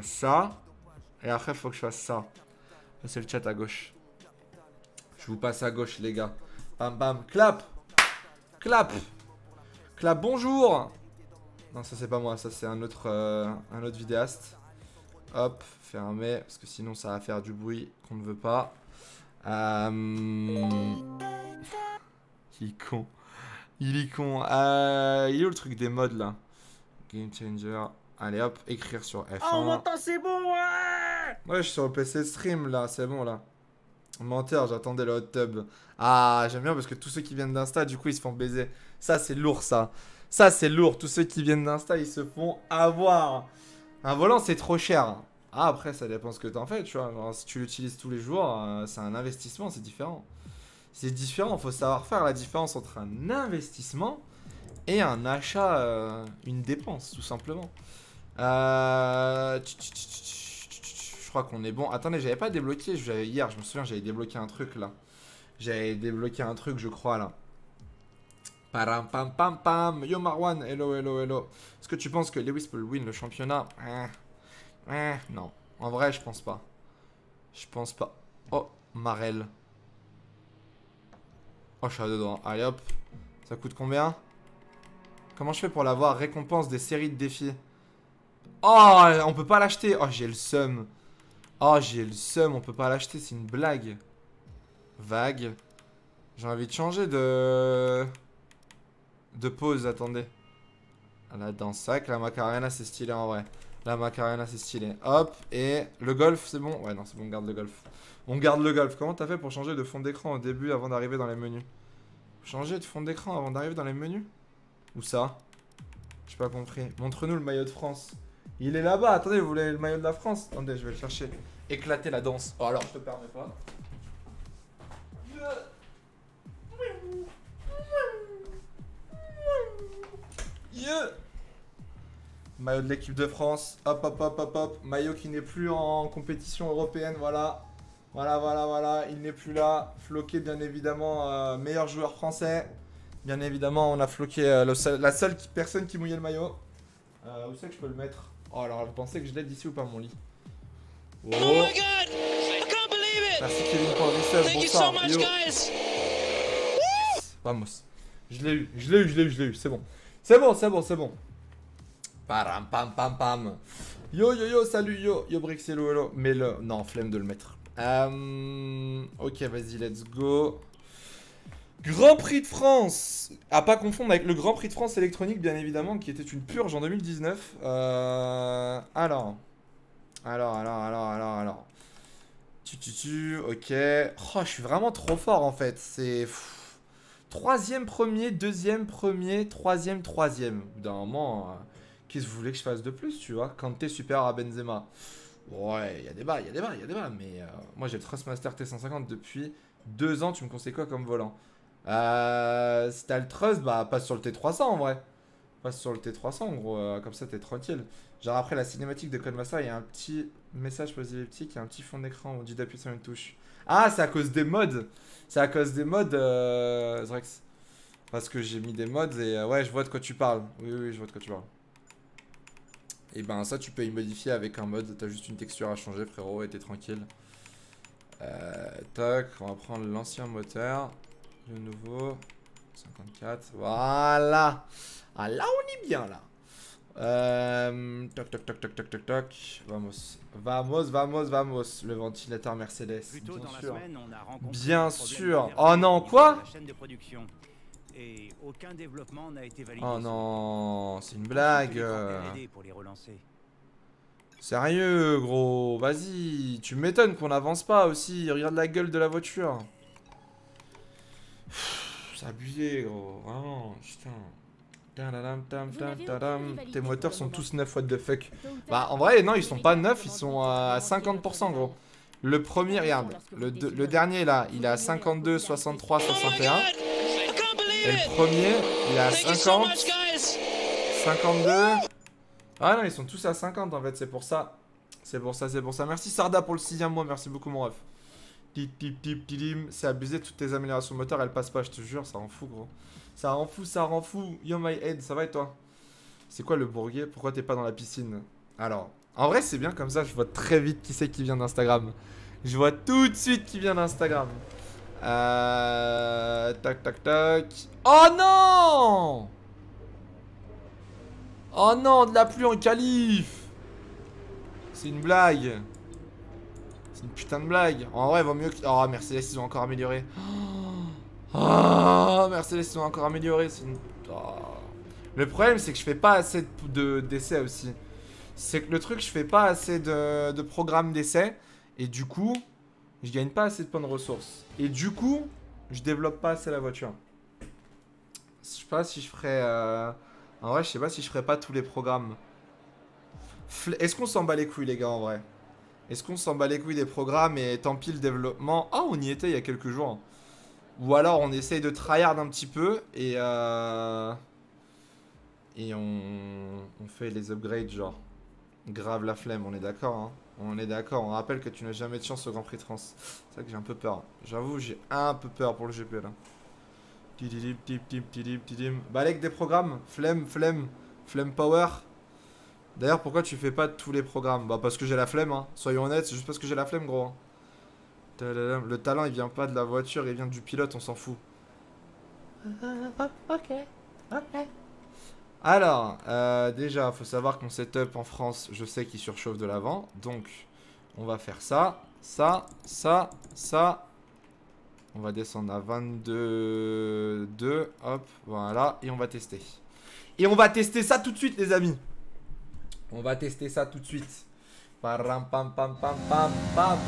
ça. Et après, faut que je fasse ça. Ça, c'est le chat à gauche. Je vous passe à gauche, les gars. Bam, bam. Clap Clap Clap, bonjour Non, ça, c'est pas moi. Ça, c'est un autre, euh, un autre vidéaste. Hop, fermé. Parce que sinon, ça va faire du bruit qu'on ne veut pas. Euh... Il est con. Il est con. Euh... Il est où le truc des modes, là? Game changer. Allez hop, écrire sur F1. Oh, maintenant c'est bon, ouais Ouais, je suis sur le PC stream là, c'est bon là. Menteur, j'attendais le hot tub. Ah, j'aime bien parce que tous ceux qui viennent d'Insta, du coup, ils se font baiser. Ça, c'est lourd ça. Ça, c'est lourd. Tous ceux qui viennent d'Insta, ils se font avoir. Un volant, c'est trop cher. Ah, après, ça dépend ce que t'en fais, tu vois. Alors, si tu l'utilises tous les jours, euh, c'est un investissement, c'est différent. C'est différent, faut savoir faire la différence entre un investissement et un achat, euh, une dépense, tout simplement. Euh... Je crois qu'on est bon. Attendez, j'avais pas débloqué. Hier, je me souviens, j'avais débloqué un truc là. J'avais débloqué un truc, je crois là. Param pam pam pam. Yo Marwan, hello, hello, hello. Est-ce que tu penses que Lewis peut win le championnat? Eh. Eh, non. En vrai, je pense pas. Je pense pas. Oh, Marel. Oh, je suis à doigts. Allez hop. Ça coûte combien? Comment je fais pour l'avoir? Récompense des séries de défis. Oh, on peut pas l'acheter. Oh, j'ai le seum. Oh, j'ai le seum. On peut pas l'acheter. C'est une blague. Vague. J'ai envie de changer de... De pause. Attendez. La danse. sac. la Macarena, c'est stylé en vrai. La Macarena, c'est stylé. Hop. Et le golf, c'est bon? Ouais, non, c'est bon. On garde le golf. On garde le golf. Comment t'as fait pour changer de fond d'écran au début avant d'arriver dans les menus? Changer de fond d'écran avant d'arriver dans les menus? Où ça? J'ai pas compris. Montre-nous le maillot de France. Il est là-bas. Attendez, vous voulez le maillot de la France? Attendez, je vais le chercher. Éclater la danse. Oh, alors, je te permets pas. Yeah Maillot de l'équipe de France. Hop, hop, hop, hop, hop. Maillot qui n'est plus en compétition européenne. Voilà. Voilà, voilà, voilà. Il n'est plus là. Floqué, bien évidemment, euh, meilleur joueur français. Bien évidemment, on a floqué euh, la seule personne qui mouillait le maillot. Euh, où c'est que je peux le mettre? Oh, alors vous pensez que je l'aide ici ou pas mon lit Oh, oh my god. I can't believe it. Merci Kevin pour le resub, bonsoir, so yo Vamos. Je l'ai eu, je l'ai eu, je l'ai eu, je l'ai eu, c'est bon. C'est bon, c'est bon, c'est bon. Param pam pam pam. Yo yo yo, salut yo, yo Brix, hello hello. Mais le... non, flemme de le mettre. Euh... Ok, vas-y, let's go Grand Prix de France À pas confondre avec le Grand Prix de France électronique, bien évidemment, qui était une purge en 2019. Euh... Alors. Alors, alors, alors, alors, alors. Tu, tu, tu, ok. Oh, je suis vraiment trop fort, en fait. C'est... Troisième, premier, deuxième, premier, troisième, troisième. D'un moment, euh, qu'est-ce que vous voulez que je fasse de plus, tu vois? Quand t'es super à Benzema. Ouais, il y a des bas, il y a des bas, il y a des bas. Mais euh, moi, j'ai le Trustmaster T150 depuis deux ans. Tu me conseilles quoi comme volant? Euh, si t'as le trust, bah passe sur le T300 en vrai. Passe sur le T300 en gros, euh, comme ça t'es tranquille. Genre après la cinématique de Codemaster, il y a un petit message polyelliptique, il y a un petit fond d'écran, on dit d'appuyer sur une touche. Ah, c'est à cause des mods C'est à cause des mods, euh, Zrex. Parce que j'ai mis des mods et euh, ouais, je vois de quoi tu parles. Oui, oui, je vois de quoi tu parles. Et ben ça, tu peux y modifier avec un mode. T'as juste une texture à changer, frérot, et t'es tranquille. Euh, tac, on va prendre l'ancien moteur. Le nouveau. 54. Voilà. Ah là, on est bien là. Euh, toc, toc, toc, toc, toc, toc, toc. Vamos. Vamos, vamos, vamos. Le ventilateur Mercedes. Bien dans sûr. La semaine, on a bien sûr. Oh non, quoi Et aucun développement n'a été validé. Oh non, c'est une blague. Sérieux, gros. Vas-y. Tu m'étonnes qu'on n'avance pas aussi. Regarde la gueule de la voiture. C'est abusé, gros. Vraiment, putain. Tes moteurs sont tous neufs, what the fuck. Bah, en vrai, non, ils sont pas neufs, ils sont à 50%, gros. Le premier, regarde, le, le dernier là, il est à 52, 63, 61. Et le premier, il est à 50, 52. Ah non, ils sont tous à 50 en fait, c'est pour ça. C'est pour ça, c'est pour ça. Merci Sarda pour le sixième mois, merci beaucoup mon ref. C'est abusé, toutes tes améliorations moteur, elles passent pas, je te jure, ça rend fou, gros. Ça rend fou, ça rend fou. Yo, my head, ça va et toi? C'est quoi le bourguet Pourquoi t'es pas dans la piscine? Alors, En vrai, c'est bien comme ça, je vois très vite qui c'est qui vient d'Instagram. Je vois tout de suite qui vient d'Instagram. Euh... Tac, tac, tac. Oh non Oh non, de la pluie en calife C'est une blague. Une putain de blague. En vrai, vaut mieux que... Oh, Mercedes, ils ont encore amélioré. Oh, Mercedes, ils ont encore amélioré. Une... Oh. Le problème, c'est que je fais pas assez de d'essais aussi. C'est que le truc, je fais pas assez de, de programmes d'essais. Et du coup, je gagne pas assez de points de ressources. Et du coup, je développe pas assez la voiture. Je sais pas si je ferais... Euh, en vrai, je sais pas si je ferais pas tous les programmes. Est-ce qu'on s'en bat les couilles, les gars, en vrai? Est-ce qu'on s'en bat les couilles des programmes et tant pis le développement? Ah, on y était il y a quelques jours. Ou alors on essaye de tryhard un petit peu et... Euh... Et on... fait les upgrades, genre. Grave la flemme, on est d'accord, hein on est d'accord, on rappelle que tu n'as jamais de chance au Grand Prix de France. C'est ça que j'ai un peu peur. J'avoue, j'ai un peu peur pour le GP là. Balek des programmes, flemme, flemme, flemme power. D'ailleurs, pourquoi tu fais pas tous les programmes Bah parce que j'ai la flemme, hein. soyons honnêtes, c'est juste parce que j'ai la flemme, gros. Hein. Le talent, il vient pas de la voiture, il vient du pilote, on s'en fout. Ok, ok. Alors, euh, déjà, faut savoir qu'on setup en France, je sais qu'il surchauffe de l'avant. Donc, on va faire ça, ça, ça, ça. On va descendre à 22, 2, hop, voilà. Et on va tester. Et on va tester ça tout de suite, les amis. On va tester ça tout de suite. Pam, pam, pam, pam, pam, pam,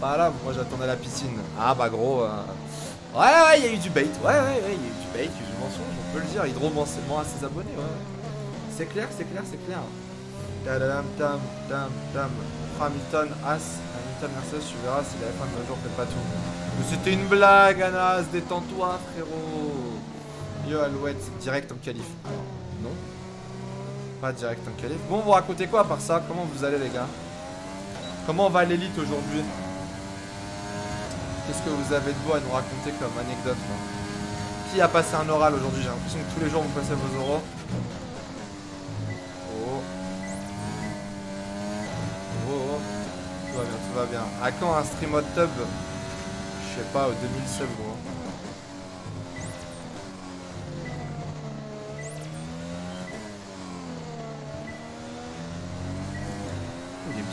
pam, Moi, j'attendais la piscine. Ah, bah, gros. Euh, Ouais, ouais, il y a eu du bait. Ouais, ouais, ouais, il y a eu du bait, il y a eu du mensonge, on peut le dire. Hydro ment à ses abonnés, ouais. C'est clair, c'est clair, c'est clair. Tadam, tam, tam, tam. Hamilton, As, Hamilton, Mercedes, tu verras si la F1 de jour fait pas tout. Mais c'était une blague, Anas, détends-toi, frérot. Yo, Alouette, direct en qualif. non. Pas direct en qualif. Bon, vous racontez quoi par ça? Comment vous allez, les gars? Comment va l'élite aujourd'hui? Qu'est-ce que vous avez de beau à nous raconter comme anecdote Qui a passé un oral aujourd'hui? J'ai l'impression que tous les jours vous passez vos oraux. Oh. Oh. oh. Tout va bien, tout va bien. À quand un stream hot tub? Je sais pas, au 2007 gros.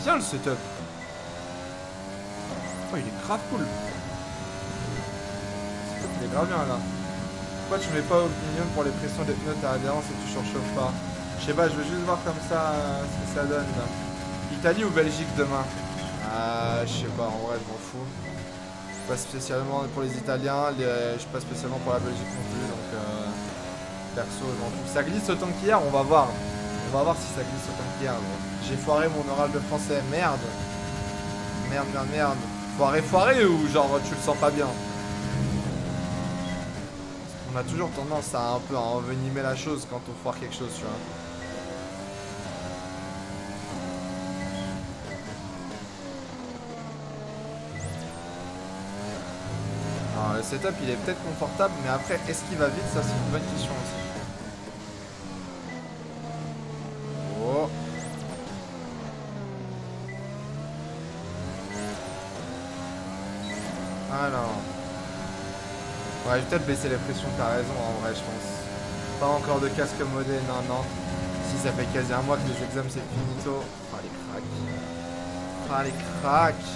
Bien le setup. Oh, il est grave cool il est grave bien là. Pourquoi tu mets pas opinion pour les pressions des pneus à adhérence et tu surchauffes pas Je sais pas, je veux juste voir comme ça euh, ce que ça donne. Italie ou Belgique demain? Ah, je sais pas, en vrai, je m'en fous. Pas spécialement pour les Italiens, je suis pas spécialement pour la Belgique non plus, donc euh, perso, je m'en fous. Ça glisse autant qu'hier, on va voir. On va voir si ça glisse autant qu'hier. J'ai foiré mon oral de français, merde. Merde, merde, merde. Foiré, foiré ou genre tu le sens pas bien? On a toujours tendance à un peu envenimer la chose quand on foire quelque chose, tu vois. Alors, le setup il est peut-être confortable, mais après, est-ce qu'il va vite? Ça, c'est une bonne question aussi. Peut-être baisser les pressions, t'as raison en vrai, je pense. Pas encore de casque modé, non, non. Si ça fait quasi un mois que les examens c'est finito. Ah les cracks. Ah les cracks.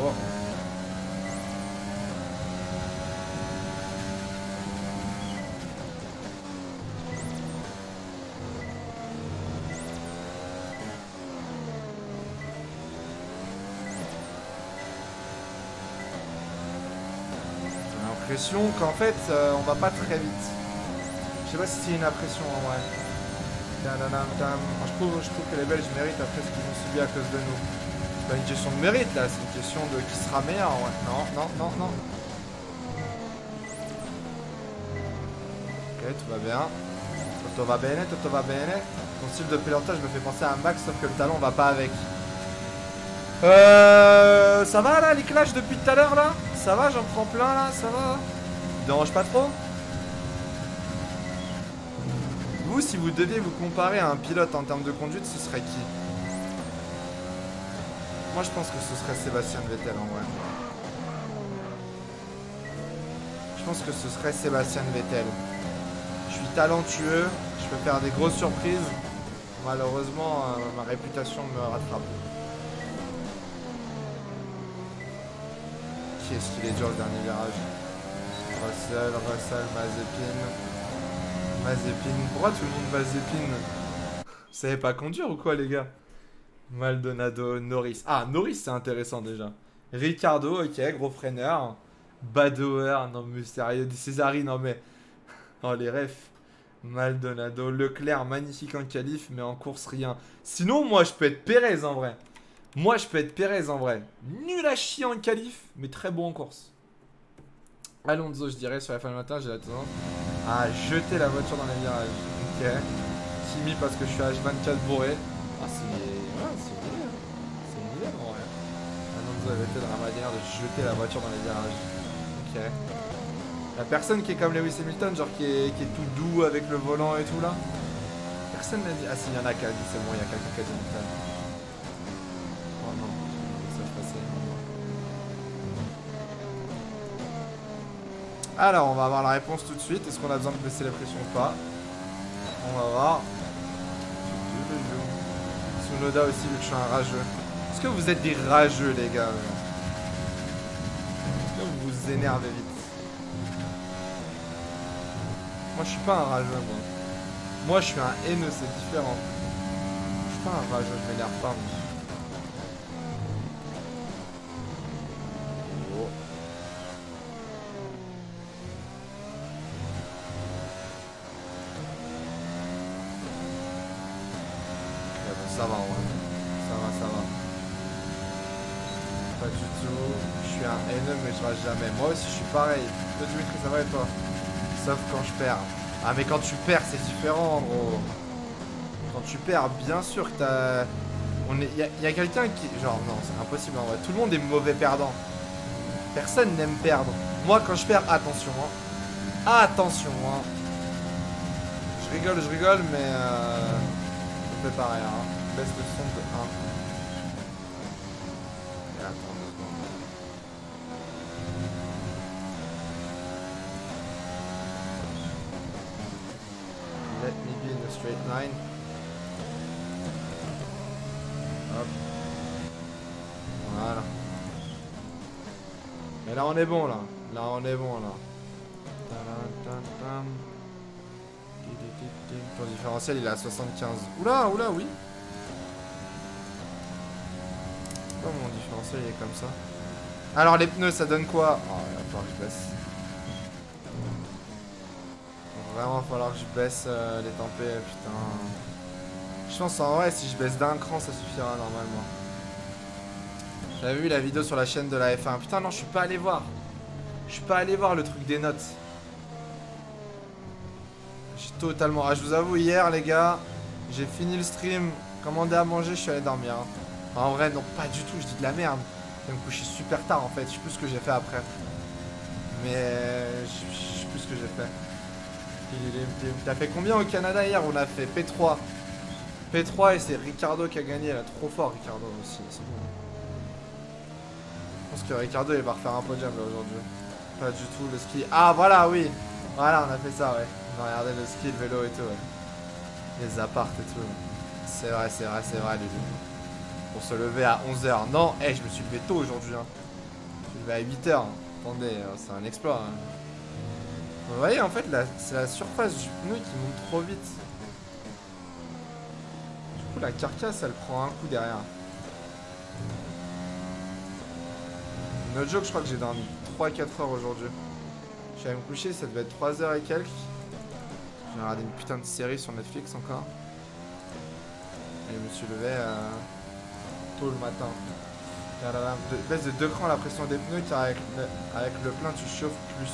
Oh. Qu'en fait euh, on va pas très vite. Je sais pas si c'est une impression en vrai. Je trouve, je trouve que les Belges méritent après ce qu'ils ont subi à cause de nous. C'est pas une question de mérite là, c'est une question de qui sera meilleur. Ouais. Non, non, non, non. Ok, tout va bien. Toto va bene, Toto va bene. Ton style de pilotage me fait penser à un Max, sauf que le talon va pas avec. Euh, ça va là, les clashs depuis tout à l'heure là? Ça va, j'en prends plein là, ça va Dérange pas trop Vous, si vous deviez vous comparer à un pilote en termes de conduite, ce serait qui Moi, je pense que ce serait Sébastien Vettel en vrai. Je pense que ce serait Sébastien Vettel. Je suis talentueux, je peux faire des grosses surprises. Malheureusement, euh, ma réputation me rattrape. Est-ce qu'il est dur le dernier virage Russell, Russell, Mazepin. Mazepin. Pourquoi tout le monde Mazepin? Vous savez pas conduire ou quoi les gars? Maldonado, Norris. Ah, Norris c'est intéressant déjà. Ricardo, ok, gros freineur. Badoer, non mais sérieux. Césari, non mais... Oh les refs. Maldonado, Leclerc, magnifique en qualif, mais en course rien. Sinon, moi je peux être Pérez en vrai. Moi je peux être Pérez en vrai. Nul à chier en qualif, mais très bon en course. Alonso, je dirais, sur la fin du matin, j'ai la tendance à jeter la voiture dans les virages. Ok. Kimi parce que je suis H24 bourré. Ah, c'est ouais, c'est une idée. hein. C'est une idée en vrai. Alonso avait été dans la manière de jeter la voiture dans les virages. Ok. La personne qui est comme Lewis Hamilton, genre qui est, qui est tout doux avec le volant et tout là. Personne n'a dit. Ah, si, il y en a qui a dit, c'est bon, il y a quelqu'un qui a dit Hamilton. Alors, on va avoir la réponse tout de suite. Est-ce qu'on a besoin de baisser la pression ou pas? On va voir. Tsunoda aussi, vu que je suis un rageux. Est-ce que vous êtes des rageux, les gars? Est-ce que vous vous énervez vite? Moi, je suis pas un rageux, moi. Moi, je suis un haineux, c'est différent. Je suis pas un rageux, je m'énerve pas, moi. Oh. Mais bon, ça va, en vrai. Ça va, ça va. Pas du tout. Je suis jamais. Moi aussi, je suis pareil. Toi, ça va et toi? Sauf quand je perds. Ah, mais quand tu perds, c'est différent, gros. Quand tu perds, bien sûr que t'as. On est... y a, a quelqu'un qui. Genre, non, c'est impossible en vrai. Tout le monde est mauvais perdant. Personne n'aime perdre. Moi, quand je perds, attention, hein. Attention, hein. Je rigole, je rigole, mais. Euh... Je fais pareil, hein. Baisse le son in a straight line. Hop. Voilà. Mais là on est bon là. Là on est bon là. Ton différentiel il est à 75. Oula, oula, oui. Pourquoi mon différentiel il est comme ça? Alors les pneus ça donne quoi? Oh il va falloir que je baisse. Vraiment falloir que je baisse euh, les tempêtes, putain. Je pense en vrai si je baisse d'un cran ça suffira normalement. J'avais vu la vidéo sur la chaîne de la F1. Putain non je suis pas allé voir. Je suis pas allé voir le truc des notes. Je suis totalement... Ah je vous avoue hier les gars, j'ai fini le stream, commandé à manger, je suis allé dormir. En vrai non pas du tout, je dis de la merde. Je vais me coucher super tard en fait, je sais plus ce que j'ai fait après. Mais je sais plus ce que j'ai fait. T'as fait combien au Canada hier On a fait P3. P3 et c'est Ricardo qui a gagné là, trop fort Ricardo aussi, bon. Je pense que Ricardo il va refaire un podium là aujourd'hui. Pas du tout le ski. Ah voilà oui Voilà on a fait ça ouais. On a regardé le ski, le vélo et tout. Les appartes et tout. C'est vrai, c'est vrai, c'est vrai Lulu. Pour se lever à 11h. Non, eh je me suis levé tôt aujourd'hui. Hein. Je me suis levé à 8h. Attendez, euh, c'est un exploit. hein. Vous voyez en fait la- c'est la surface du pneu qui monte trop vite. Du coup la carcasse elle prend un coup derrière. No joke je crois que j'ai dormi 3-4 heures aujourd'hui. Je suis allé me coucher, ça devait être 3 heures et quelques. J'ai regardé une putain de série sur Netflix encore. Et je me suis levé euh, tôt le matin. De- baisse de 2 crans la pression des pneus car avec le plein tu chauffes plus.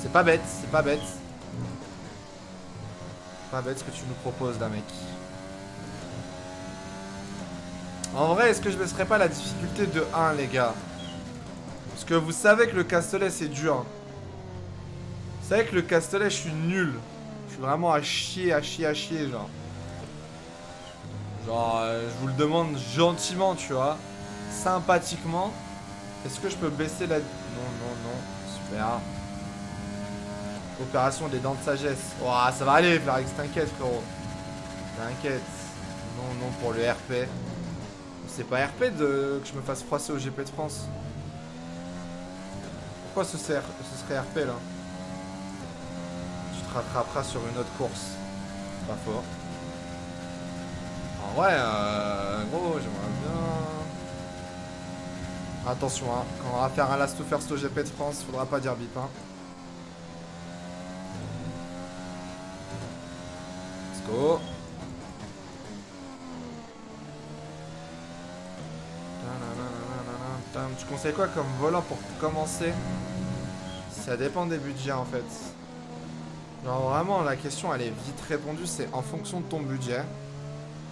C'est pas bête, c'est pas bête. Pas bête ce que tu nous proposes là mec. En vrai, est-ce que je baisserais pas la difficulté de 1 les gars? Parce que vous savez que le castelet c'est dur. Vous savez que le castelet je suis nul. Je suis vraiment à chier, à chier, à chier genre. Genre, euh, je vous le demande gentiment, tu vois. sympathiquement. Est-ce que je peux baisser la... Non, non, non. Super. Opération des dents de sagesse. Oh, ça va aller, Flarix, t'inquiète, frérot. T'inquiète. Non, non, pour le RP. C'est pas RP de... que je me fasse froisser au GP de France. Pourquoi ce, serait, ce serait RP, là? Tu te rattraperas sur une autre course. Pas fort. En vrai, euh, gros, j'aimerais bien... Attention, hein, quand on va faire un last to first au GP de France, faudra pas dire bip, hein. Let's go. Tu conseilles quoi comme volant pour commencer? Ça dépend des budgets en fait. Genre vraiment la question elle est vite répondue, c'est en fonction de ton budget.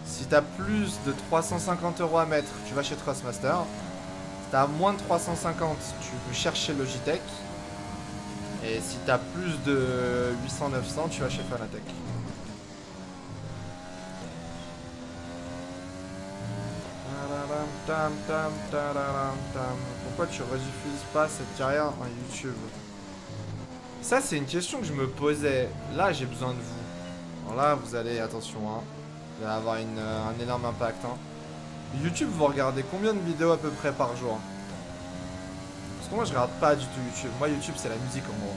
Si t'as plus de 350 euros à mettre, tu vas chez Trustmaster. Si t'as moins de 350, tu cherches chez Logitech. Et si t'as plus de 800-900, tu vas chez Fanatec. Pourquoi tu rediffuses pas cette carrière en YouTube? Ça, c'est une question que je me posais. Là, j'ai besoin de vous. Là, vous allez, attention, hein. Vous allez avoir une, euh, un énorme impact. Hein. YouTube, vous regardez combien de vidéos à peu près par jour? Parce que moi, je regarde pas du tout YouTube. Moi, YouTube, c'est la musique en gros.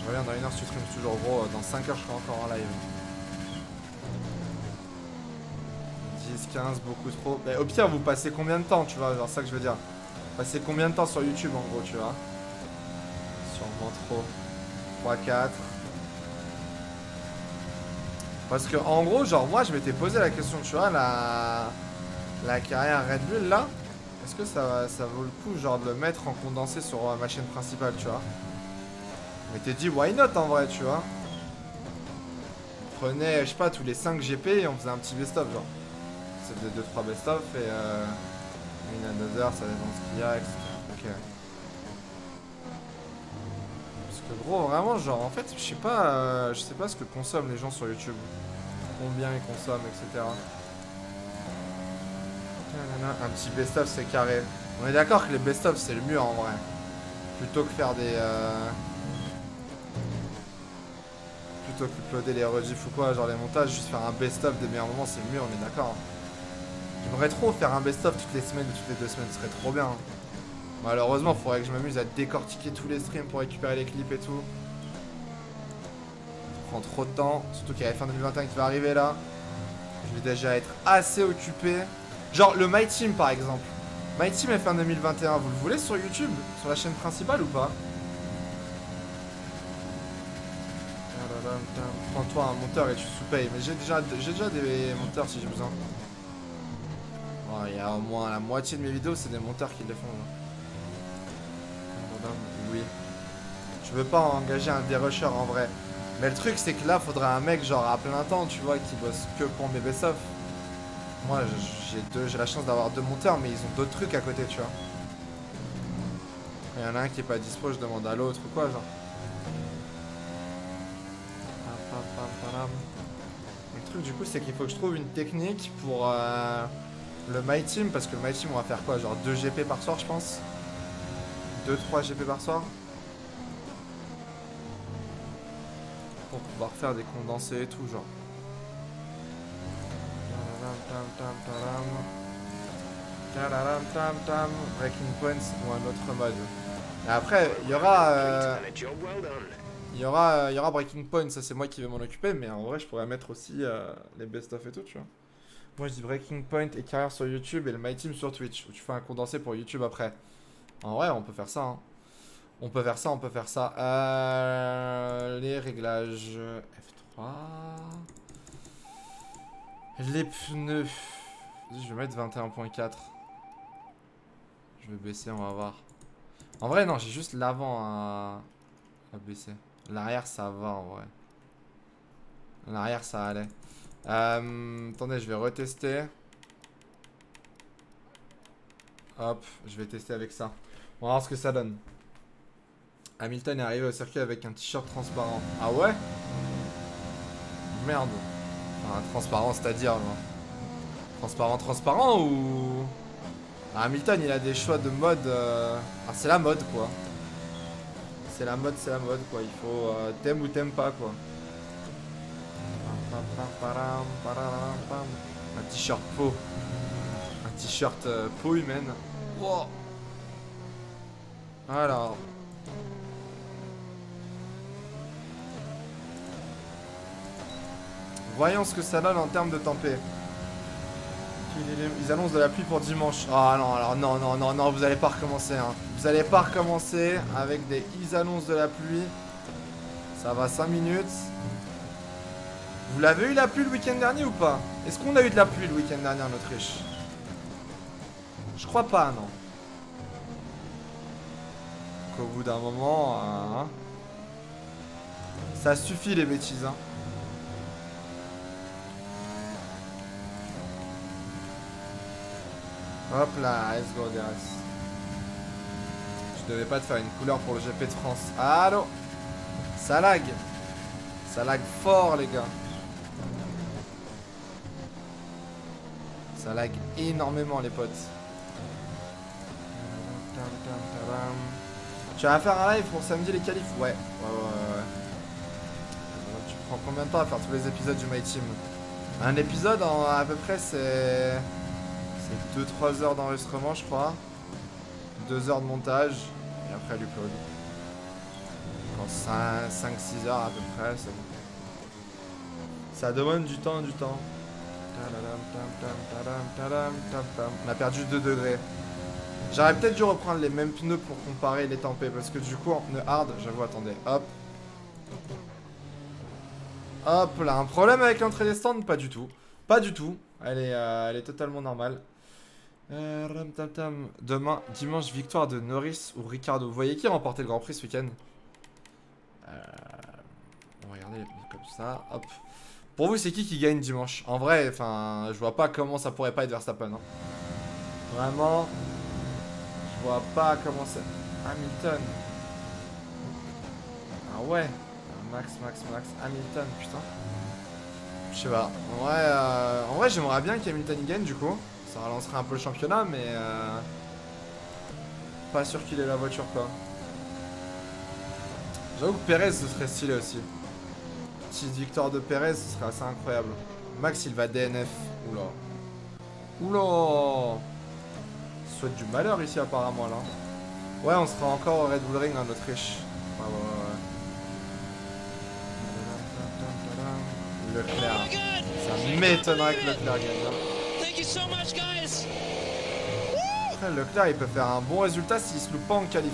Je reviens dans une heure, tu streams toujours gros. Dans 5 heures, je serai encore en live. 10, 15, beaucoup trop. Mais au pire, vous passez combien de temps, tu vois Genre ça que je veux dire. Passez combien de temps sur YouTube en gros, tu vois Sûrement trop. 3, 4. Parce que en gros, genre moi je m'étais posé la question, tu vois, la, la carrière Red Bull là, est-ce que ça, ça vaut le coup genre de le mettre en condensé sur ma chaîne principale, tu vois Je m'étais dit why not en vrai, tu vois Prenez, je sais pas, tous les 5 GP et on faisait un petit best-of genre. C'est de 2-3 best-of et euh, une another, ça dépend de ce qu'il y a, etc. Ok. gros, vraiment, genre, en fait, je sais pas, euh, je sais pas ce que consomment les gens sur YouTube. Combien ils consomment, etc. Un petit best-of, c'est carré. On est d'accord que les best-of, c'est le mieux en vrai. Plutôt que faire des... Euh... Plutôt que uploader les rediffs ou quoi, genre les montages, juste faire un best-of des meilleurs moments, c'est le mieux, on est d'accord. J'aimerais trop faire un best-of toutes les semaines ou toutes les deux semaines, ce serait trop bien. Malheureusement, il faudrait que je m'amuse à décortiquer tous les streams pour récupérer les clips et tout. Ça prend trop de temps. Surtout qu'il y a la fin 2021 qui va arriver là. Je vais déjà être assez occupé. Genre le My Team par exemple. My Team fin 2021, vous le voulez sur YouTube Sur la chaîne principale ou pas? Prends-toi un monteur et tu sous-payes. Mais j'ai déjà, déjà des monteurs si j'ai besoin. Il y a au moins la moitié de mes vidéos, c'est des monteurs qui les font. Oui. Je veux pas engager un dérusher en vrai. Mais le truc, c'est que là, faudrait un mec genre à plein temps, tu vois, qui bosse que pour mes best -of. Moi, j'ai la chance d'avoir deux monteurs, mais ils ont d'autres trucs à côté, tu vois. Il y en a un qui est pas dispo, je demande à l'autre ou quoi, genre. Le truc, du coup, c'est qu'il faut que je trouve une technique pour euh, le My Team, parce que le My Team, on va faire quoi Genre 2 GP par soir, je pense? 2-3 GP par soir? Pour pouvoir faire des condensés et tout genre. Breaking Points ou un autre mode. Et après, il y aura... Euh, aura Breaking Point, ça c'est moi qui vais m'en occuper, mais en vrai je pourrais mettre aussi euh, les best-of et tout, tu vois. Moi je dis Breaking Point et carrière sur YouTube et le My Team sur Twitch, où tu fais un condensé pour YouTube après. En vrai, on peut faire ça. Hein. On peut faire ça, on peut faire ça. Euh, les réglages F3. Les pneus. Je vais mettre 21.4. Je vais baisser, on va voir. En vrai, non, j'ai juste l'avant à... à baisser. L'arrière, ça va en vrai. L'arrière, ça allait. Euh, attendez, je vais retester. Hop, je vais tester avec ça. On va voir ce que ça donne. Hamilton est arrivé au circuit avec un t-shirt transparent. Ah ouais? Merde. Transparent, c'est-à-dire. Transparent, transparent ou? Ah, Hamilton, il a des choix de mode. euh, Ah, c'est la mode quoi. C'est la mode, c'est la mode quoi. Il faut. euh, T'aimes ou t'aimes pas quoi. Un t-shirt peau. Un t-shirt euh, peau humaine. Alors. Voyons ce que ça donne en termes de tempé. Ils annoncent de la pluie pour dimanche. Ah non, alors non, non, non, non, vous allez pas recommencer. Hein. Vous allez pas recommencer avec des ils annoncent de la pluie. Ça va 5 minutes. Vous l'avez eu la pluie le week-end dernier ou pas? Est-ce qu'on a eu de la pluie le week-end dernier en Autriche? Je crois pas, non. Qu'au bout d'un moment, hein, ça suffit les bêtises. Hein. Hop là, let's go guys. Je devais pas te faire une couleur pour le GP de France. Allô? Ça lag. Ça lag fort les gars. Ça lag énormément les potes. Tu vas faire un live pour samedi les qualifs? Ouais, ouais, ouais, ouais. Tu prends combien de temps à faire tous les épisodes du My Team? Un épisode à peu près c'est... C'est 2-3 heures d'enregistrement je crois. 2 heures de montage. Et après l'upload. Quand 5-6 heures à peu près, c'est bon. Ça demande du temps, du temps. On a perdu 2 degrés. J'aurais peut-être dû reprendre les mêmes pneus pour comparer les tempés parce que du coup en pneus hard, j'avoue, attendez, hop. Hop là, un problème avec l'entrée des stands? Pas du tout. Pas du tout. Elle est, euh, elle est totalement normale. Euh, ram, tam, tam. Demain, dimanche, victoire de Norris ou Ricardo. Vous voyez qui a remporté le Grand Prix ce week-end? Euh, On va regarder comme ça. Hop. Pour vous, c'est qui qui gagne dimanche? En vrai, enfin, je vois pas comment ça pourrait pas être Verstappen. Hein. Vraiment, je vois pas comment c'est. Hamilton. Ah ouais. Max, Max, Max. Hamilton, putain. Je sais pas. En vrai, euh, en vrai j'aimerais bien qu'Hamilton gagne du coup. Ça relancerait un peu le championnat, mais euh, pas sûr qu'il ait la voiture quoi. J'avoue que Perez ce serait stylé aussi. Petite victoire de Perez, ce serait assez incroyable. Max il va DNF. Oula. Oula. Souhaite du malheur ici apparemment là. Ouais, on sera encore au Red Bull Ring en Autriche. Ouais, ouais, ouais. Leclerc. Ça m'étonnerait que Leclerc gagne. hein. Thank you so much, guys. Après, Leclerc, il peut faire un bon résultat s'il se loupe pas en qualif.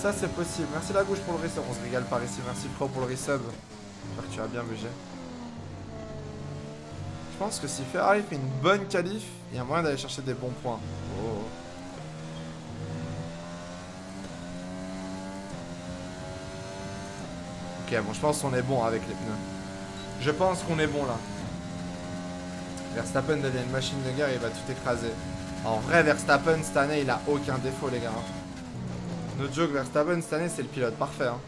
Ça, c'est possible. Merci la gauche pour le resub. On se régale par ici. Merci Pro pour le resub. J'espère que tu as bien BG. Je pense que si Ferrari fait une bonne qualif, il y a moyen d'aller chercher des bons points. Oh. Ok, bon, je pense qu'on est bon avec les pneus. Je pense qu'on est bon là. Verstappen devient une machine de guerre, il va tout écraser. En vrai, Verstappen cette année, il a aucun défaut, les gars. No joke, Verstappen cette année, c'est le pilote parfait. hein.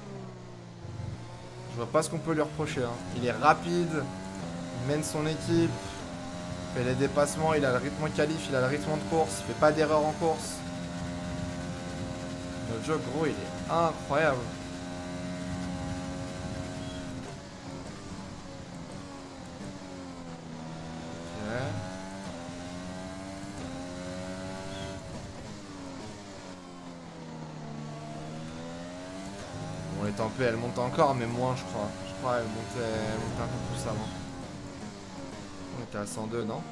Je vois pas ce qu'on peut lui reprocher. hein. Il est rapide, il mène son équipe, il fait les dépassements, il a le rythme en qualif, il a le rythme de course, il fait pas d'erreur en course. No joke, gros, il est incroyable. Elles montent encore, mais moins, je crois. Je crois qu'elles montaient, elles montaient un peu plus avant. On était à 102, non?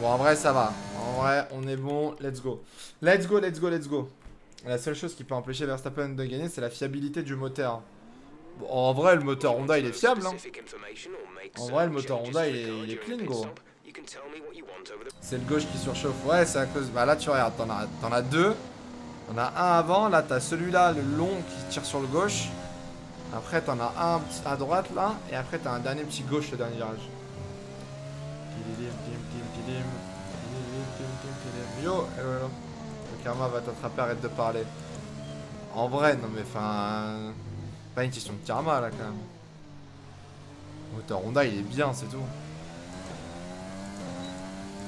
Bon, en vrai, ça va. En vrai, on est bon. Let's go. Let's go, let's go, let's go. La seule chose qui peut empêcher Verstappen de gagner, c'est la fiabilité du moteur. Bon, en vrai, le moteur Honda, il est fiable. Hein. En vrai, le moteur Honda, il est clean, gros. C'est le gauche qui surchauffe. Ouais, c'est à cause. Bah là, tu regardes, t'en as, as deux. T'en as un avant. Là, t'as celui-là, le long, qui tire sur le gauche. Après, t'en as un à droite là. Et après, t'as un dernier petit gauche, le dernier virage. Yo, hello. Le karma va t'attraper, arrête de parler. En vrai, non mais enfin... Pas une question de karma là quand même. Moteur Honda il est bien, c'est tout.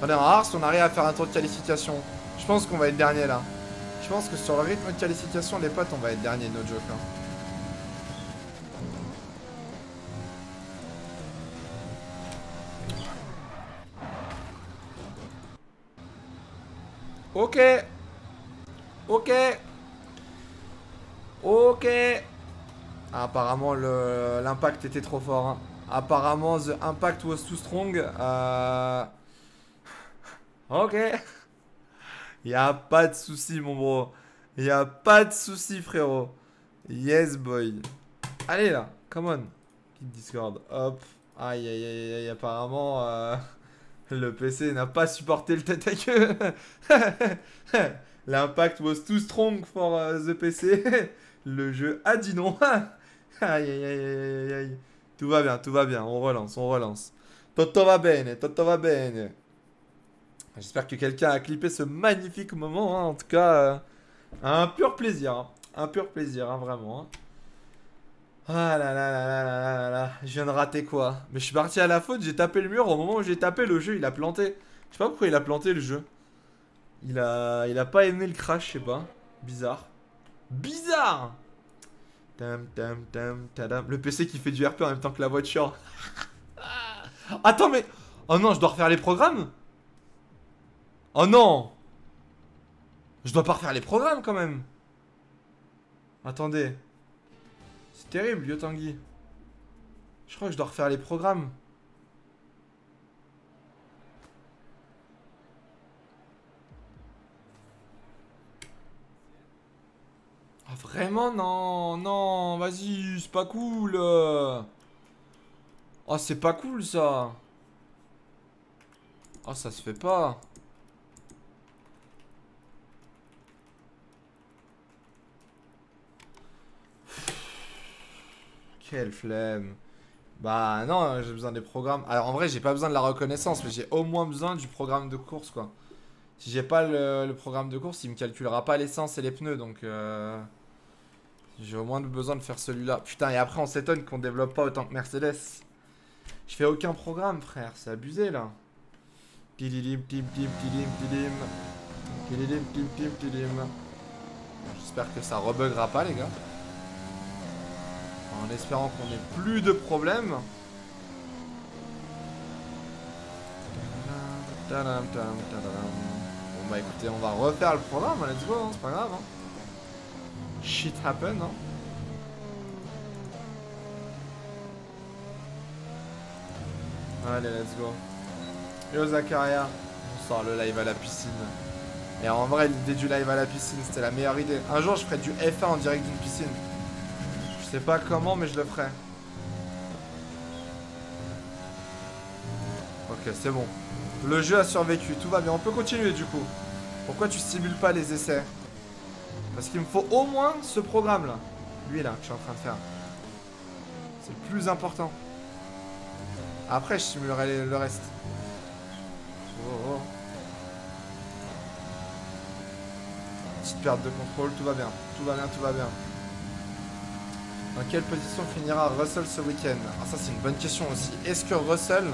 Allez, en rare si on arrive à faire un tour de qualification. Je pense qu'on va être dernier là. Je pense que sur le rythme de qualification, les potes, on va être dernier, no joke. Hein. Ok. Ok. Ok. apparemment, l'impact était trop fort. Hein. Apparemment, the impact was too strong. Euh... Ok. Y a pas de souci, mon bro. Y a pas de souci, frérot. Yes, boy. Allez, là. Come on. Quitte Discord. Hop. Aïe, aïe, aïe, aïe. Apparemment, euh, le PC n'a pas supporté le tête à queue. L'impact was too strong for euh, the PC. le jeu a dit non. aïe, aïe, aïe, aïe, aïe. Tout va bien, tout va bien. On relance, on relance. Toto va bene, toto va bene. J'espère que quelqu'un a clippé ce magnifique moment. Hein. En tout cas, euh, un pur plaisir. Hein. Un pur plaisir, hein, vraiment. Ah là là là là là là là Je viens de rater quoi Mais je suis parti à la faute, j'ai tapé le mur. Au moment où j'ai tapé, le jeu, il a planté. Je sais pas pourquoi il a planté le jeu. Il a, il a pas aimé le crash, je sais pas. Bizarre. Bizarre tam, tam, tam, tadam. Le PC qui fait du RP en même temps que la voiture. Attends, mais... Oh non, je dois refaire les programmes? Oh non Je dois pas refaire les programmes quand même Attendez. C'est terrible, Yotangi. Je crois que je dois refaire les programmes. Ah vraiment? Non, non, vas-y, c'est pas cool. Ah oh, c'est pas cool ça. Ah oh, ça se fait pas. Quelle flemme. Bah non, j'ai besoin des programmes. Alors en vrai, j'ai pas besoin de la reconnaissance, mais j'ai au moins besoin du programme de course, quoi. Si j'ai pas le, programme de course, il me calculera pas l'essence et les pneus, donc... Euh, j'ai au moins besoin de faire celui-là. Putain, et après on s'étonne qu'on développe pas autant que Mercedes. Je fais aucun programme, frère. C'est abusé, là. J'espère que ça rebuggera pas, les gars. En espérant qu'on ait plus de problèmes. Bon bah écoutez, on va refaire le programme, let's go, hein, c'est pas grave. Hein. Shit happen, hein. Allez, let's go. Yo Zakaria, on sort le live à la piscine. Et en vrai, l'idée du live à la piscine, c'était la meilleure idée. Un jour, je ferai du F1 en direct d'une piscine. Je sais pas comment, mais je le ferai. Ok, c'est bon. Le jeu a survécu, tout va bien. On peut continuer du coup. Pourquoi tu simules pas les essais? Parce qu'il me faut au moins ce programme là. Lui là, que je suis en train de faire. C'est le plus important. Après, je simulerai le reste. Oh, oh. Petite perte de contrôle, tout va bien. Tout va bien, tout va bien. Dans quelle position finira Russell ce week-end Ah ça c'est une bonne question aussi. Est-ce que Russell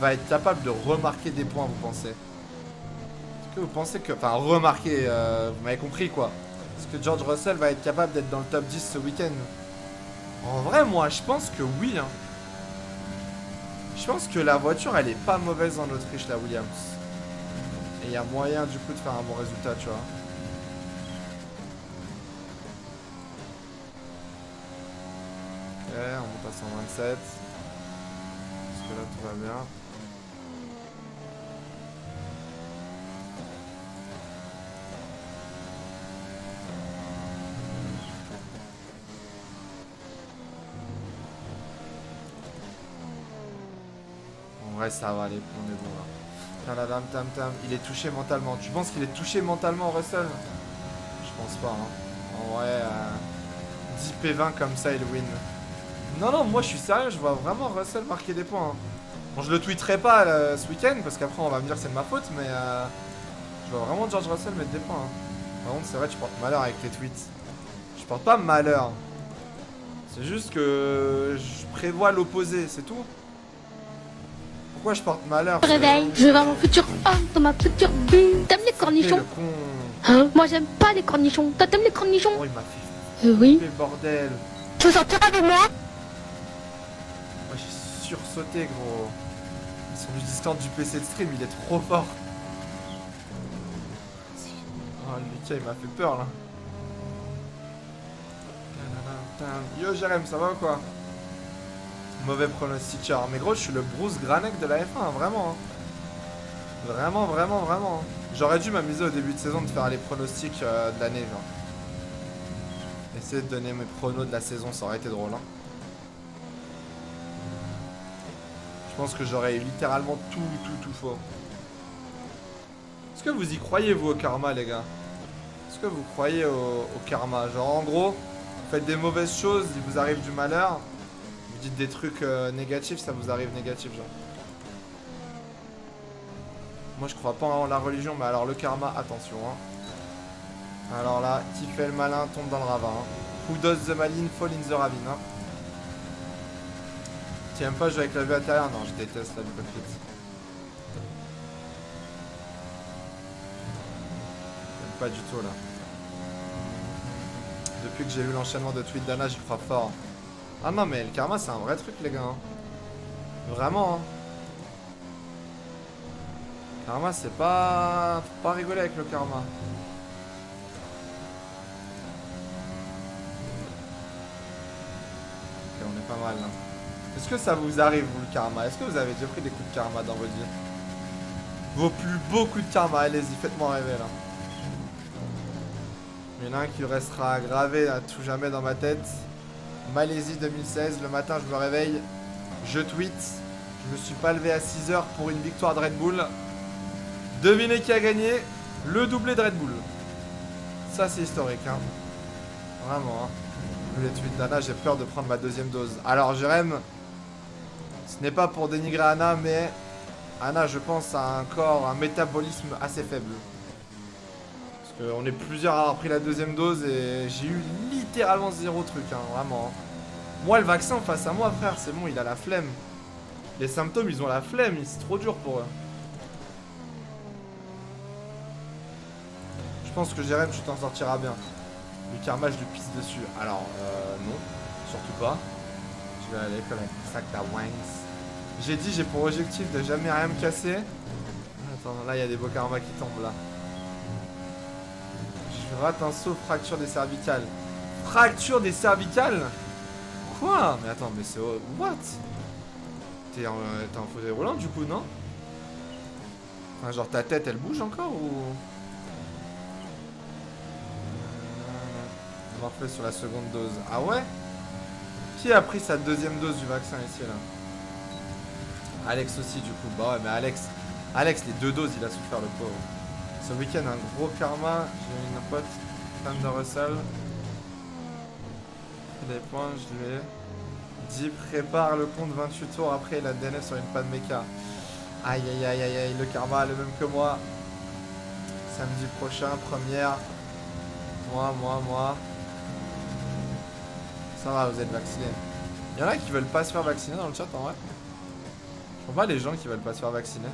va être capable de remarquer des points, vous pensez Est-ce que vous pensez que... Enfin, remarquer, euh, vous m'avez compris quoi. Est-ce que George Russell va être capable d'être dans le top 10 ce week-end En vrai, moi, je pense que oui. Hein. Je pense que la voiture, elle est pas mauvaise en Autriche, la Williams. Et il y a moyen, du coup, de faire un bon résultat, tu vois. On monte à 127. Parce que là tout va bien. En vrai ça va aller, on est bon là. Tam, tam, tam. Il est touché mentalement. Tu penses qu'il est touché mentalement Russell? Je pense pas. Hein. En vrai, 10 euh, P20 comme ça il win. Non, non, moi je suis sérieux, je vois vraiment Russell marquer des points. Hein. Bon, je le tweeterai pas ce week-end parce qu'après on va me dire que c'est de ma faute, mais euh, je vois vraiment George Russell mettre des points. Hein. Par contre, c'est vrai, tu portes malheur avec tes tweets. Je porte pas malheur. C'est juste que je prévois l'opposé, c'est tout. Pourquoi je porte malheur? Je me réveille, je vais voir mon futur homme dans ma future bulle. T'aimes les cornichons? Hein? Moi j'aime pas les cornichons. Toi t'aimes les cornichons? Oh, il m'a fait Euh, Oui. flipper, bordel. Tu veux sortir avec moi? Sursauté gros. Son du Discord du PC de stream, il est trop fort. Oh Lucas il m'a fait peur là. Yo Jérém, ça va ou quoi? Mauvais pronostiqueur. Mais gros, je suis le Bruce Granek de la F1, hein, vraiment. hein. Vraiment, vraiment, vraiment. hein. J'aurais dû m'amuser au début de saison de faire les pronostics euh, de l'année, genre. Essayer de donner mes pronos de la saison, ça aurait été drôle. Hein. Je pense que j'aurais littéralement tout, tout, tout faux. Est-ce que vous y croyez, vous, au karma, les gars? Est-ce que vous croyez au, au karma? Genre, en gros, vous faites des mauvaises choses, il vous arrive du malheur. Vous dites des trucs euh, négatifs, ça vous arrive négatif, genre. Moi, je crois pas en la religion, mais alors le karma, attention, hein. Alors là, qui fait le malin tombe dans le ravin. hein. Who does the malin fall in the ravine, hein. Tu aimes pas jouer avec la vue intérieure Non, je déteste la vue cockpit. J'aime pas du tout là. Depuis que j'ai vu l'enchaînement de tweets d'Anna, j'y crois fort. Ah non, mais le karma, c'est un vrai truc, les gars. hein. Vraiment, hein. Karma, c'est pas... Faut pas rigoler avec le karma. Ok, on est pas mal là. Est-ce que ça vous arrive, vous, le karma? Est-ce que vous avez déjà pris des coups de karma dans votre vie? Vos plus beaux coups de karma, allez-y, faites-moi rêver là. Il y en a un qui restera gravé à tout jamais dans ma tête. Malaisie 2016, le matin je me réveille, je tweet, je me suis pas levé à 6h pour une victoire de Red Bull. Devinez qui a gagné? Le doublé de Red Bull. Ça c'est historique, hein. Vraiment, hein. Les tweets d'Anna, j'ai peur de prendre ma deuxième dose. Alors Jérém, ce n'est pas pour dénigrer Anna, mais Anna, je pense, a un corps, un métabolisme assez faible. Parce qu'on est plusieurs à avoir pris la deuxième dose et j'ai eu littéralement zéro truc, hein, vraiment. Moi, le vaccin face à moi, frère, c'est bon, il a la flemme. Les symptômes, ils ont la flemme, c'est trop dur pour eux. Je pense que Jérém, tu t'en sortiras bien. Le karma, je lui pisse dessus. Alors, euh, non, surtout pas. Je vais aller comme un sac à wangs. J'ai dit, j'ai pour objectif de jamais rien me casser. Attends, là, il y a des beaux qui tombent, là. Je rate un saut, fracture des cervicales. Fracture des cervicales? Quoi? Mais attends, mais c'est... What? T'es en, euh, fauteuil roulant, du coup, non? Genre, ta tête, elle bouge encore, ou... Morphée sur la seconde dose. Ah ouais? Qui a pris sa deuxième dose du vaccin ici là? Alex aussi du coup. Bah ouais mais Alex. Alex les deux doses il a souffert le pauvre. Ce week-end un gros karma. J'ai une pote fan de Russell. Des points, je lui ai dit prépare le compte 28 tours après il a DNF sur une panne méca. Aïe aïe aïe aïe aïe le karma le même que moi. Samedi prochain, première. Moi, moi, moi. Ça va, vous êtes vaccinés. Il y en a qui veulent pas se faire vacciner dans le chat en vrai. Comprends pas les gens qui veulent pas se faire vacciner.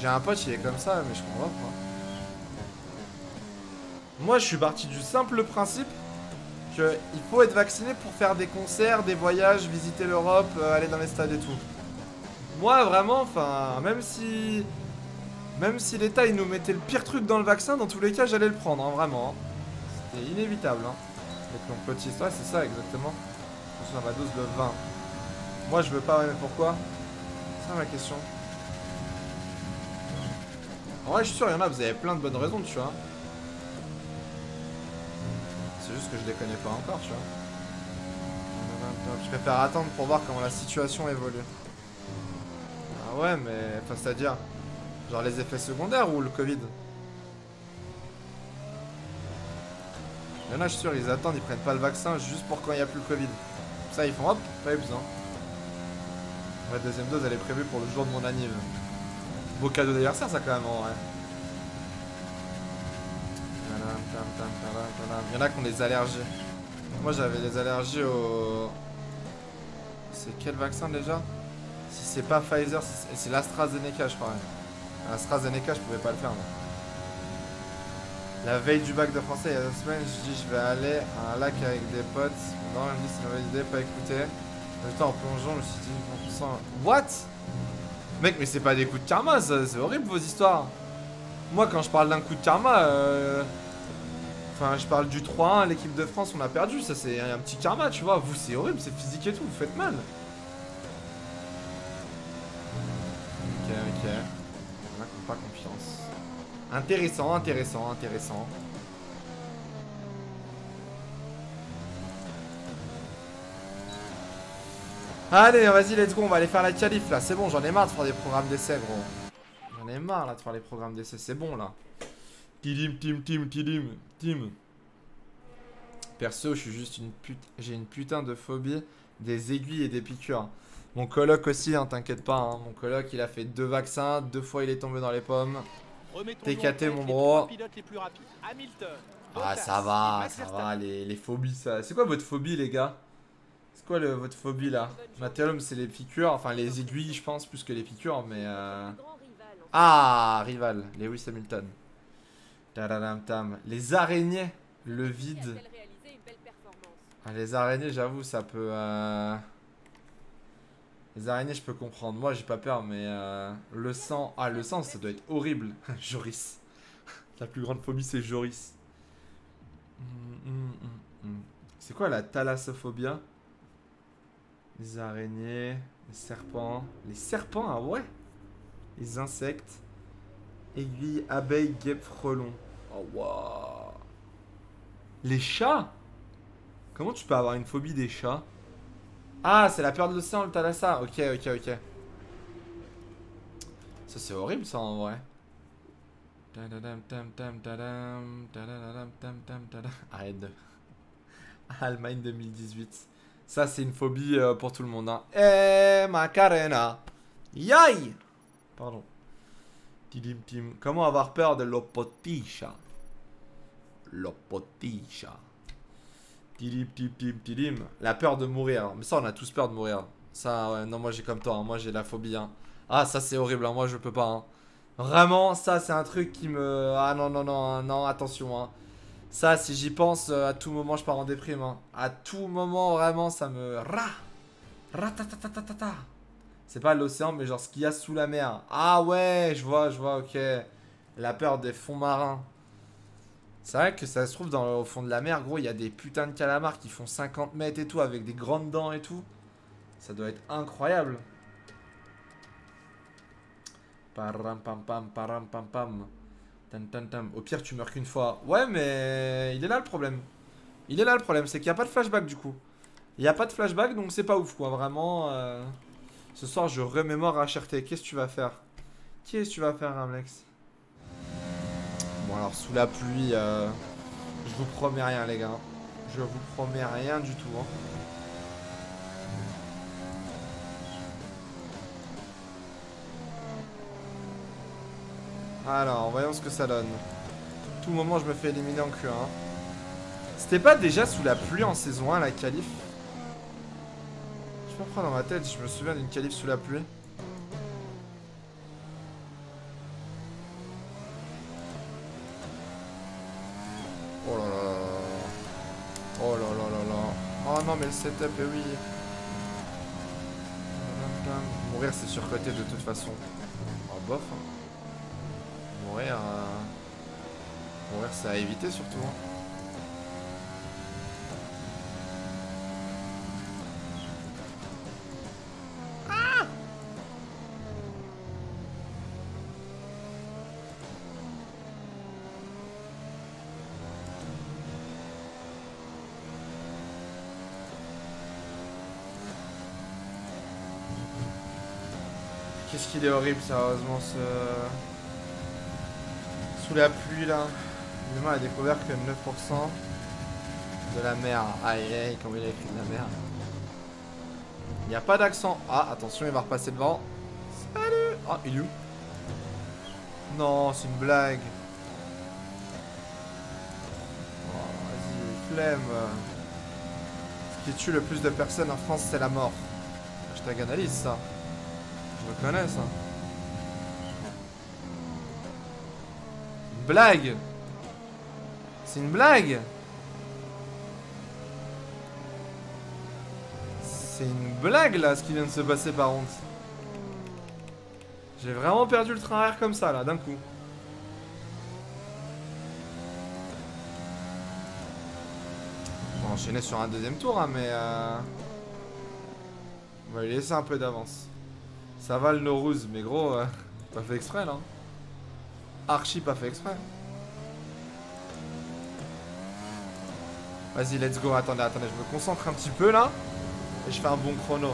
J'ai un pote, il est comme ça, mais je comprends pas. Moi, je suis parti du simple principe que il faut être vacciné pour faire des concerts, des voyages, visiter l'Europe, euh, aller dans les stades et tout. Moi, vraiment, enfin, même si. Même si l'État il nous mettait le pire truc dans le vaccin, dans tous les cas, j'allais le prendre, hein, vraiment. hein. C'était inévitable. Hein. Les complotistes, ouais, c'est ça exactement. Je suis ma dose de 20. Moi, je veux pas, mais pourquoi? C'est ma question. En vrai, je suis sûr, il y en a, vous avez plein de bonnes raisons, tu vois. C'est juste que je les connais pas encore, tu vois. Je préfère attendre pour voir comment la situation évolue. Ah ouais, mais... Enfin, c'est-à-dire... Genre les effets secondaires ou le Covid? Il y en a, je suis sûr, ils attendent, ils prennent pas le vaccin juste pour quand il n'y a plus le Covid. Ça, ils font hop, pas eu besoin. La deuxième dose, elle est prévue pour le jour de mon anniv. Beau cadeau d'anniversaire, ça, quand même, en vrai. Il y en a qui ont des allergies. Moi j'avais des allergies au... C'est quel vaccin déjà? Si c'est pas Pfizer, c'est l'AstraZeneca je crois. AstraZeneca je pouvais pas le faire. La veille du bac de français, il y a deux semaines, je dis je vais aller à un lac avec des potes. Non, elle me dit c'est une mauvaise idée, pas écouter. J'étais en plongeant, je me suis dit, What? Mec, mais c'est pas des coups de karma, c'est horrible vos histoires. Moi, quand je parle d'un coup de karma, euh... enfin, je parle du 3-1, l'équipe de France, on a perdu, ça c'est un petit karma, tu vois. Vous, c'est horrible, c'est physique et tout, vous faites mal. Ok, ok. On a pas confiance. Intéressant, intéressant, intéressant. Allez, vas-y, let's go, on va aller faire la qualif là. C'est bon, j'en ai marre de faire des programmes d'essai, gros. J'en ai marre là de faire les programmes d'essai, c'est bon là. Tidim, tim, tim, tidim, tim. Perso, je suis juste une pute. J'ai une putain de phobie des aiguilles et des piqûres. Mon coloc aussi, hein, t'inquiète pas. Hein. Mon coloc, il a fait deux vaccins, deux fois il est tombé dans les pommes. TKT, mon bro. Ah, ça va, ça va, les, les phobies, ça. C'est quoi votre phobie, les gars? C'est quoi votre phobie là? Matérium c'est les piqûres, enfin les aiguilles je pense plus que les piqûres mais euh... Ah rival, Lewis Hamilton. Les araignées, le vide. Ah, les araignées j'avoue ça peut... Euh... Les araignées je peux comprendre, moi j'ai pas peur mais euh... le sang... Ah le sang ça doit être horrible. Joris. La plus grande phobie c'est Joris. Hum, hum, hum, c'est quoi la thalassophobia les araignées, les serpents. Les serpents, ah ouais? Les insectes. Aiguilles, abeilles, guêpes, frelons. Oh waouh Les chats? Comment tu peux avoir une phobie des chats? Ah, c'est la peur de l'océan, le thalassa. Ok, ok, ok. Ça, c'est horrible, ça, en vrai. Arrête de... Allemagne 2018. Ça, c'est une phobie euh, pour tout le monde. Hein. Eh, Macarena. Yay Pardon. Tidim tim. Comment avoir peur de l'opotisha L'opotisha. Tidim tim tim tidim. La peur de mourir. Mais ça, on a tous peur de mourir. Ça, ouais, non, moi j'ai comme toi. Hein. Moi j'ai la phobie. Hein. Ah, ça c'est horrible. Hein. Moi je peux pas. Vraiment, ça c'est un truc qui me. Ah non, non, non, non, attention. Hein. Ça, si j'y pense, euh, à tout moment, je pars en déprime. Hein. À tout moment, vraiment, ça me... Ra Ratatatatata C'est pas l'océan, mais genre ce qu'il y a sous la mer. Ah ouais, je vois, je vois, ok. La peur des fonds marins. C'est vrai que ça se trouve au fond de la mer, gros, il y a des putains de calamars qui font 50 mètres et tout, avec des grandes dents et tout. Ça doit être incroyable. Param pam pam param pam pam. Au pire, tu meurs qu'une fois. Ouais, mais il est là le problème. Il est là le problème, c'est qu'il n'y a pas de flashback du coup. Il n'y a pas de flashback, donc c'est pas ouf quoi. Vraiment, euh, ce soir, je remémore HRT. Qu'est-ce que tu vas faire? Qu'est-ce que tu vas faire, Amlex? Bon, alors, sous la pluie, euh, je vous promets rien, les gars. Je vous promets rien du tout. Hein. Alors, voyons ce que ça donne. Tout moment, je me fais éliminer en Q1. C'était pas déjà sous la pluie en saison 1, la qualif? Je me prends dans ma tête, je me souviens d'une qualif sous la pluie. Oh là là Oh là là là là. Oh non, mais le setup, eh oui. Mourir, c'est surcoté de toute façon. Oh, bof. Hein. Mourir, euh... c'est à éviter surtout. Hein. Ah Qu'est-ce qu'il est horrible sérieusement ce... Sous la pluie là. Évidemment, a découvert que 9% de la mer. Aïe aïe, comme il a écrit de la mer. Il n'y a pas d'accent. Ah, attention, il va repasser devant. Salut Ah, il est où? Non, c'est une blague. Oh, vas-y. flemme. Ce qui tue le plus de personnes en France, c'est la mort. Hashtag analyse, ça. Je reconnais, ça. Blague C'est une blague C'est une blague, là, ce qui vient de se passer, par contre. J'ai vraiment perdu le train arrière comme ça, là, d'un coup. On va enchaîner sur un deuxième tour, hein, mais... Euh... On va lui laisser un peu d'avance. Ça va le Norouz, mais gros, euh, pas fait exprès, là. Archi pas fait exprès. Vas-y, let's go. Attendez, attendez, je me concentre un petit peu, là. Et je fais un bon chrono.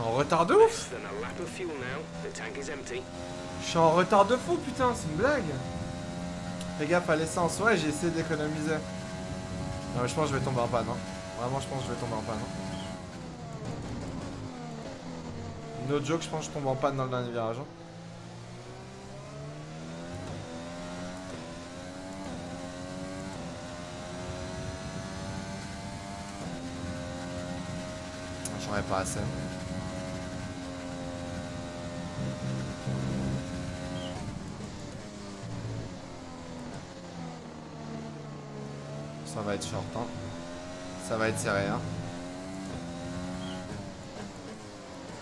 Suis en retard de ouf Je suis en retard de fou putain, c'est une blague Fais gaffe à l'essence, ouais j'ai essayé d'économiser. Non mais je pense que je vais tomber en panne, hein. Vraiment je pense que je vais tomber en panne. Hein. No joke, je pense que je tombe en panne dans le dernier virage. Hein. J'aurais pas assez. Ça va être short, hein. Ça va être serré, hein.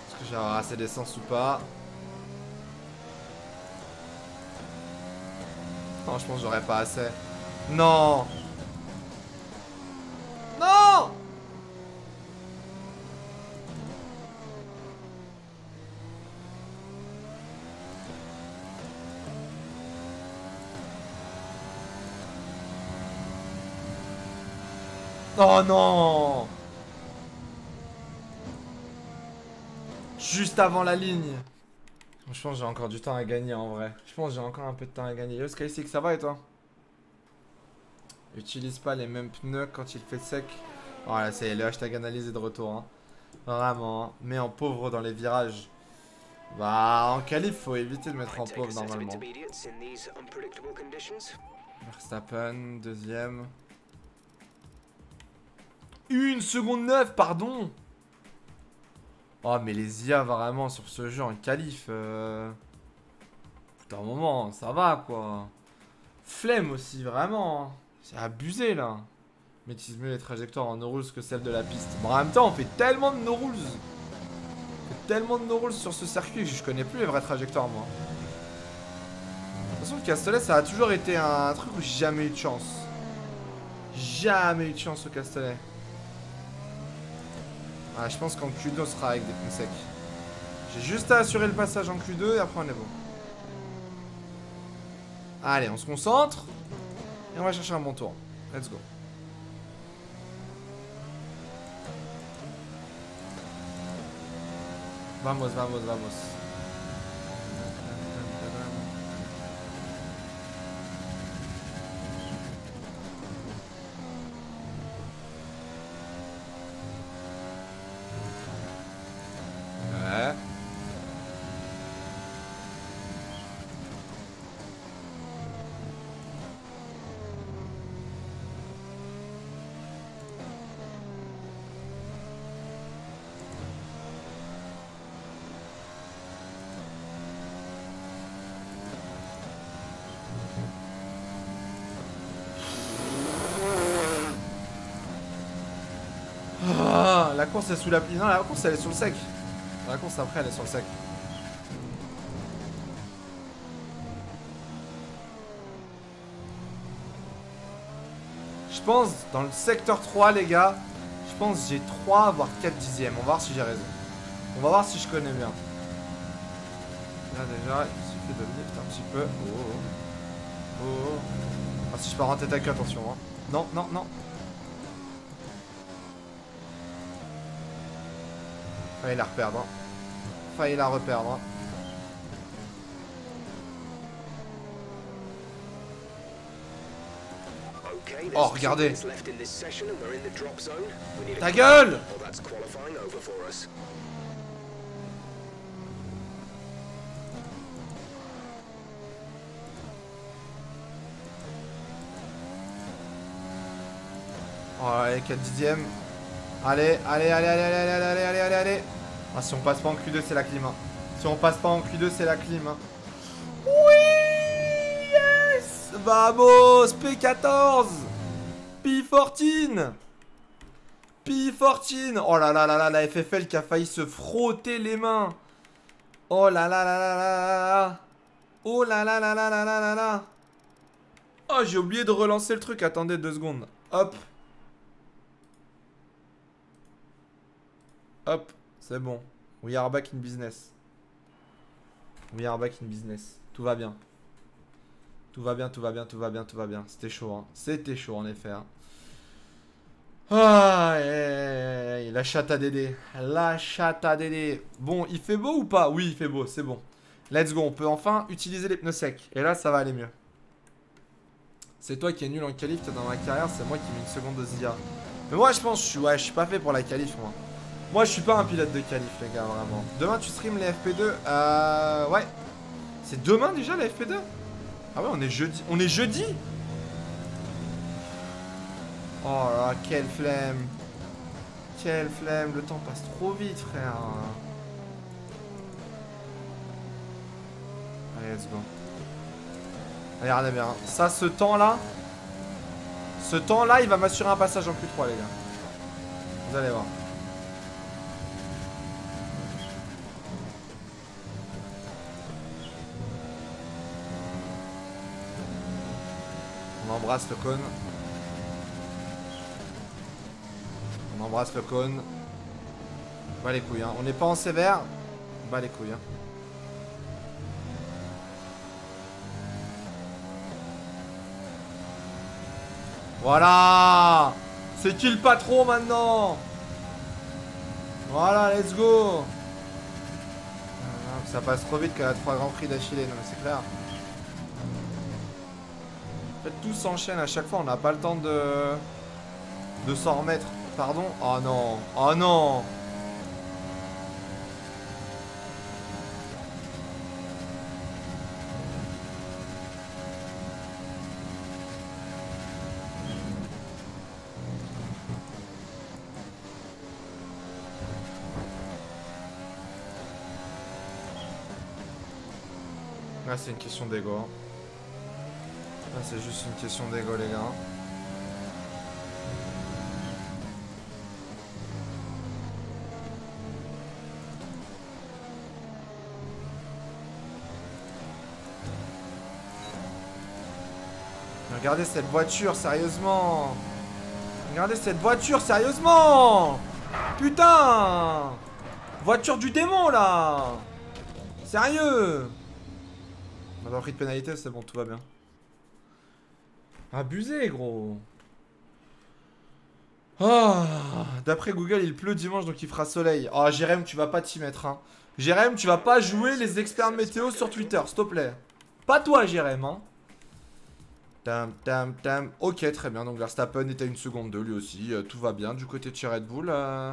Est-ce que j'ai assez d'essence ou pas? Non, je pense que j'aurais pas assez. Non Non Oh non Juste avant la ligne. Je pense que j'ai encore du temps à gagner en vrai. Je pense que j'ai encore un peu de temps à gagner. Yo Sky ça va et toi? Utilise pas les mêmes pneus quand il fait sec. Voilà, c'est le hashtag analysé de retour. Hein. Vraiment. Hein. Mais en pauvre dans les virages. Bah, en qualif, faut éviter de mettre en pauvre normalement. Verstappen, deuxième. Une seconde neuf, pardon Oh, mais les IA, vraiment, sur ce jeu en qualif... Euh... Putain, un moment, ça va, quoi. Flemme aussi, vraiment. C'est abusé, là. Maîtrise mieux les trajectoires en no rules que celles de la piste. Bon, en même temps, on fait tellement de no rules. On fait tellement de no rules sur ce circuit que je connais plus les vraies trajectoires, moi. De toute façon, le Castellet, ça a toujours été un truc où j'ai jamais eu de chance. Jamais eu de chance au Castellet. Ah, je pense qu'en Q2 on sera avec des pneus secs. J'ai juste à assurer le passage en Q2 et après on est bon. Allez, on se concentre. Et on va chercher un bon tour. Let's go. Vamos, vamos, vamos. la course est sous la... Non, la course elle est sur le sec. La course après elle est sur le sec. Je pense, dans le secteur 3 les gars, je pense j'ai 3 voire 4 dixièmes. On va voir si j'ai raison. On va voir si je connais bien. Là déjà, il suffit de lift un petit peu. Oh, oh. oh. oh. Ah, si je pars en tête à queue, attention. Hein. Non, non, non. Failli la reperdre. Failli la reperdre. Oh, regardez. Ta gueule Oh, allez, 4 dixièmes. Allez, allez, allez, allez, allez, allez, allez, allez, allez, allez. Ah, si on passe pas en Q2, c'est la clim. hein. Si on passe pas en Q2, c'est la clim. hein. Oui Yes Vamos P14 P14 P14 Oh là là là là, la FFL qui a failli se frotter les mains. Oh là là là là là là. Oh là là là là là là là là. Oh, j'ai oublié de relancer le truc. Attendez deux secondes. Hop. Hop, c'est bon. We are back in business. We are back in business. Tout va bien. Tout va bien, tout va bien, tout va bien, tout va bien. C'était chaud, hein. C'était chaud, en effet. hein. Ah, aïe, aïe, aïe, la chatte à Dédé. La chatte à Dédé. Bon, il fait beau ou pas? Oui, il fait beau, c'est bon. Let's go, on peut enfin utiliser les pneus secs. Et là, ça va aller mieux. C'est toi qui es nul en qualif dans ma carrière, c'est moi qui mets une seconde de Zia. Mais moi, je pense, suis, ouais, je suis pas fait pour la qualif, moi. Moi, je suis pas un pilote de qualif, les gars, vraiment. Demain, tu stream les FP2 Euh. Ouais. C'est demain déjà, les FP2 Ah ouais, on est jeudi. On est jeudi? Oh là, quelle flemme. Quelle flemme. Le temps passe trop vite, frère. Allez, let's go. Regardez bien. Ça, ce temps-là. Ce temps-là, il va m'assurer un passage en Q3, les gars. Vous allez voir. On embrasse le cône. On embrasse le cône. Bas les couilles, hein. On n'est pas en sévère. Bas les couilles, hein. Voilà C'est qui le patron maintenant? Voilà, let's go Ça passe trop vite a trois grands prix d'affilée, non mais c'est clair. Tout s'enchaîne à chaque fois, on n'a pas le temps de... de s'en remettre. Pardon? Oh non Oh non Ah, c'est une question d'ego. Hein. Ah, c'est juste une question d'ego, les gars. Regardez cette voiture, sérieusement Regardez cette voiture, sérieusement Putain Voiture du démon, là Sérieux On a pris de pénalité, c'est bon, tout va bien. Abusé, gros Ah, D'après Google, il pleut dimanche, donc il fera soleil. Ah, Jérém, tu vas pas t'y mettre, hein. Jérém, tu vas pas jouer les experts météo sur Twitter, s'il te plaît. Pas toi, Jérém, hein. Tam, tam, tam. Ok, très bien. Donc Verstappen était à une seconde de lui aussi. Euh, tout va bien du côté de chez Red Bull. euh.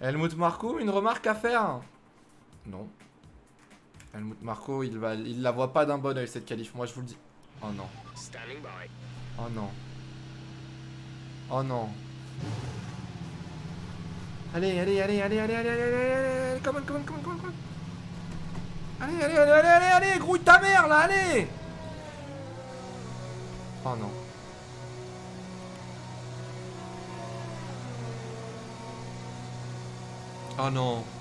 Helmut Marko, une remarque à faire? Non. Helmut Marko, il, va, il la voit pas d'un bon oeil cette qualif. Moi, je vous le dis. Oh non. Oh non. Oh non. Allez, allez, allez, allez, allez, allez, allez, allez, allez, allez, come on, come on, come on, come on, come on. Allez, allez, allez, allez, allez, allez, grouille ta mère là, allez Oh non. Oh non.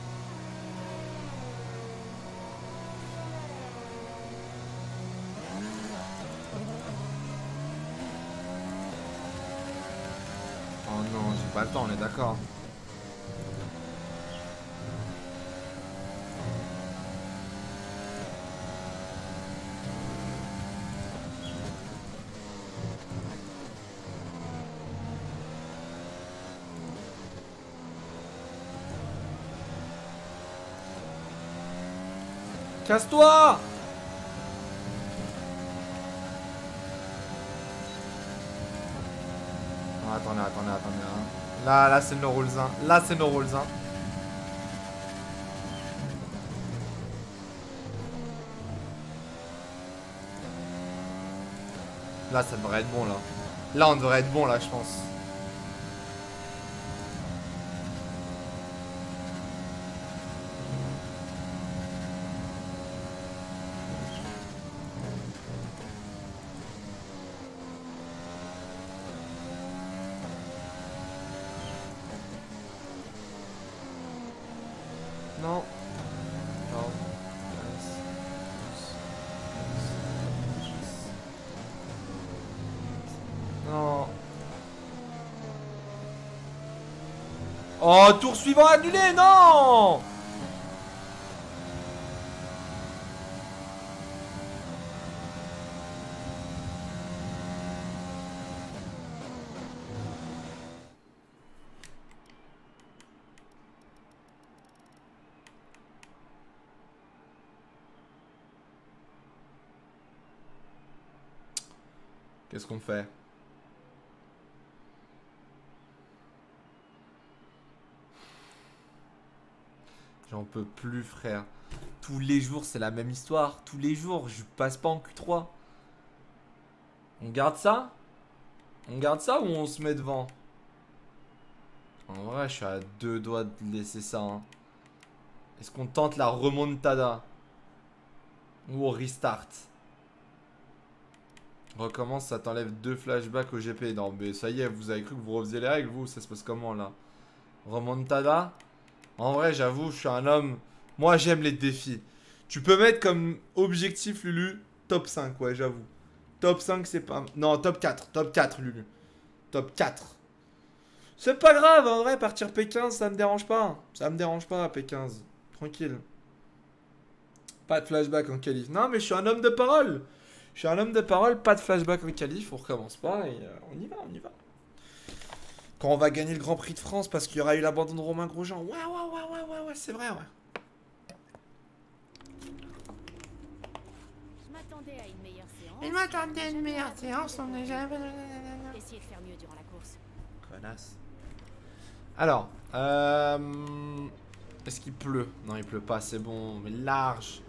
pas le temps, on est d'accord. Casse-toi Là, là, c'est nos rules 1. Là, c'est nos rules 1. Là, ça devrait être bon, là. Là, on devrait être bon, là, je pense. Suivant annulé, non Qu'est-ce qu'on fait J'en plus, frère. Tous les jours, c'est la même histoire. Tous les jours, je passe pas en Q3. On garde ça? On garde ça ou on se met devant? En vrai, je suis à deux doigts de laisser ça. hein. Est-ce qu'on tente la remontada? Ou on restart? Recommence, ça t'enlève deux flashbacks au GP. Non, mais ça y est, vous avez cru que vous refaisiez les règles, vous? Ça se passe comment là? Remontada? En vrai, j'avoue, je suis un homme. Moi, j'aime les défis. Tu peux mettre comme objectif, Lulu, top 5, ouais, j'avoue. Top 5, c'est pas. Non, top 4. Top 4, Lulu. Top 4. C'est pas grave, en vrai, partir P15, ça me dérange pas. Ça me dérange pas, P15. Tranquille. Pas de flashback en qualif. Non, mais je suis un homme de parole. Je suis un homme de parole, pas de flashback en qualif, on recommence pas et euh, on y va, on y va. Quand on va gagner le Grand Prix de France parce qu'il y aura eu l'abandon de Romain Grosjean. Ouais, ouais, ouais, ouais, ouais, ouais, c'est vrai, ouais. Je m'attendais à une meilleure séance. Il m'attendait à une meilleure séance, on est jamais. Essayez de faire mieux durant la course. Connasse. Alors, euh... est-ce qu'il pleut? Non, il pleut pas, c'est bon, mais large.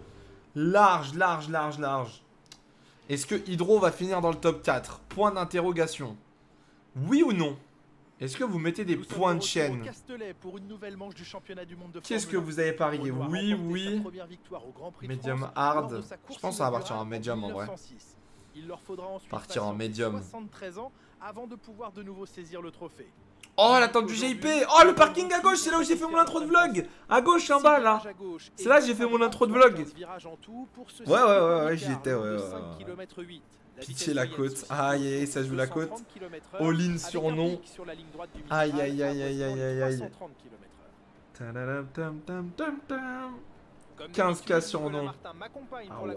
Large, large, large, large. Est-ce que Hydro va finir dans le top 4 Point d'interrogation. Oui ou non? Est-ce que vous mettez des Nous points de chaîne Qu'est-ce que vous avez 1. parié Oui, oui. Medium France hard. Je pense que ça va partir en medium, en vrai. 1906. Il leur faudra ensuite Partir en medium. 73 ans avant de pouvoir de nouveau saisir le trophée. Oh, l'attente du GIP Oh, le parking à gauche, c'est là où j'ai fait mon intro de vlog À gauche, en bas, là C'est là que j'ai fait mon intro de vlog. Ouais, ouais, ouais, ouais, j'y étais, ouais, ouais, ouais. Pitié la côte. Aïe, aïe, ça joue la côte. All-in sur nom. Aïe, aïe, aïe, aïe, aïe, aïe, aïe. Tadadam, tam, tam, tam, tam. 15K sur pour Ah ouais.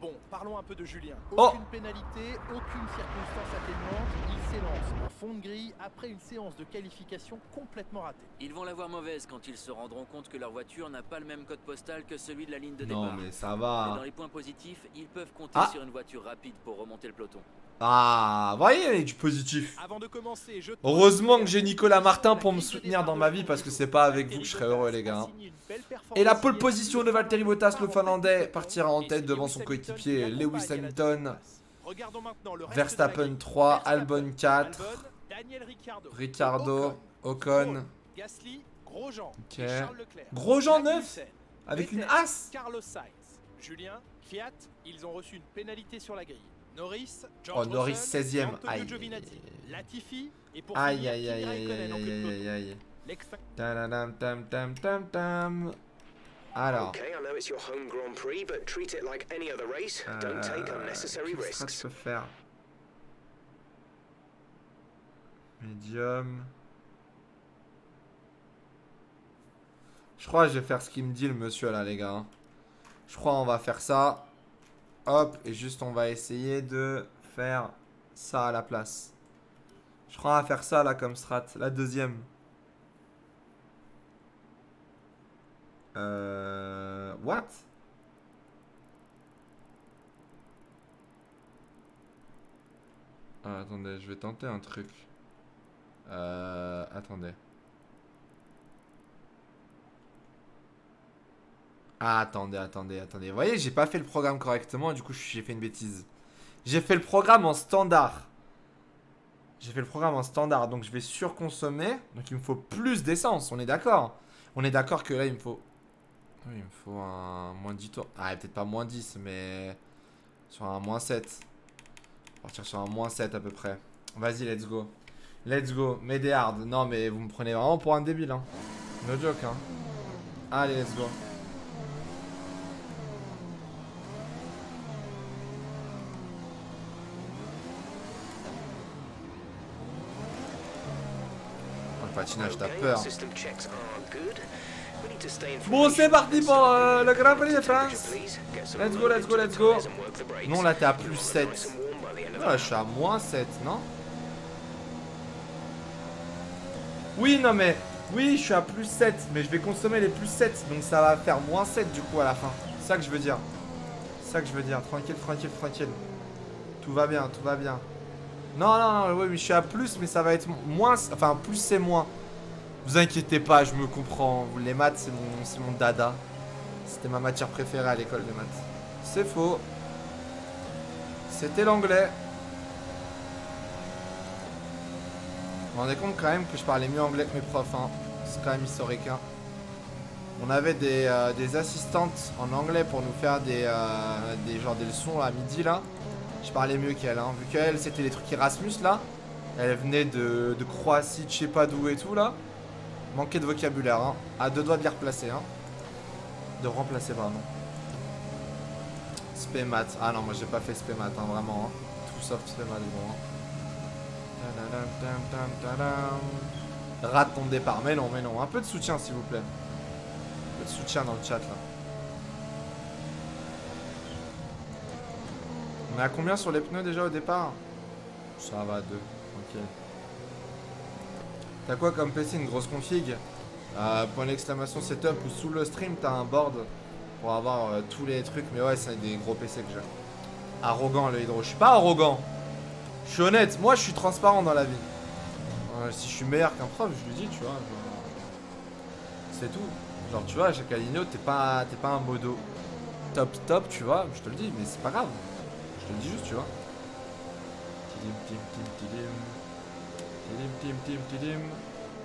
Bon, parlons un peu de Julien. Oh Aucune pénalité, aucune circonstance atténuante. Il s'élance en fond de grille après une séance de qualification complètement ratée. Ils vont la voir mauvaise quand ils se rendront compte que leur voiture n'a pas le même code postal que celui de la ligne de Non, départ. mais ça Mais va. dans les points positifs, ils peuvent compter Ah. sur une voiture rapide pour remonter le peloton. Ah, voyez, il y a du positif. Avant de commencer, je Heureusement que j'ai Nicolas Martin pour me soutenir dans ma vie parce que c'est pas avec vous que je serais heureux, les gars. Et la pole position de Valtteri Bottas, le Finlandais, partira en tête devant son coéquipier Lewis Hamilton. Verstappen 3, Albon 4, Ricardo, Ocon, Gasly, Grosjean, Ok. et Charles Leclerc. Grosjean neuf Magnussen, avec une as. Carlos Sainz, Julien, Fiat, ils ont reçu une pénalité sur la grille. Norris, Oh, Norris Russell, 16ème. Antonio Aïe. Latifi et pour Aïe, finir, aïe, aïe, aïe, aïe, aïe, Tadadam, tam, tam, tam, tam. Alors. Okay, I know it's your home Grand Prix, but treat it like any other race. Don't take Euh, unnecessary quelle strat risks. je peux faire Medium. Je crois que je vais faire ce qu'il me dit le monsieur là les gars. Je crois on va faire ça. Hop, et juste on va essayer de faire ça à la place. Je crois à faire ça là comme strat, la deuxième. Euh... What? Ah, attendez, je vais tenter un truc. Euh... Attendez. Attendez, attendez, attendez. Vous voyez, j'ai pas fait le programme correctement du coup, j'ai fait une bêtise. J'ai fait le programme en standard. J'ai fait le programme en standard, donc je vais surconsommer. Donc il me faut plus d'essence, on est d'accord On est d'accord que là, il me faut... Il me faut un moins 10 tours. Ah, peut-être pas moins 10, mais... Sur un moins 7. Partir sur un moins 7 à peu près. Vas-y, let's go. Let's go. Mais des. Non, mais vous me prenez vraiment pour un débile, hein. No joke, hein. Allez, let's go. Patinage, t'as peur. Bon, c'est parti pour euh, le Grand Prix de France. Let's go, let's go, let's go. Non, là, t'es à plus Nice 7. and warm by the end of Non, là, je suis à moins 7, non? Oui, non, mais... Oui, je suis à plus 7, mais je vais consommer les plus 7, donc ça va faire moins 7 du coup à la fin. C'est ça que je veux dire. C'est ça que je veux dire. Tranquille, tranquille, tranquille. Tout va bien, tout va bien. Non, non, non, oui, mais je suis à plus, mais ça va être moins... Enfin, plus c'est moins. Vous inquiétez pas, je me comprends. Les maths, c'est mon, mon dada. C'était ma matière préférée à l'école de maths. C'est faux. C'était l'anglais. Vous vous rendez compte quand même que je parlais mieux anglais que mes profs, hein. C'est quand même historique, hein. On avait des, euh, des assistantes en anglais pour nous faire des, euh, des, genre des leçons à midi, là. Je parlais mieux qu'elle, hein. Vu qu'elle, c'était des trucs Erasmus, là. Elle venait de, de Croatie, de je sais pas d'où et tout, là. Manquait de vocabulaire, hein. À deux doigts de les replacer, hein. De remplacer, pardon. Spémat. Ah non, moi j'ai pas fait Spémat, hein, vraiment. hein. Tout sauf Spémat, bon. Hein. Rate ton départ. Mais non, mais non. Un peu de soutien, s'il vous plaît. Un peu de soutien dans le chat, là. On est à combien sur les pneus déjà au départ? Ça va, deux. Ok. T'as quoi comme PC Une grosse config? Euh, Point d'exclamation setup ou sous le stream, t'as un board pour avoir euh, tous les trucs. Mais ouais, c'est des gros PC que j'ai. Arrogant le hydro. Je suis pas arrogant. Je suis honnête. Moi, je suis transparent dans la vie. Euh, si je suis meilleur qu'un prof, je lui dis, tu vois. C'est tout. Genre, tu vois, Jacques Aligno, t'es pas, t'es pas un modo top top, tu vois. Je te le dis, mais c'est pas grave. Je le dis juste, tu vois.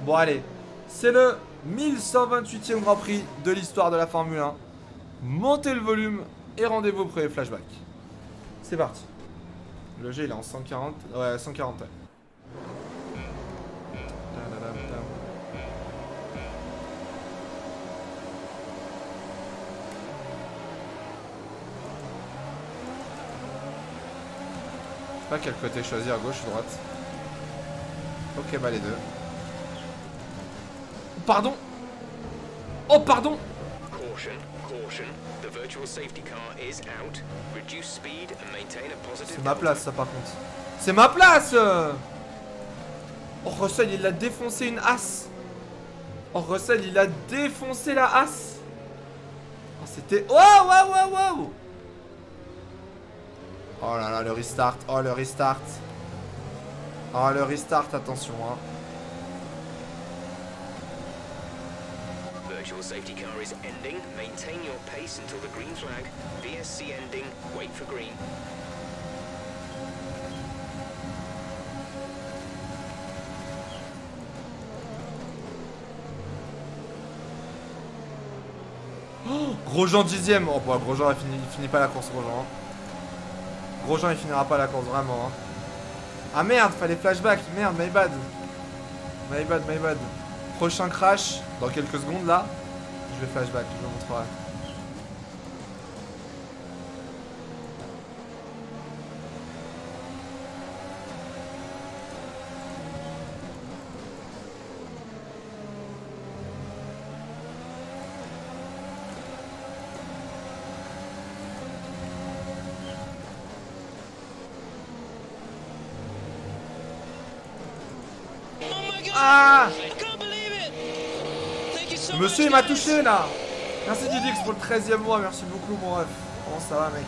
Bon, allez. C'est le 1128e Grand Prix de l'histoire de la Formule 1. Montez le volume et rendez-vous au premier flashback. C'est parti. Le jeu il est en 140. Ouais, 140. Pas quel côté choisir, gauche ou droite. Ok, bah les deux. Pardon Oh, pardon Caution, caution. The virtual safety car is out. Reduce speed and maintain a positive. C'est ma place, ça par contre. C'est ma place euh Oh, Russell, il a défoncé une as. Oh, Russell, il a défoncé la as. Oh, c'était... Wow, wow, wow, wow Oh là là, le restart. Oh, le restart. Oh, le restart, attention, hein. Virtual safety car is ending. Maintain your pace until the green flag. VSC ending. Wait for green. Grosjean dixième. Oh, bah, Grosjean, il finit, il finit pas la course, Grosjean. Grosjean, il finira pas la course, vraiment. hein. Ah merde, fallait flashback. Merde, my bad. My bad, my bad. Prochain crash, dans quelques secondes, là. Je vais flashback, je vous montrerai. Oh my god! Ah I can't believe it! Thank you so Monsieur, il m'a touché, là. Merci Didix pour le 13 e mois, merci beaucoup, mon ref. Comment ça va, mec?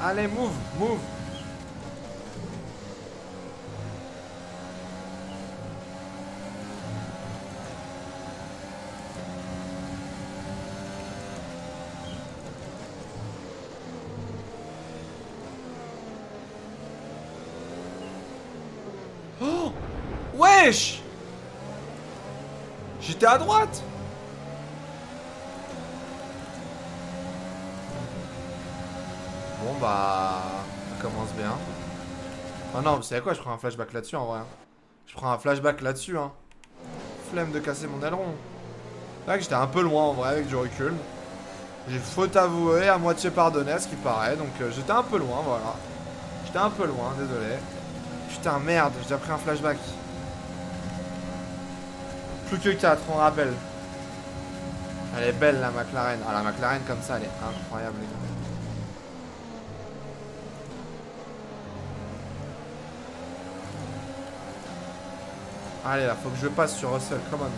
Allez, move, move. Oh! Wesh J'étais à droite Bon bah... Ça commence bien. Oh non, vous savez quoi Je prends un flashback là-dessus en vrai. Je prends un flashback là-dessus hein. Flemme de casser mon aileron. Vrai que j'étais un peu loin en vrai avec du recul. J'ai faute avouée, à moitié pardonné ce qui paraît. Donc euh, j'étais un peu loin, voilà. J'étais un peu loin, désolé. Putain, merde, j'ai pris un flashback. Plus que 4, on rappelle. Elle est belle la McLaren. Ah la McLaren comme ça, elle est incroyable les gars. Allez là, faut que je passe sur Russell, come on.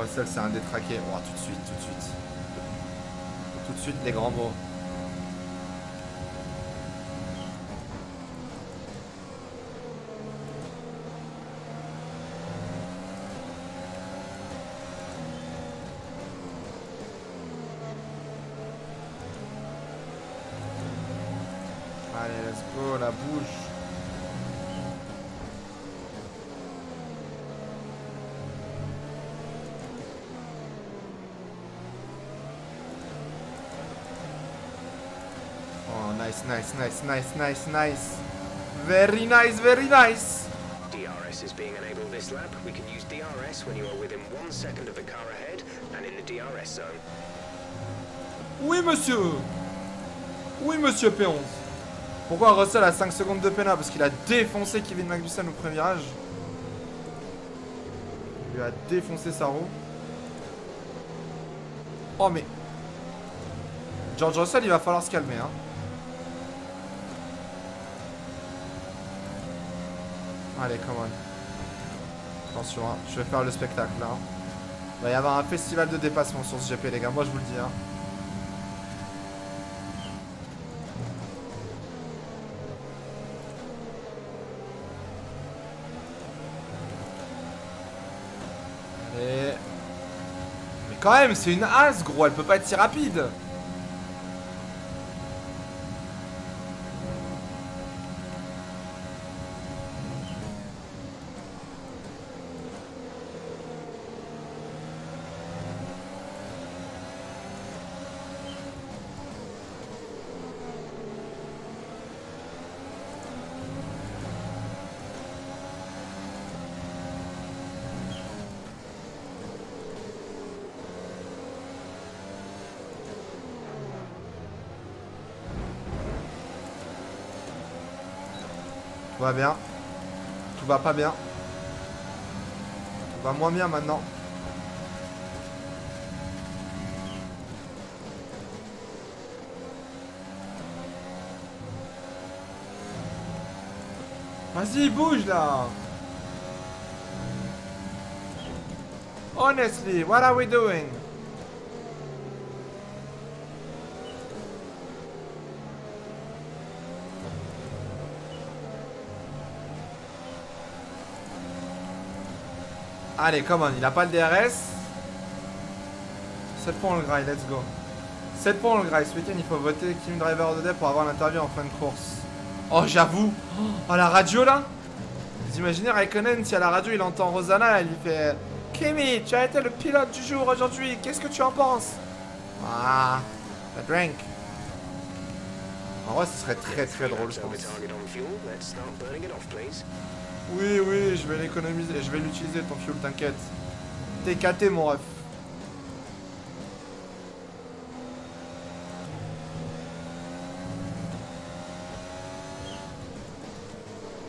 Russell c'est un détraqué. Oh, tout de suite, tout de suite. Tout de suite les grands mots. Allez, let's go, la bouche. Oh, nice, nice, nice, nice, nice. Very nice, very nice. DRS is being enabled this lap. We can use DRS when you are within one second of the car ahead and in the DRS zone. Oui, monsieur. Oui, monsieur P11. Pourquoi Russell a 5 secondes de pénal Parce qu'il a défoncé Kevin Magnussen au premier virage. Il lui a défoncé sa roue. Oh, mais... George Russell, il va falloir se calmer, hein. Allez, come on. Attention, hein. je vais faire le spectacle, là. Il va y avoir un festival de dépassement sur ce GP, les gars. Moi, je vous le dis, hein. Mais quand même, c'est une as, gros, elle peut pas être si rapide. Va bien. Tout va pas bien. Tout va moins bien maintenant. Vas-y, bouge là Honestly, what are we doing? Allez, come on, il a pas le DRS. 7 points on le graille, let's go. 7 points on le graille, ce week-end il faut voter Team Driver the Day pour avoir l'interview en fin de course. Oh, j'avoue. Oh, la radio là Vous imaginez Raikkonen, si à la radio il entend Rosanna, elle lui fait Kimi, tu as été le pilote du jour aujourd'hui, qu'est-ce que tu en penses? Ah, the drink. En vrai, ce serait très très drôle, je pense. Oui, oui, je vais l'économiser, je vais l'utiliser ton fuel, t'inquiète. T'es caté, mon ref.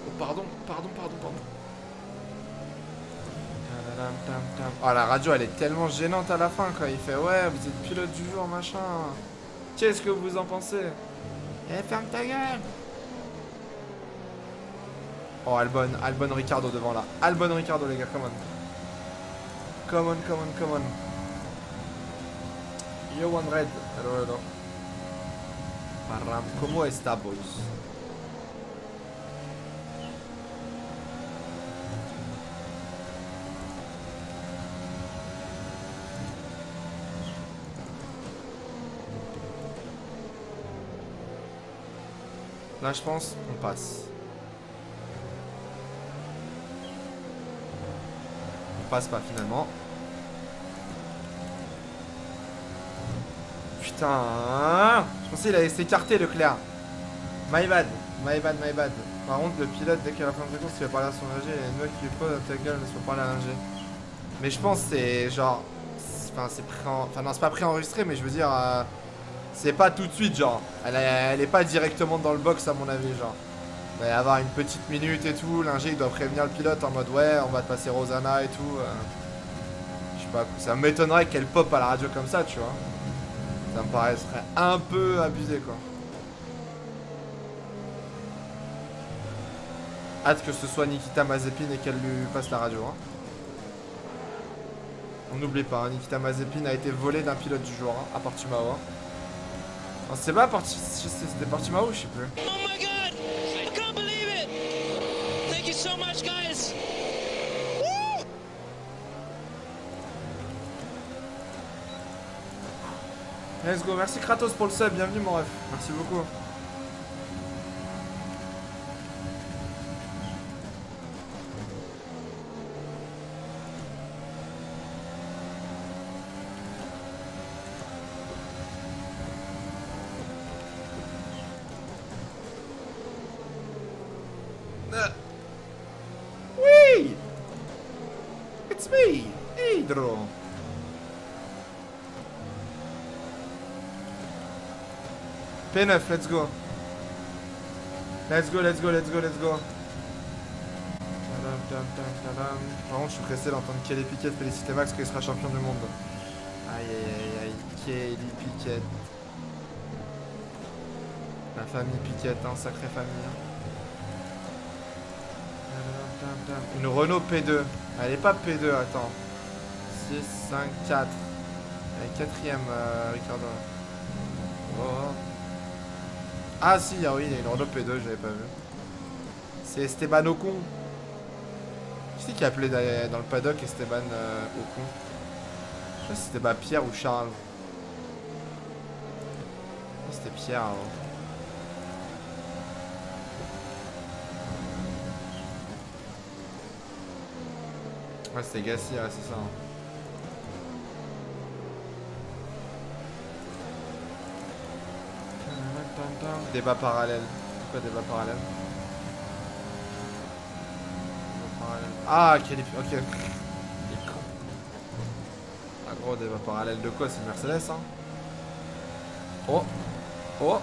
Oh, pardon, pardon, pardon, pardon. Oh, la radio, elle est tellement gênante à la fin, quoi. Il fait, ouais, vous êtes pilote du jour, machin. Qu'est-ce que vous en pensez? Eh, ferme ta gueule Oh, Albon, Albon Ricardo devant là. Albon Ricardo, les gars, come on. Come on, come on, come on. Yo, one red. Hello, hello. Param, ¿Cómo está, boys? Là, je pense, on passe. Passe pas finalement. Putain. Je pensais qu'il allait s'écarter, Leclerc. My bad. My bad, my bad. Par contre, le pilote, dès qu'à la fin de course, il va parler à son ingé, il y a une meuf qui lui à ta gueule, laisse-moi parler à l'ingé. Mais je pense c'est genre. Enfin, c'est pré Enfin, pas préenregistré, mais je veux dire. euh, c'est pas tout de suite, genre. Elle, elle est pas directement dans le box, à mon avis, genre. Y avoir une petite minute et tout. L'ingé, il doit prévenir le pilote en mode ouais, on va te passer Rosanna et tout. euh. Je sais pas, ça m'étonnerait qu'elle pop à la radio comme ça, tu vois. Ça me paraîtrait un peu abusé, quoi. Hâte que ce soit Nikita Mazepin et qu'elle lui passe la radio, hein. On n'oublie pas, hein, Nikita Mazepin a été volé d'un pilote du jour, hein, à Portimao. Non, c'est pas Porti- C'était Portimao, je sais plus. Oh! Let's go, merci Kratos pour le sub, bienvenue mon ref, merci beaucoup. Euh. Oui It's me, Hydro P9, let's go. Let's go, let's go, let's go, let's go. Par contre, je suis pressé d'entendre Kelly Piquet féliciter Max qu'il sera champion du monde. Aïe, aïe, aïe, aïe. Kelly Piquet. La famille Piquet, hein, sacrée famille. hein. Une Renault P2. Elle est pas P2, attends. 6, 5, 4. Elle est quatrième, euh, Ricardo. Oh. Ah si, ah oui, il y a une Renault P2, j'avais pas vu. C'est Esteban Ocon. Qui c'est qui a appelé dans le paddock Esteban euh, Ocon? Je sais pas si c'était Pierre ou Charles. C'était Pierre. avant. Ouais, c'était Gassi, ouais, c'est ça. hein. Débat parallèle. Pourquoi débat parallèle Débat parallèle. Ah, quel. Ok. Il est con. Ah gros, débat parallèle de quoi C'est Mercedes, hein? Oh Oh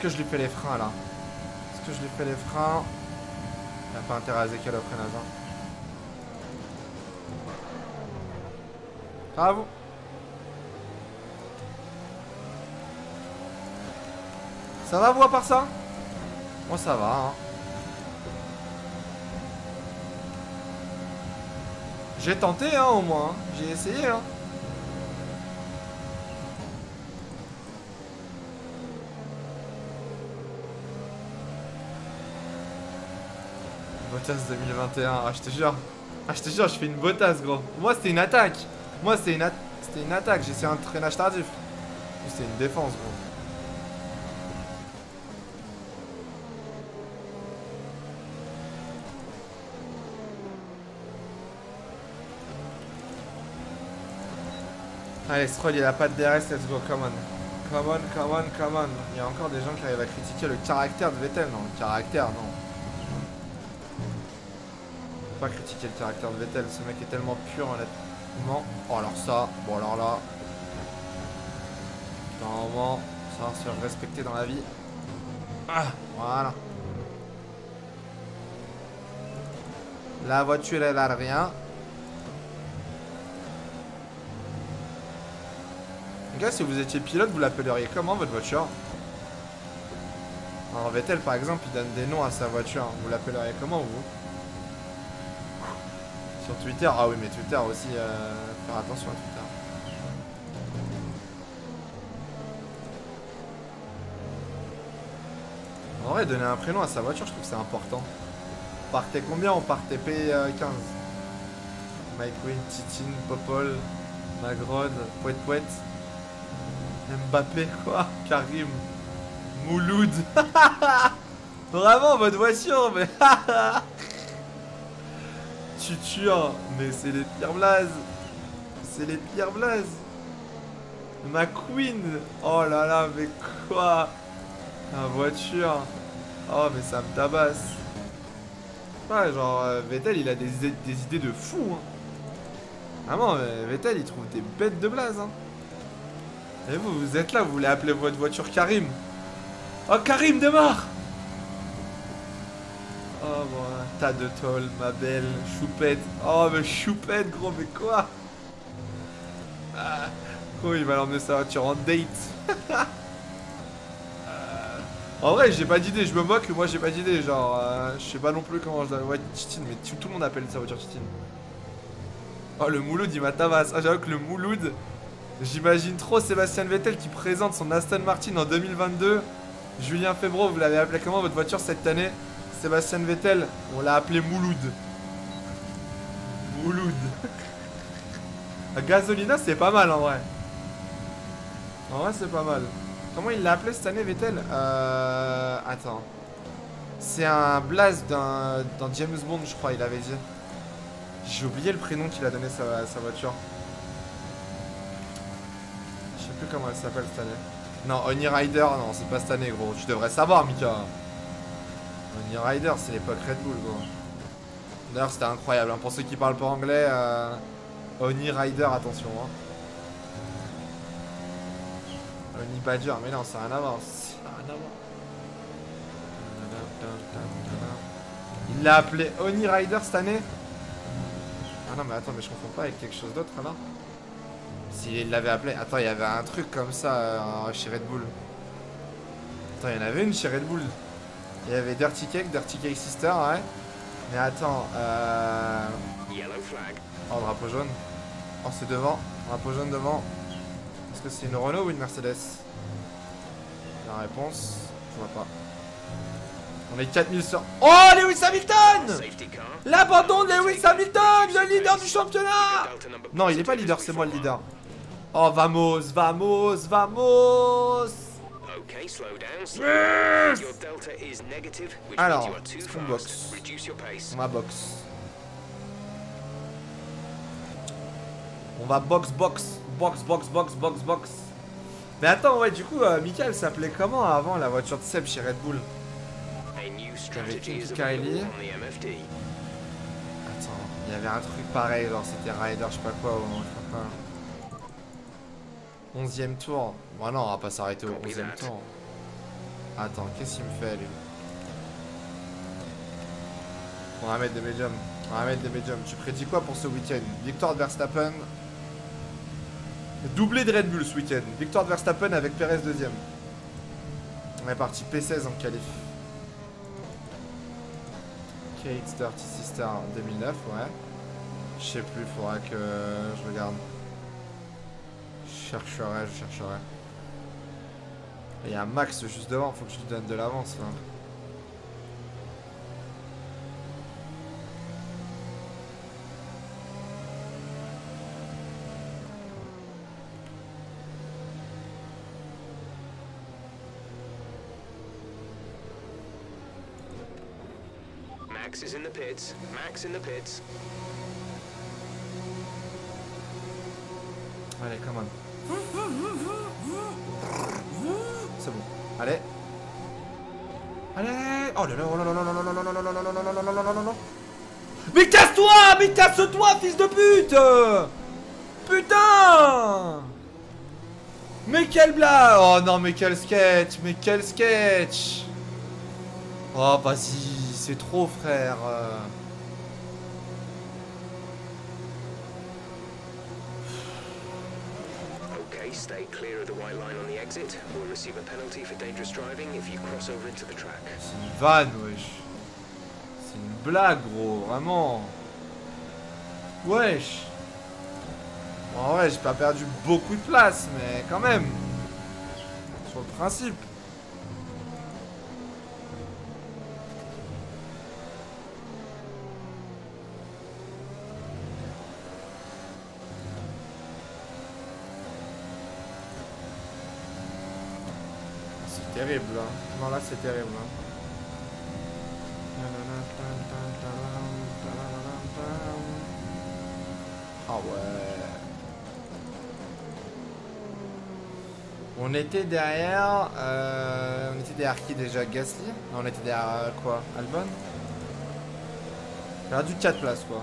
Est-ce que je lui fais les freins là Est-ce que je lui fais les freins? Il a pas intérêt à Ezekiel après Nazar. Bravo Ça va vous à part ça? Moi ça va hein. J'ai tenté hein au moins, j'ai essayé hein. Bottas 2021, ah je te jure. Ah je je fais une Bottas gros. Moi c'était une attaque. Moi c'était une, c'était une attaque, j'ai essayé un traînage tardif. C'était une défense gros. Allez, Stroll, il a pas de DRS, let's go, come on. Come on, come on, come on. Il y a encore des gens qui arrivent à critiquer le caractère de Vettel. Non, le caractère, non. Pas critiquer le caractère de Vettel, ce mec est tellement pur honnêtement. Oh alors ça, bon alors là. Normalement, ça va se faire respecter dans la vie. Ah, voilà. La voiture, elle a rien. Les gars, si vous étiez pilote, vous l'appelleriez comment votre voiture? Alors Vettel, par exemple, il donne des noms à sa voiture. Vous l'appelleriez comment, vous? Sur Twitter Ah oui, mais Twitter aussi, euh, faire attention à Twitter. En vrai, donner un prénom à sa voiture, je trouve que c'est important. Partait combien On partait P15. Mike Wynn, Titine, Popol, Magrod, Poète Poète. Mbappé, quoi? Karim. Mouloud. Vraiment, votre voiture, mais. Tuture, mais c'est les pires blazes. C'est les pires blazes. Ma queen. Oh là là, mais quoi? La voiture. Oh, mais ça me tabasse. Ouais, genre, euh, Vettel, il a des, idées- des idées de fou. Hein. Vraiment, euh, Vettel, il trouve des bêtes de blaze. Hein. Et vous, vous êtes là, vous voulez appeler votre voiture Karim. Oh, Karim, démarre Oh, un tas de ma belle, choupette. Oh, mais choupette, gros, mais quoi? Ah, il va l'emmener sa voiture en date. Euh, en vrai, j'ai pas d'idée, je me moque, moi j'ai pas d'idée. Genre, euh, je sais pas non plus comment je. Ouais, Titine, mais tout, tout le monde appelle sa voiture Titine. Oh, le Mouloud, il m'a tabasse. Ah, j'avoue que le Mouloud, j'imagine trop Sébastien Vettel qui présente son Aston Martin en 2022. Julien Febro, vous l'avez appelé comment votre voiture cette année? Sébastien Vettel, on l'a appelé Mouloud. Mouloud. Gasolina, c'est pas mal en vrai. En vrai, c'est pas mal. Comment il l'a appelé cette année, Vettel? Euh. Attends. C'est un blaze d'un James Bond, je crois, il avait dit. J'ai oublié le prénom qu'il a donné à sa, voiture. Je sais plus comment elle s'appelle cette année. Non, Honey Rider, non, c'est pas cette année, gros. Tu devrais savoir, Mika. Honey Rider, c'est l'époque Red Bull, gros. D'ailleurs, c'était incroyable. hein. Pour ceux qui parlent pas anglais, euh... Honey Rider, attention. Hein. Honey Badger, mais non, rien à voir. Il l'a appelé Honey Rider cette année Ah non, mais attends, mais je confonds pas avec quelque chose d'autre alors S'il l'avait appelé. Attends, il y avait un truc comme ça euh, chez Red Bull. Attends, il y en avait une chez Red Bull. Il y avait Dirty Cake, Dirty Cake Sister, ouais. Mais attends, euh. Yellow flag. Oh, drapeau jaune. Oh, c'est devant. Drapeau jaune devant. Est-ce que c'est une Renault ou une Mercedes? La réponse, je vois pas. On est 4000 sur. Oh, Lewis Hamilton. L'abandon de Lewis Hamilton, le leader du championnat Non, il est pas leader, c'est moi le leader. Oh, vamos, vamos, vamos Which Alors, fast. boxe. On va box. On va box, box, box, box, box, box, box. Mais attends, ouais, du coup, euh, Michael s'appelait comment avant la voiture de Seb chez Red Bull? Kylie. on. Attends, il y avait un truc pareil, genre c'était Rider, je sais pas quoi, ou je sais pas. 11ème tour. Bon, non, on va pas s'arrêter au Copy 11ème that. tour. Attends, qu'est-ce qu'il me fait lui? On va mettre des médiums. On va mettre des médiums. Tu prédis quoi pour ce week-end? Victoire de Verstappen. Doublé de Red Bull ce week-end. Victoire de Verstappen avec Perez deuxième. On est parti P16 en qualif. Kate Dirty Sister 2009, ouais. Je sais plus, faudra que je regarde. Je chercherai, je chercherai. Il y a un Max juste devant, faut que je lui donne de l'avance là. Max is in the pits. Max in the pits. Allez, come on. C'est bon. Allez. Allez Oh là là, oh là là là là là là là là là là là là là là là là là là. Mais casse-toi Mais casse-toi, fils de pute Putain Mais quelle blague Oh non, mais quel sketch Mais quel sketch Oh, vas-y, c'est trop, frère clear of. C'est une vanne, wesh. C'est une blague, gros, vraiment. Wesh. Bon, ouais, j'ai pas perdu beaucoup de place, mais quand même. Sur le principe. C'est là. Non, là, c'est terrible. hein. Ah ouais. On était derrière. euh, on était derrière qui déjà? Gasly? Non, on était derrière euh, quoi? Albon? J'ai perdu 4 places quoi.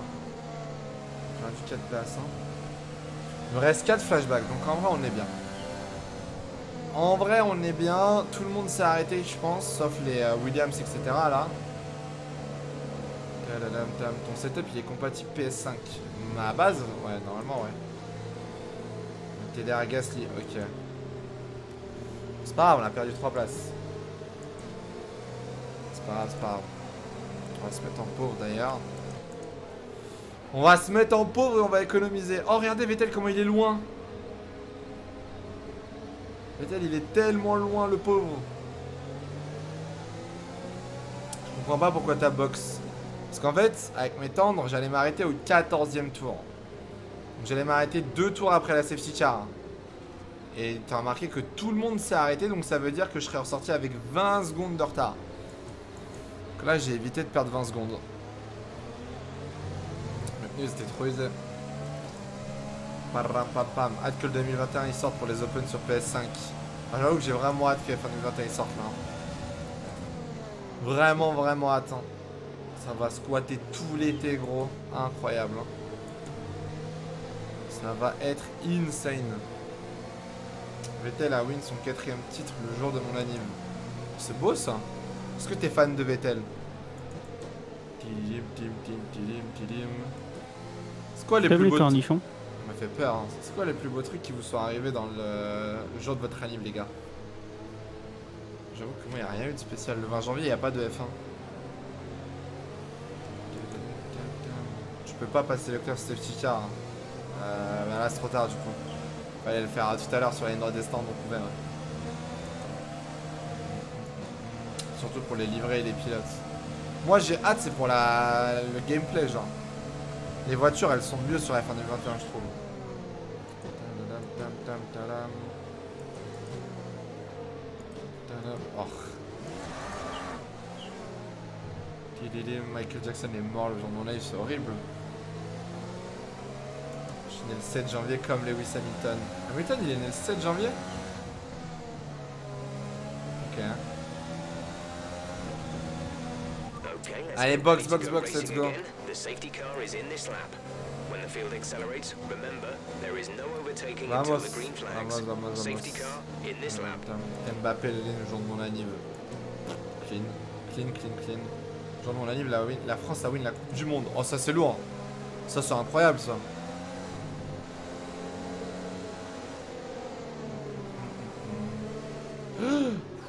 J'ai perdu 4 places. Hein. Il me reste 4 flashbacks donc en vrai on est bien. En vrai on est bien. Tout le monde s'est arrêté je pense, sauf les euh, Williams etc. là. Ton setup il est compatible PS5. À base Ouais, normalement ouais. T'es derrière Gasly, ok. C'est pas grave, on a perdu 3 places. C'est pas grave, c'est pas grave. On va se mettre en pauvre d'ailleurs. On va se mettre en pauvre et on va économiser. Oh, regardez Vettel comment il est loin. Il est tellement loin, le pauvre. Je comprends pas pourquoi t'as box. Parce qu'en fait, avec mes tendres, j'allais m'arrêter au 14ème tour. Donc j'allais m'arrêter deux tours après la safety car. Et t'as remarqué que tout le monde s'est arrêté, donc ça veut dire que je serais ressorti avec 20 secondes de retard. Donc là, j'ai évité de perdre 20 secondes. Le pneu, c'était trop usé. Param, pam, pam. Hâte que le 2021 il sorte pour les Open sur PS5. Ah, J'avoue que j'ai vraiment hâte que fin 2021 il sorte là. Vraiment, vraiment hâte. hein. Ça va squatter tout l'été, gros. Incroyable. hein. Ça va être insane. Vettel a win son quatrième titre le jour de mon anniv. C'est beau ça. Est-ce que t'es fan de Vettel? C'est quoi les plus beaux cornichons. Ça m'a fait peur. hein. C'est quoi les plus beaux trucs qui vous sont arrivés dans le, jour de votre anniv, les gars? J'avoue que moi, il n'y a rien eu de spécial. Le 20 janvier, il n'y a pas de F1. Je peux pas passer le club safety car. hein. Euh, bah là, c'est trop tard du coup. Fallait le faire tout à l'heure sur la ligne droite des stands, on pouvait. Surtout pour les livrets et les pilotes. Moi, j'ai hâte, c'est pour la... le gameplay, genre. Les voitures, elles sont mieux sur la F1 2021, je trouve. Oh. Michael Jackson est mort le jour de mon live, c'est horrible. Je suis né le 7 janvier comme Lewis Hamilton. Hamilton, il est né le 7 janvier? Ok. Let's Allez, box, box, box, let's go. The safety car is in this lap. When the field accelerates, remember there is no overtaking until the green flags. vamos, vamos, vamos. Safety car in this lap. Mbappé le jour de mon anniv. Clean, clean, clean, clean. Le jour de mon anniv, la, win- la France a win la Coupe du Monde. Oh, ça c'est lourd. Ça c'est incroyable ça.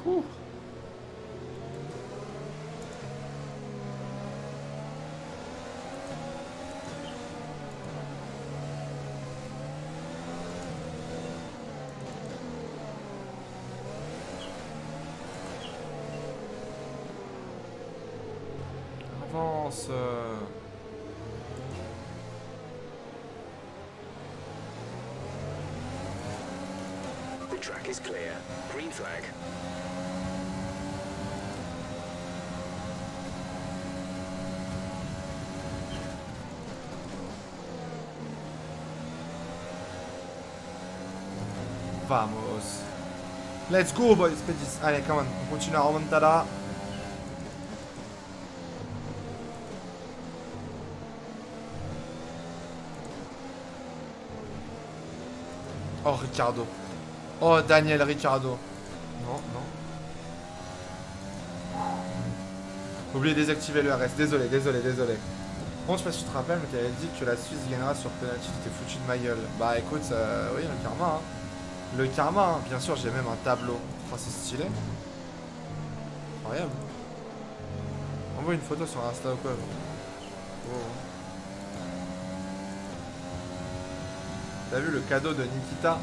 Ouh. Avance. euh. The track is clear. Green flag. Vamos. Let's go, boys. Pétis. Allez, come on. On continue la remontada. Oh, Ricardo. Oh, Daniel Ricardo. Non, non. Oubliez de désactiver le RS. Désolé, désolé, désolé. Bon, je sais pas si tu te rappelles, mais t'avais dit que la Suisse gagnera sur penalty. T'es foutu de ma gueule. Bah écoute, euh, oui, le karma. Hein. Le karma, hein. bien sûr, j'ai même un tableau. Oh, c'est stylé. Incroyable. Envoie une photo sur Insta ou quoi. T'as vu le cadeau de Nikita?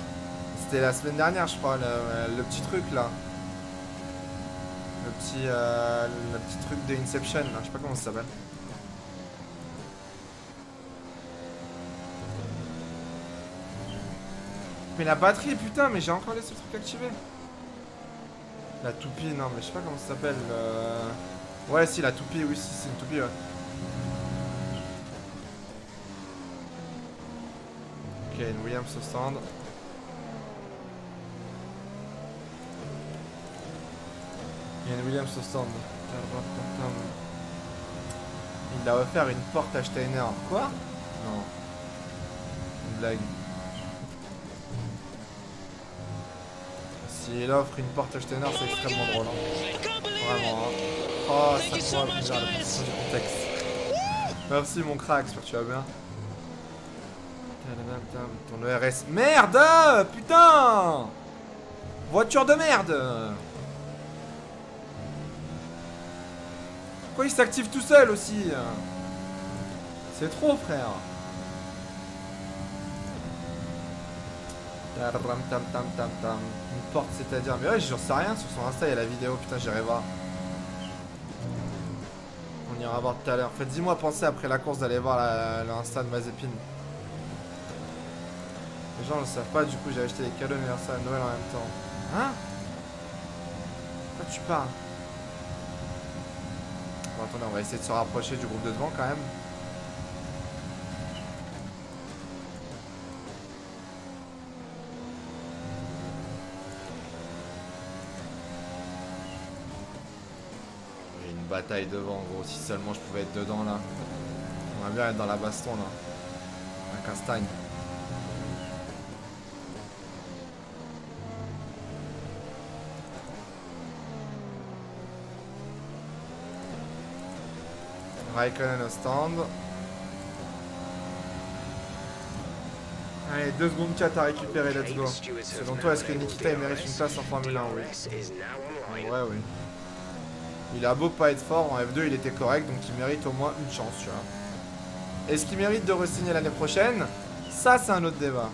C'était la semaine dernière, je crois, le, le petit truc là. Le petit, euh, le petit truc de Inception, là. je sais pas comment ça s'appelle. Mais la batterie, putain, mais j'ai encore laissé le truc activé. La toupie, non, mais je sais pas comment ça s'appelle. euh. Ouais, si, la toupie, oui, si, c'est une toupie, ouais. Ok, une Williams au stand. Il a une Williams au stand. Il a offert une porte à Steiner. Quoi? Non. Une blague. S'il offre une porte Steiner, c'est extrêmement drôle. hein. Vraiment. hein. Oh, ça contexte. Merci mon crack, tu vas bien. Ton ERS. Merde Putain Voiture de merde Pourquoi il s'active tout seul aussi? C'est trop frère Tam, tam, tam, tam. Une porte c'est-à-dire Mais ouais j'en sais rien sur son Insta il y a la vidéo putain j'irai voir. On ira voir tout à l'heure. Faites dis-moi penser après la course d'aller voir la, le Insta de Mazepin. Les gens le savent pas du coup j'ai acheté des cadeaux d'anniversaire à Noël en même temps. Hein? Pourquoi tu parles? Bon attendez on va essayer de se rapprocher du groupe de devant quand même Bataille devant gros, si seulement je pouvais être dedans là. On va bien être dans la baston là. Un castagne. Raikkonen au stand. Allez, deux secondes 4 à récupérer, let's go. Selon toi, est-ce que Nikita mérite une place en Formule 1 Oui. Vrai, oui. Il a beau pas être fort, en F2 il était correct, donc il mérite au moins une chance, tu vois. Est-ce qu'il mérite de re-signer l'année prochaine? Ça, c'est un autre débat.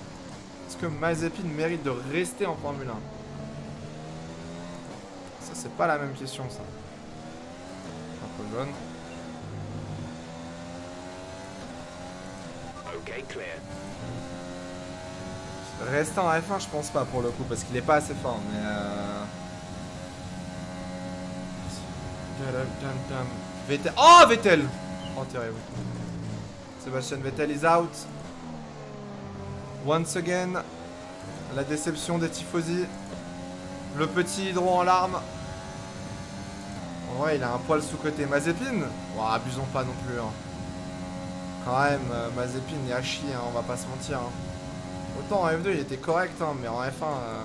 Est-ce que Mazepin mérite de rester en Formule 1 Ça, c'est pas la même question, ça. Un peu jaune. Okay, clear. Rester en F1, je pense pas pour le coup, parce qu'il est pas assez fort, mais euh... Vettel. Oh, Vettel Oh, terrible. Sébastien Vettel is out. Once again. La déception des tifosi. Le petit hydro en larmes. Vrai, il a un poil sous-côté. Mazepin? Oh, abusons pas non plus. hein. Quand même, euh, Mazepin, il a chier, hein, on va pas se mentir. hein. Autant en F2 il était correct, hein, mais en F1. euh,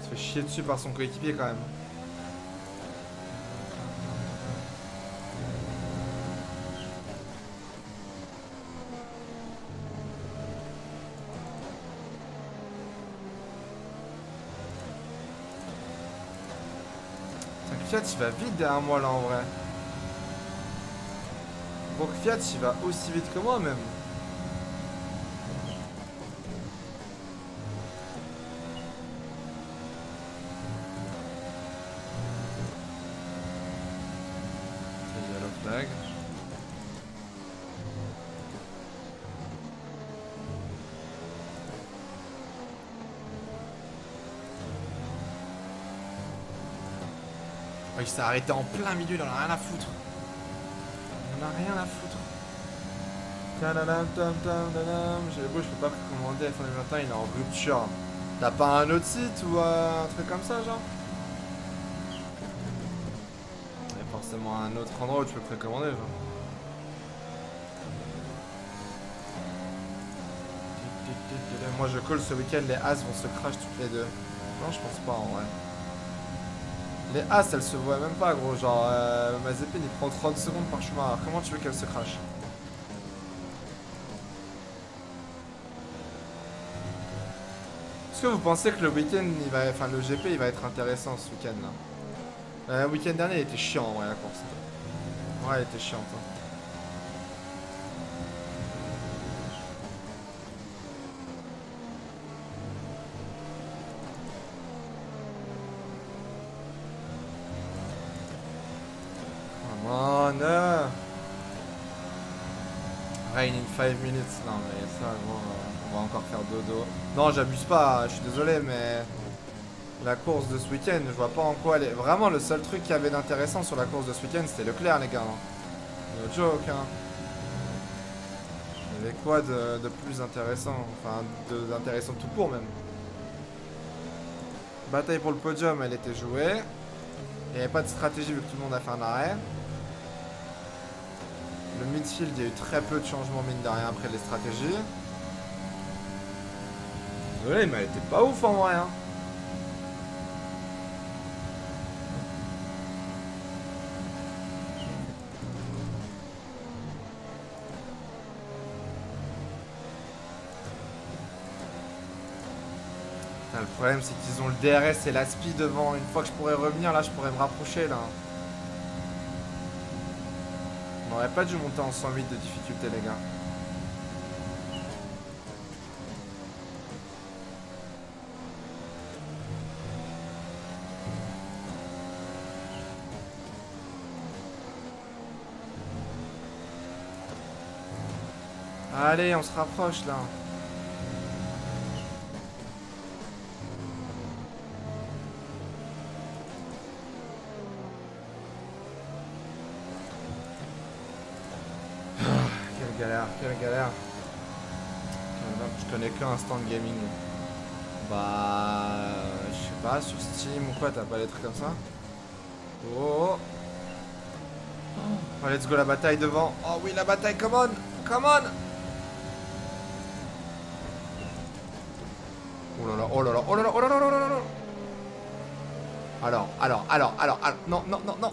Il se fait dessus par son coéquipier quand même. Fiat il va vite derrière moi là en vrai. Que Fiat il va aussi vite que moi même. Il s'est arrêté en plein milieu, il en a rien à foutre. Il en a rien à foutre. J'ai beau, je peux pas commander F1 2021, il est en rupture. T'as pas un autre site ou euh, un truc comme ça, genre? Il y a forcément un autre endroit où tu peux précommander, genre. Moi je call ce week-end, les As vont se crash toutes les deux. Non, je pense pas en vrai. Les As, elles se voient même pas, gros. Genre, euh, Mazepin, il prend 30 secondes par chemin. Alors, comment tu veux qu'elle se crache? Est-ce que vous pensez que le week-end, il va, enfin le GP, il va être intéressant ce week-end là? Le week-end dernier, il était chiant, ouais, la course. Ouais, elle était chiante. hein. Come on uh. Rain in 5 minutes. Non mais ça, euh, on va encore faire dodo. Non, j'abuse pas, je suis désolé, mais la course de ce week-end, je vois pas en quoi elle est. Vraiment, le seul truc qu'il y avait d'intéressant sur la course de ce week-end, c'était Leclerc, les gars. hein. No joke, hein. Il y avait quoi de, de plus intéressant? Enfin, d'intéressant tout court, même. Bataille pour le podium, elle était jouée. Il n'y avait pas de stratégie vu que tout le monde a fait un arrêt. Le midfield, il y a eu très peu de changements, mine de rien, après les stratégies. Désolé, mais elle était pas ouf en vrai. Hein. Le problème, c'est qu'ils ont le DRS et la speed devant. Une fois que je pourrais revenir, là, je pourrais me rapprocher, là. On aurait pas dû monter en 108 de difficulté, les gars. Allez, on se rapproche, là. Connais qu'un stand gaming. Bah, je sais pas, sur Steam ou quoi, t'as pas des trucs comme ça Oh Oh, let's go la bataille devant. Oh oui, la bataille, come on Come on Oh là là, oh là là, oh là là, oh là là, oh là là, oh. Alors, alors, alors, alors, alors, non, non, non, non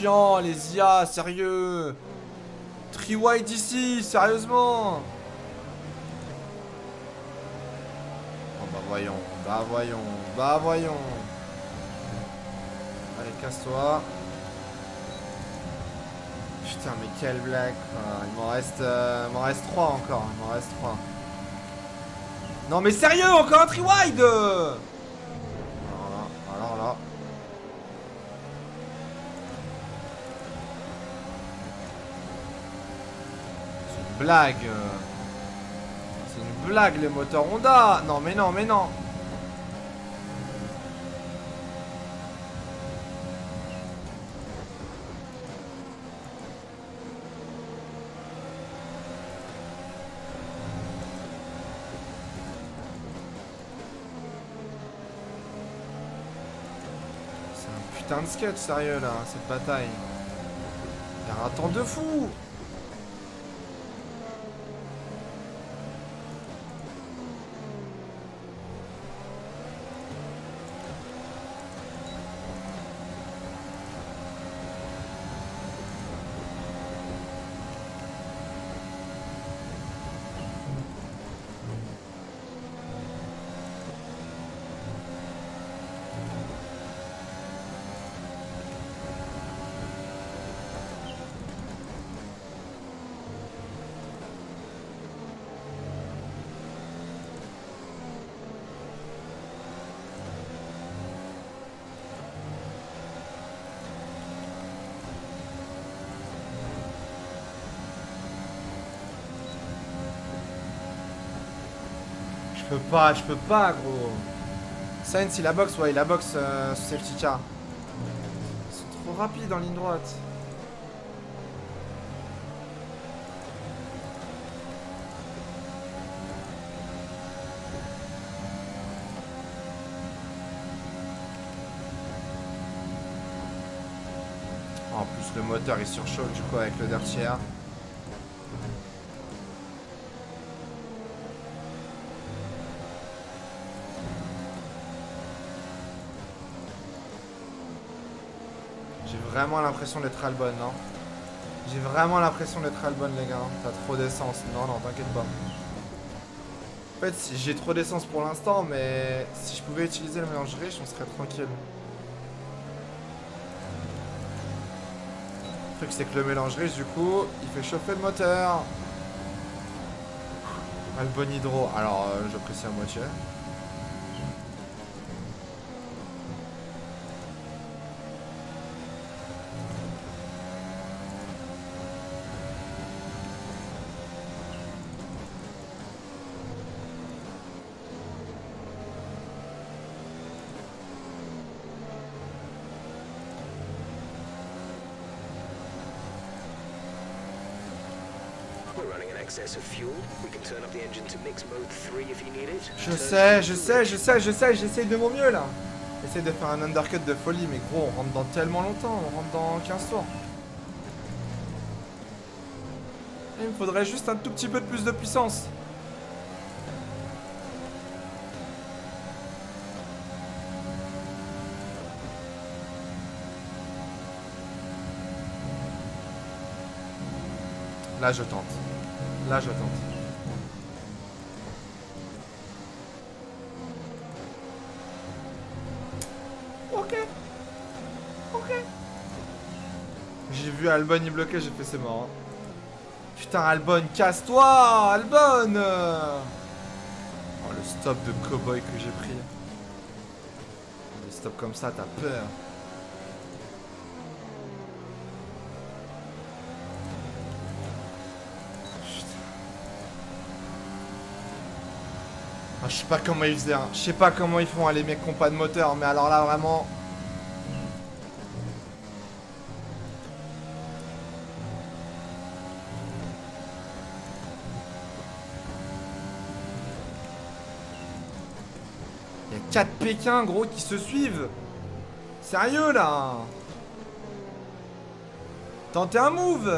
Les IA, sérieux Tri-wide ici, sérieusement Oh bah voyons, bah voyons, bah voyons Allez, casse-toi Putain, mais quelle blague. Il m'en reste, euh, reste 3 encore, il m'en reste 3. Non mais sérieux, encore un tri-wide Alors là, alors là. C'est une blague. C'est une blague les moteurs Honda. Non mais non mais non. C'est un putain de sketch sérieux là, cette bataille. Il y a un temps de fou Bah, je peux pas, gros. Sainz, il la boxe, ouais, il la boxe, euh, safety car. C'est trop rapide en ligne droite. En plus, le moteur est surchauffe, du coup, avec le Dirty Air. Vraiment l'impression d'être Albon, non? J'ai vraiment l'impression d'être Albon, les gars. T'as trop d'essence. Non, non, t'inquiète pas. En fait, j'ai trop d'essence pour l'instant, mais si je pouvais utiliser le mélange riche, on serait tranquille. Le truc, c'est que le mélange riche, du coup, il fait chauffer le moteur. Albon hydro. Alors, euh, j'apprécie à moitié. We're running in excess of fuel. We can turn up the engine to mix mode 3 if you need it. Je sais, je sais, je sais, je sais, j'essaye de mon mieux là. J'essaye de faire un undercut de folie, mais gros, on rentre dans tellement longtemps, on rentre dans 15 tours. Il me faudrait juste un tout petit peu de plus de puissance. Là, je tente. Là, je tente. Ok. Ok. J'ai vu Albon y bloquer, j'ai fait c'est mort. hein. Putain, Albon, casse-toi Albon Oh, le stop de cowboy que j'ai pris. Des stops comme ça, t'as peur. Je sais pas comment ils faisaient, hein. je sais pas comment ils font hein, les mecs qui ont pas de moteur, mais alors là vraiment. Il y a 4 Pékins gros qui se suivent. Sérieux là Tentez un move Je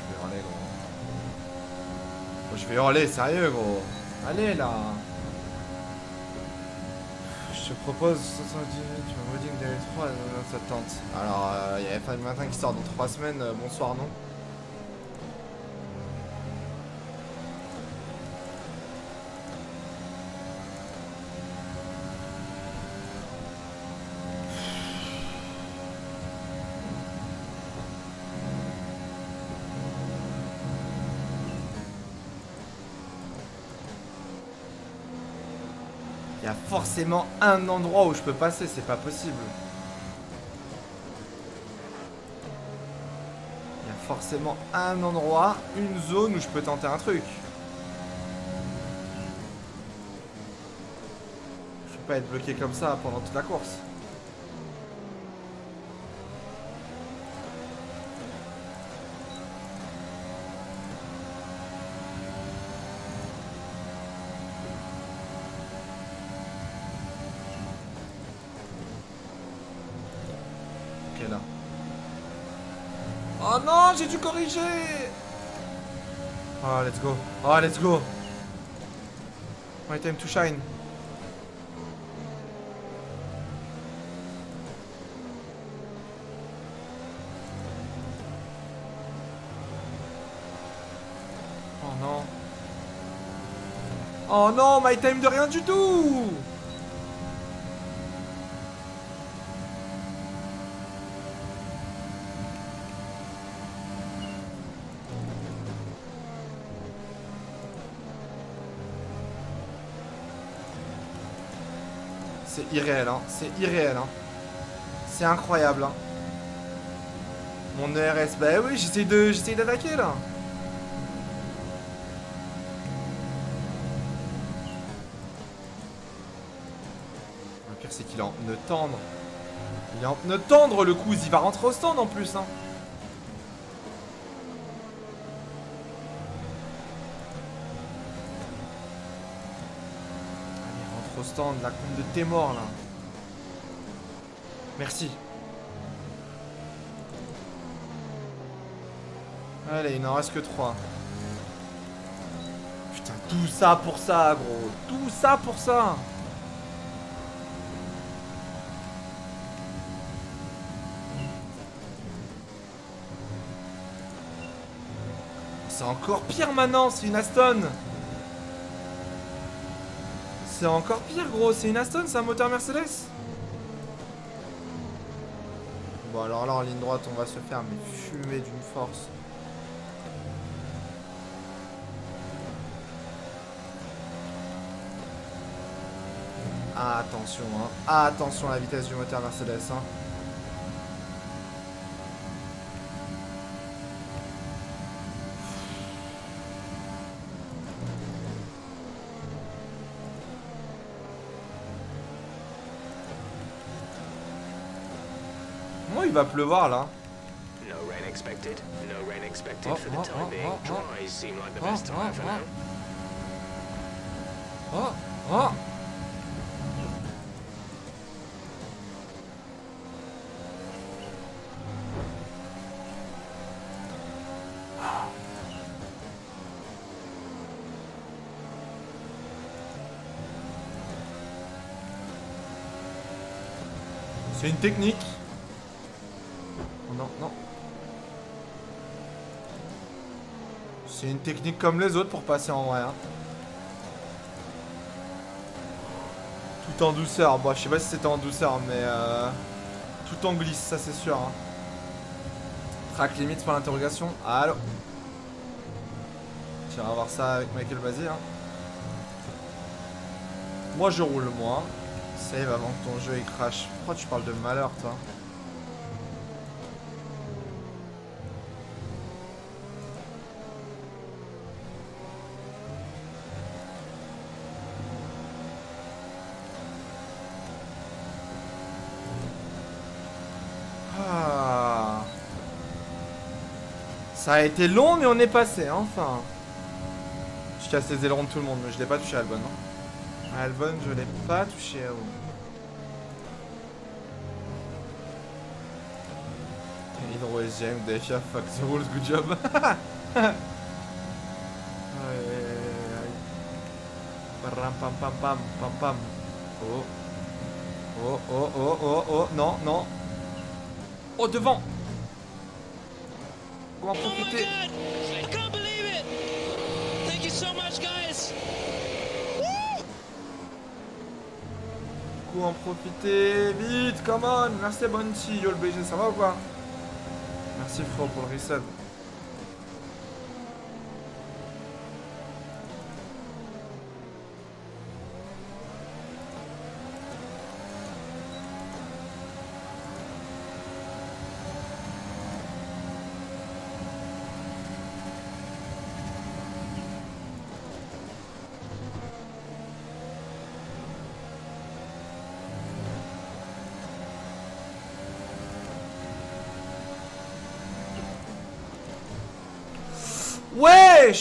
vais hurler gros. Oh, je vais hurler, sérieux gros. Allez là. Je te propose 70 minutes, tu m'as dit que d'aller 3, ça te tente. Alors, euh, il y a F1 matin qui sort dans 3 semaines, euh, bonsoir non? Forcément un endroit où je peux passer, c'est pas possible. Il y a forcément un endroit, une zone où je peux tenter un truc. Je peux pas être bloqué comme ça pendant toute la course. J'ai dû corriger Oh, let's go. Oh, let's go. My time to shine. Oh non. Oh non, my time de rien du tout C'est irréel, hein. C'est irréel, hein. C'est incroyable, hein. Mon ERS, bah oui, j'essaye de, d'attaquer là. Le pire, c'est qu'il est en pneu tendre. Il est en pneu tendre, le coup. Il va rentrer au stand en plus, hein. Allez, rentre au stand, la compte de tes morts là. Merci. Allez, il n'en reste que 3. Putain, tout ça pour ça, gros. Tout ça pour ça. C'est encore pire maintenant, c'est Aston. C'est encore pire, gros. C'est une Aston, c'est un moteur Mercedes. Bon, alors là, en ligne droite, on va se faire mais fumer d'une force. Attention, hein. Attention à la vitesse du moteur Mercedes, hein. Il va pleuvoir là. Oh, oh, time oh, being. oh, oh. Dries seem technique comme les autres pour passer en vrai. hein. Tout en douceur. Bon, je sais pas si c'était en douceur, mais euh, tout en glisse, ça c'est sûr. Hein. Track limite par l'interrogation. Allô vas voir ça avec Michael Bazzi. Hein. Moi je roule, moi. Save avant que ton jeu il crash. Pourquoi tu parles de malheur, toi? Ça a été long, mais on est passé, enfin. Je casse les ailerons de tout le monde, mais je l'ai pas touché à Albon. hein. Albon, je l'ai pas touché à. Hydro SGM, Defia, fuck the rules, good job. Param, pam pam pam pam pam. Oh. Oh oh oh oh oh non non. Oh devant. So much, guys! Coup en profiter, vite, come on, merci Bounty, yo le BG, ça va ou quoi? Merci Fro pour le resub.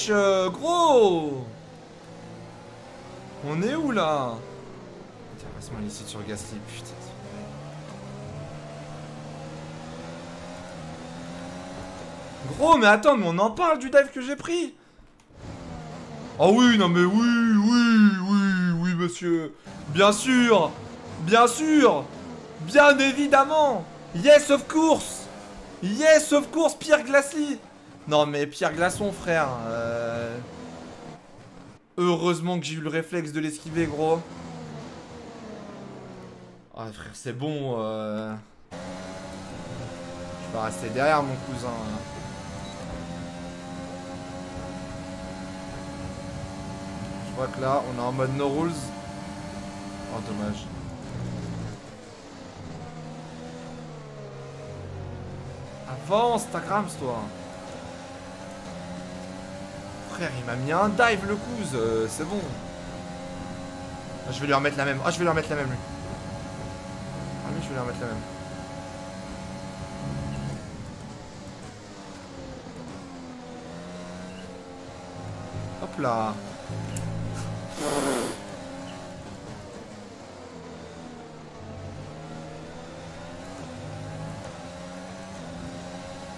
Euh, gros. On est où là? Tiens, passe-moi ici sur Gasly, putain. Gros, mais attends, mais on en parle du dive que j'ai pris. Oh oui, non mais oui, oui, oui, oui, monsieur. Bien sûr Bien sûr Bien évidemment. Yes, of course. Yes, of course, Pierre Glassy Non mais Pierre Glaçon, frère euh, Heureusement que j'ai eu le réflexe de l'esquiver, gros Ah frère, c'est bon euh... Je vais rester derrière mon cousin. Je vois que là, on est en mode no rules. Oh, dommage. Avance, ta grams, toi frère, il m'a mis un dive le couze, euh, c'est bon. Ah, je vais lui remettre la même. Ah, je vais lui remettre la même, lui. Ah, lui, je vais lui remettre la même. Hop là.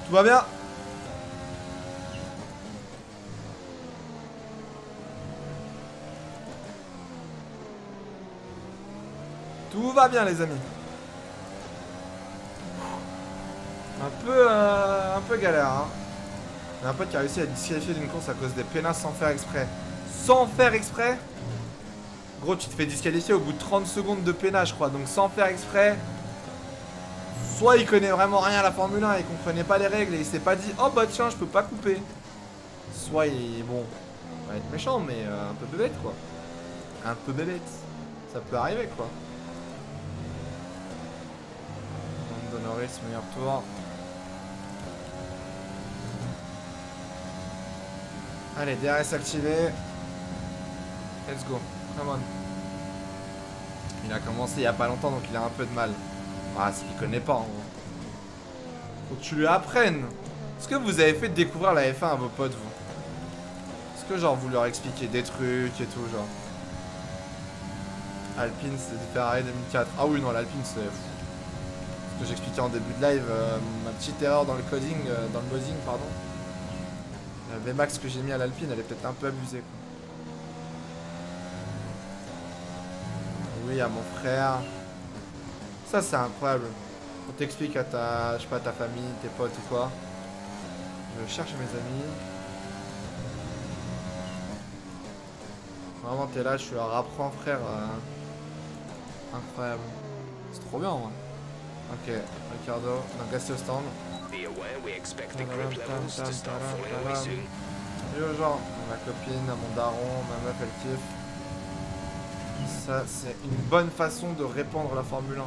Tout va bien Tout va bien les amis. Un peu, euh, un peu galère. Hein. A un pote qui a réussi à disqualifier d'une course à cause des pénins sans faire exprès. Sans faire exprès Gros, tu te fais disqualifier au bout de 30 secondes de pénage, je crois. Donc sans faire exprès. Soit il connaît vraiment rien à la Formule 1 et il comprenait pas les règles et il s'est pas dit Oh bah tiens, je peux pas couper. Soit il est bon. Va être méchant, mais euh, un peu bébête quoi. Un peu bébête. Ça peut arriver quoi. Norris, meilleur tour. Allez, DRS activé. Let's go. Come on. Il a commencé il y a pas longtemps donc il a un peu de mal. Ah, c'est qu'il connaît pas en gros. Faut que tu lui apprennes. Est-ce que vous avez fait découvrir la F1 à vos potes, vous? Est-ce que genre vous leur expliquez des trucs et tout, genre? Alpine, c'est Ferrari 2004. Ah oui, non, l'Alpine, c'est... Que j'expliquais en début de live, euh, ma petite erreur dans le coding, euh, dans le modding, pardon. La VMAX que j'ai mis à l'Alpine, elle est peut-être un peu abusée, quoi. Oui, à mon frère. Ça, c'est incroyable. On t'explique à ta, je sais pas, ta famille, tes potes ou quoi. Je cherche mes amis. Vraiment, t'es là, je suis leur apprends, frère. euh, Incroyable. C'est trop bien, ouais. Ok, Ricardo, donc restez au stand. Soon. Yo, genre, ma copine, mon daron, ma meuf, elle kiffe. Ça, c'est une bonne façon de répandre la Formule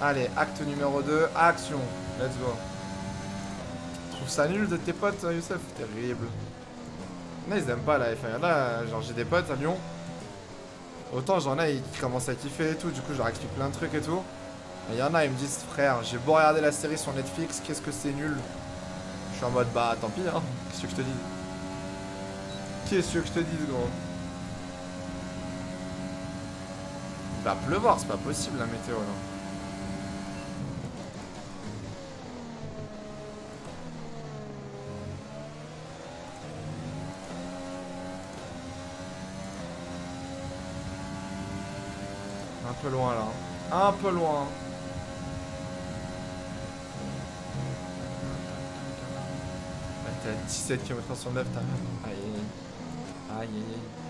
1. Allez, acte numéro 2, action. Let's go. Tu trouves ça nul de tes potes, Youssef Terrible. Non, ils aiment pas la F1. Là, genre, j'ai des potes à Lyon. Autant j'en ai qui commencent à kiffer et tout, du coup, je leur explique plein de trucs et tout. Mais il y en a, ils me disent, frère, j'ai beau regarder la série sur Netflix, qu'est-ce que c'est nul. Je suis en mode, bah, tant pis, hein. Qu'est-ce que je te dis? Qu'est-ce que je te dis, gros? Il va pleuvoir, c'est pas possible la météo là. Peu loin là. Un peu loin. T'es à 17 km sur 9, t'as. Aïe aïe aïe. Aïe aïe aïe.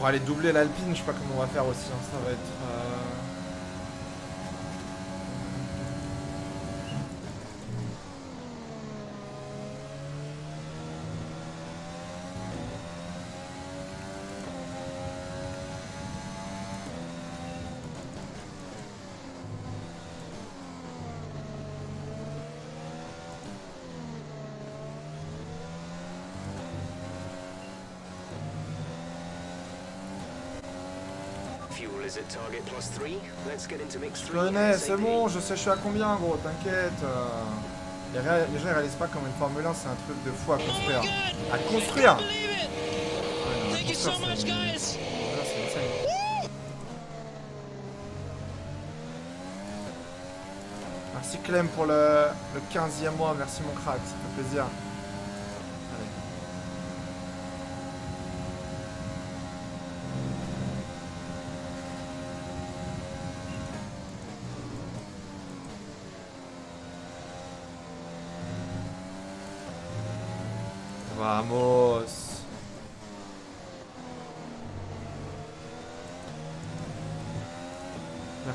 Pour aller doubler l'Alpine, je sais pas comment on va faire aussi. hein, Ça va être. euh, connais, c'est bon, je sais je suis à combien gros, t'inquiète. euh. Les, gens ils réalisent pas comme une Formule 1 c'est un truc de fou à construire. À construire Believe it. Ouais, non, à Thank you so construire, much, c'est- guys. Formule 1, c'est insane. Merci Clem pour le, le 15e mois, merci mon crack, ça fait plaisir.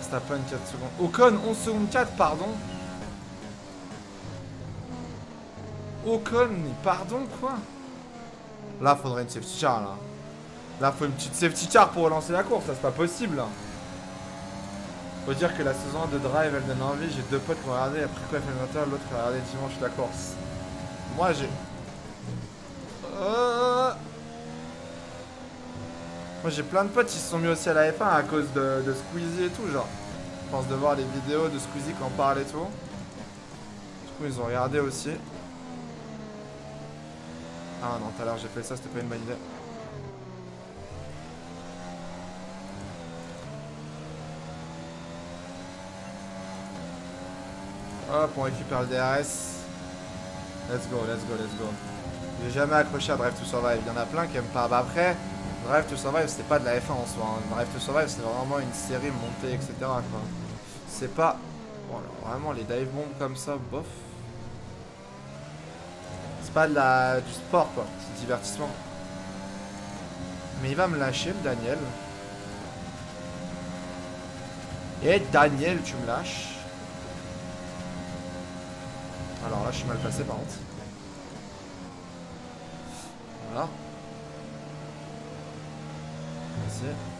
Verstappen 4 secondes. Ocon 11 secondes 4, pardon. Ocon, mais pardon quoi Là faudrait une safety car là. Là faut une petite safety car pour relancer la course, ça c'est pas possible. Faut dire que la saison 1 de Drive elle donne envie, j'ai deux potes qui ont regardé, après quoi fait l'autre qui a regardé dimanche la course. Moi j'ai... Oh. Moi j'ai plein de potes qui se sont mis aussi à la F1 à cause de, Squeezie et tout, genre. Je pense de voir les vidéos de Squeezie qui en parle et tout. Du coup ils ont regardé aussi. Ah non, tout à l'heure j'ai fait ça, c'était pas une bonne idée. Hop, on récupère le DRS. Let's go, let's go, let's go. J'ai jamais accroché à Drive to Survive. Il y en a plein qui aiment pas. Bah après, Drive to Survive, c'était pas de la F1 en soi. hein. Drive to Survive, c'est vraiment une série montée, etc. C'est pas. Bon, alors, vraiment, les dive bombs comme ça, bof. C'est pas de la... du sport, quoi. C'est divertissement. Mais il va me lâcher, le Daniel. Et Daniel, tu me lâches. Alors là, je suis mal placé par contre. Voilà. Merci. Vamos.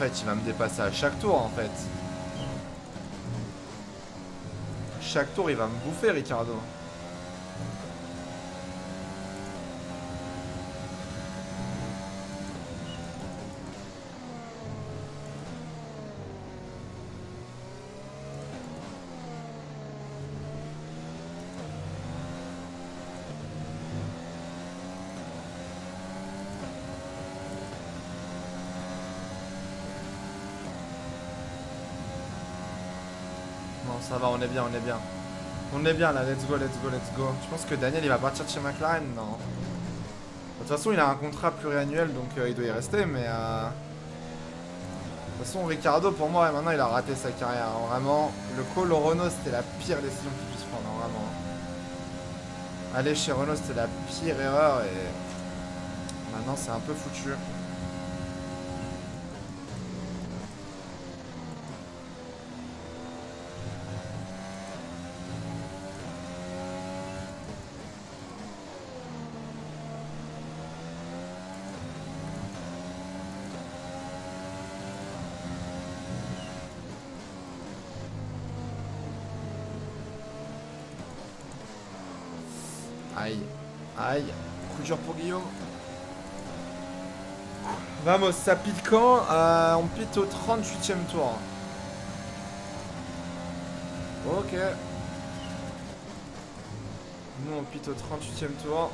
Fait il va me dépasser à chaque tour en fait. Chaque tour il va me bouffer Ricardo. Non ça va on est bien on est bien. On est bien là let's go let's go let's go. Je pense que Daniel il va partir de chez McLaren non? De toute façon il a un contrat pluriannuel donc euh, il doit y rester mais euh... De toute façon Ricardo pour moi maintenant il a raté sa carrière. hein. Vraiment le call au Renault c'était la pire décision qu'il puisse prendre hein, vraiment. Aller chez Renault c'était la pire erreur et maintenant c'est un peu foutu. Vamos, ça pite quand Euh, On pite au 38ème tour. Ok. Nous on pite au 38ème tour.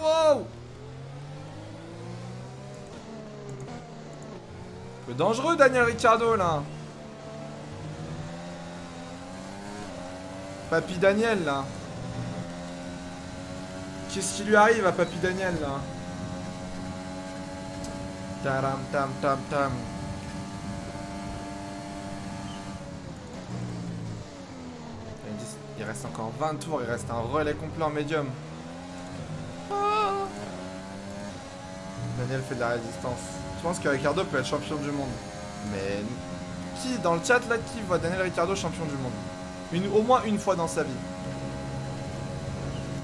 Wow peu dangereux Daniel Ricciardo là Papy Daniel là Qu'est-ce qui lui arrive à Papy Daniel là? Taram tam tam tam Il reste encore 20 tours, il reste un relais complet en médium. Ah. Daniel fait de la résistance. Je pense que Ricardo peut être champion du monde? Mais qui dans le chat là qui voit Daniel Ricardo champion du monde? Au moins une fois dans sa vie.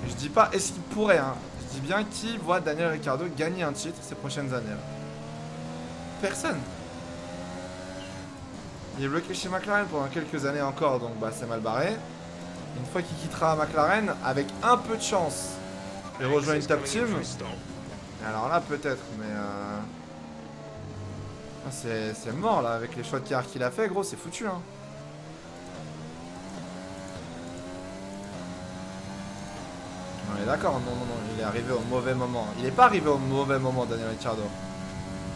Et je dis pas est-ce qu'il pourrait hein. Je dis bien qui voit Daniel Ricardo gagner un titre ces prochaines années. là. Personne. Il est bloqué chez McLaren pendant quelques années encore, donc bah c'est mal barré. Une fois qu'il quittera McLaren, avec un peu de chance, il rejoint une top team. Alors là peut-être, mais euh... ah, c'est mort là avec les choix de carrière qu'il a fait, gros, c'est foutu hein. D'accord, non, non, non, il est arrivé au mauvais moment. Il n'est pas arrivé au mauvais moment, Daniel Ricciardo.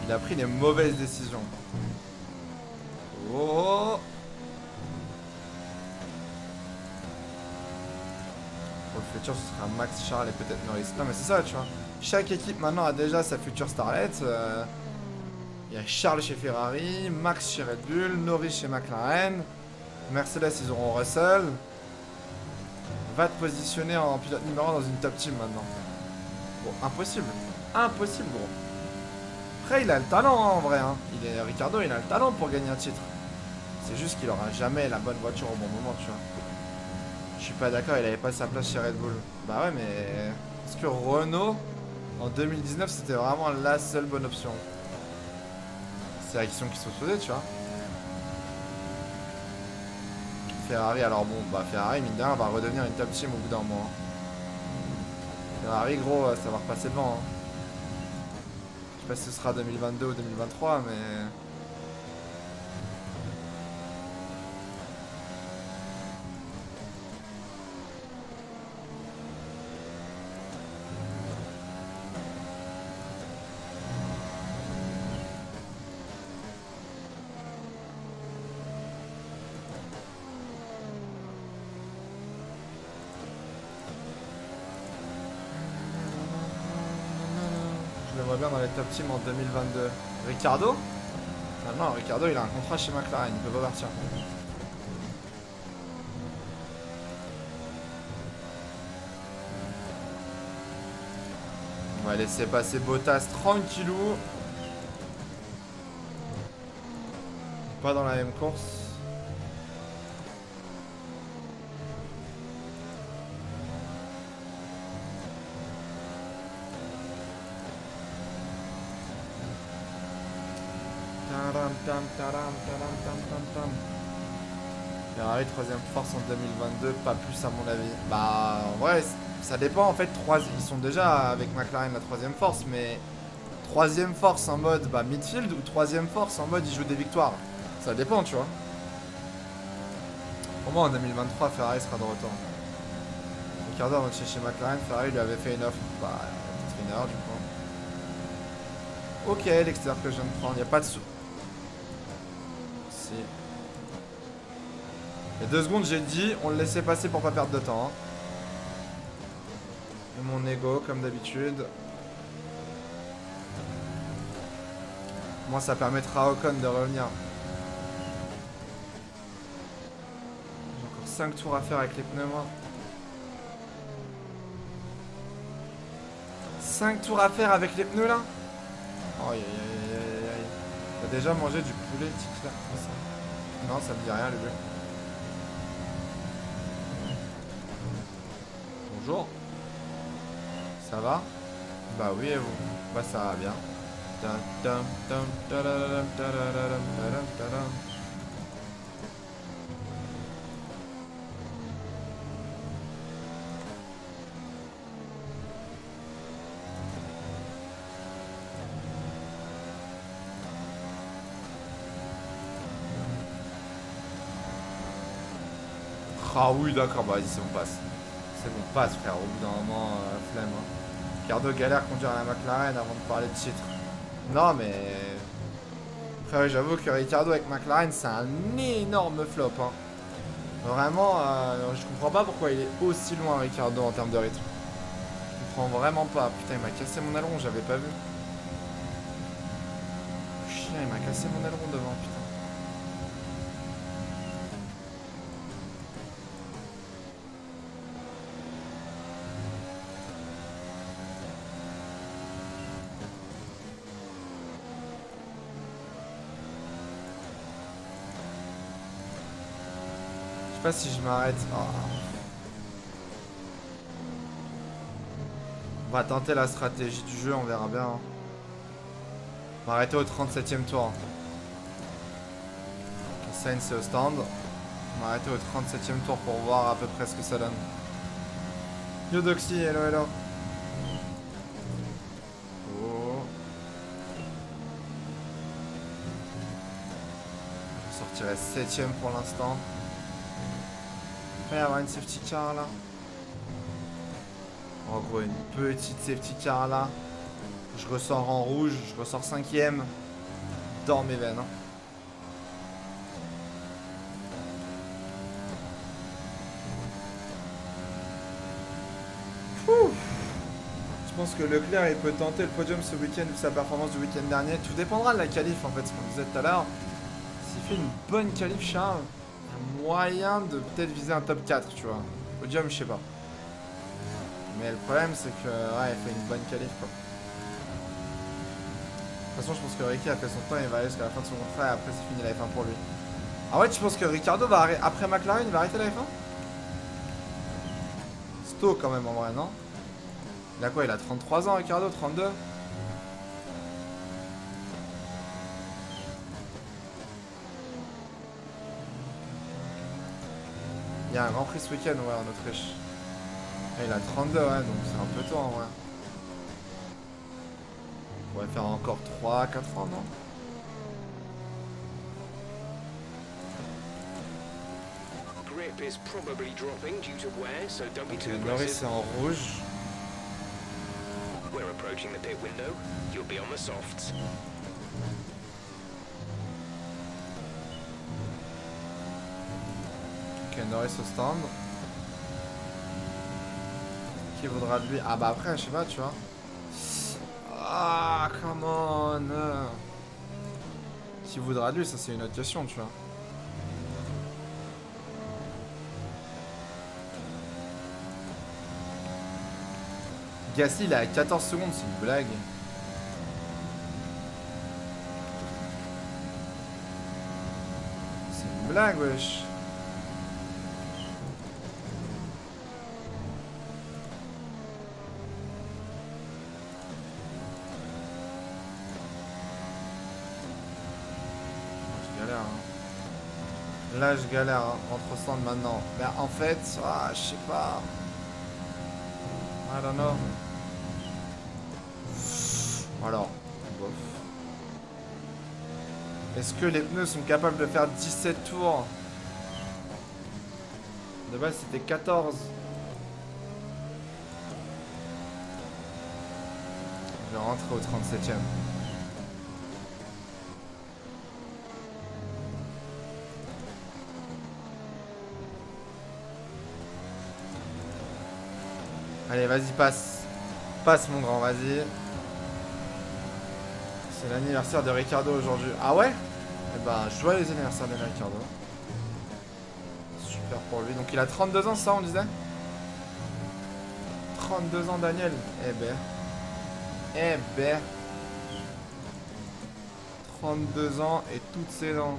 Il a pris les mauvaises décisions. Oh Pour le futur, ce sera Max, Charles et peut-être Norris. Non, mais c'est ça, tu vois. Chaque équipe maintenant a déjà sa future starlet. euh, Il y a Charles chez Ferrari, Max chez Red Bull, Norris chez McLaren, Mercedes ils auront Russell. Va te positionner en pilote numéro 1 dans une top team maintenant. Impossible. Impossible gros. Après il a le talent hein, en vrai. Hein. Il est, Ricardo il a le talent pour gagner un titre. C'est juste qu'il aura jamais la bonne voiture au bon moment tu vois. Je suis pas d'accord, il avait pas sa place chez Red Bull. Bah ouais mais... Est-ce que Renault en 2019 c'était vraiment la seule bonne option? C'est la question qui se posait tu vois. Ferrari, alors bon, bah Ferrari, mine de rien, va redevenir une top team au bout d'un moment. Ferrari, gros, ça va repasser devant. Hein. Je sais pas si ce sera 2022 ou 2023, mais... Dans les top teams en 2022. Ricardo Ah non, Ricardo il a un contrat chez McLaren, il peut pas partir. On va laisser passer Bottas tranquillou. Pas dans la même course. Taram, tam, taram. Ferrari troisième force en 2022, pas plus à mon avis. Bah c- ça dépend en fait. Trois, ils sont déjà avec McLaren la troisième force, mais troisième force en mode bah, midfield ou troisième force en mode ils jouent des victoires. Ça dépend, tu vois. Pour moi en 2023, Ferrari sera de retour. Ricardo avant de chez McLaren, Ferrari lui avait fait une offre. Bah, une erreur du coup. Ok, l'extérieur que je viens de prendre, il a pas de sou. Si. Il y a deux secondes, j'ai dit, on le laissait passer pour pas perdre de temps. hein. Et mon ego, comme d'habitude. Moi, ça permettra à Ocon de revenir. J'ai encore 5 tours à faire avec les pneus, moi. 5 tours à faire avec les pneus, là Oh, aïe, aïe, aïe, aïe. T'as déjà mangé du poulet, ça- Non, ça me dit rien, le bleu. Bonjour. Ça va? Bah oui, et vous? Bah ça va bien. Ah oui, d'accord, bah vas-y, c'est bon, passe. C'est bon, passe, frère. Au bout d'un moment, euh, flemme. Hein. Ricardo galère conduire à la McLaren avant de parler de titre. Non, mais. Frère, j'avoue que Ricardo avec McLaren, c'est un énorme flop. Hein. Vraiment, euh, je comprends pas pourquoi il est aussi loin, Ricardo, en termes de rythme. Je comprends vraiment pas. Putain, il m'a cassé mon aileron, j'avais pas vu. Chien, il m'a cassé mon aileron devant, putain. Pas si je m'arrête. Oh. On va tenter la stratégie du jeu, on verra bien. hein. On va arrêter au 37ème tour. Sainz c'est au stand. On va arrêter au 37ème tour pour voir à peu près ce que ça donne. Yo Doxy, hello hello. Oh. Je sortirai 7ème pour l'instant. Y avoir une safety car là. En gros, une petite safety car là. Je ressors en rouge, je ressors cinquième. Dans mes veines. hein. Je pense que Leclerc il peut tenter le podium ce week-end vu sa performance du week-end dernier. Tout dépendra de la qualif en fait, ce qu'on disait tout à l'heure. S'il fait une bonne qualif, Charles, moyen de peut-être viser un top 4, tu vois. Podium, je sais pas. Mais le problème c'est que ouais, il fait une bonne qualif quoi. De toute façon, je pense que Ricky a fait son temps, il va aller jusqu'à la fin de son contrat et après c'est fini la F1 pour lui. Ah ouais, tu penses que Ricardo va arrêter après McLaren, il va arrêter la F1 C'est quand même en vrai, non? Il a quoi? Il a 33 ans, Ricardo? 32 y a un Grand Prix ce week-end, ouais, en Autriche. Et il a 32, ouais, donc c'est un peu tôt en vrai. On pourrait faire encore 3, 4 ans, non? Ok, too Norris c'est en rouge. We're approaching the pit window. You'll be on the softs. Au stand. Qui voudra de lui? Ah bah après, je sais pas, tu vois. Ah, come on Qui voudra de lui, ça c'est une autre question, tu vois. Gasly, il est à 14 secondes, c'est une blague. C'est une blague, wesh. Je galère. hein. Là, je galère. Hein. Entre stand maintenant. Mais en fait, ah, je sais pas. I don't know. Alors, bof. Est-ce que les pneus sont capables de faire 17 tours? De base, c'était 14. Je vais rentrer au 37ème. Allez, vas-y, passe. Passe, mon grand, vas-y. C'est l'anniversaire de Ricardo aujourd'hui. Ah ouais? Eh ben, joyeux anniversaire de Ricardo. Super pour lui. Donc il a 32 ans, ça, on disait? 32 ans, Daniel. Eh ben. Eh ben. 32 ans et toutes ses dents.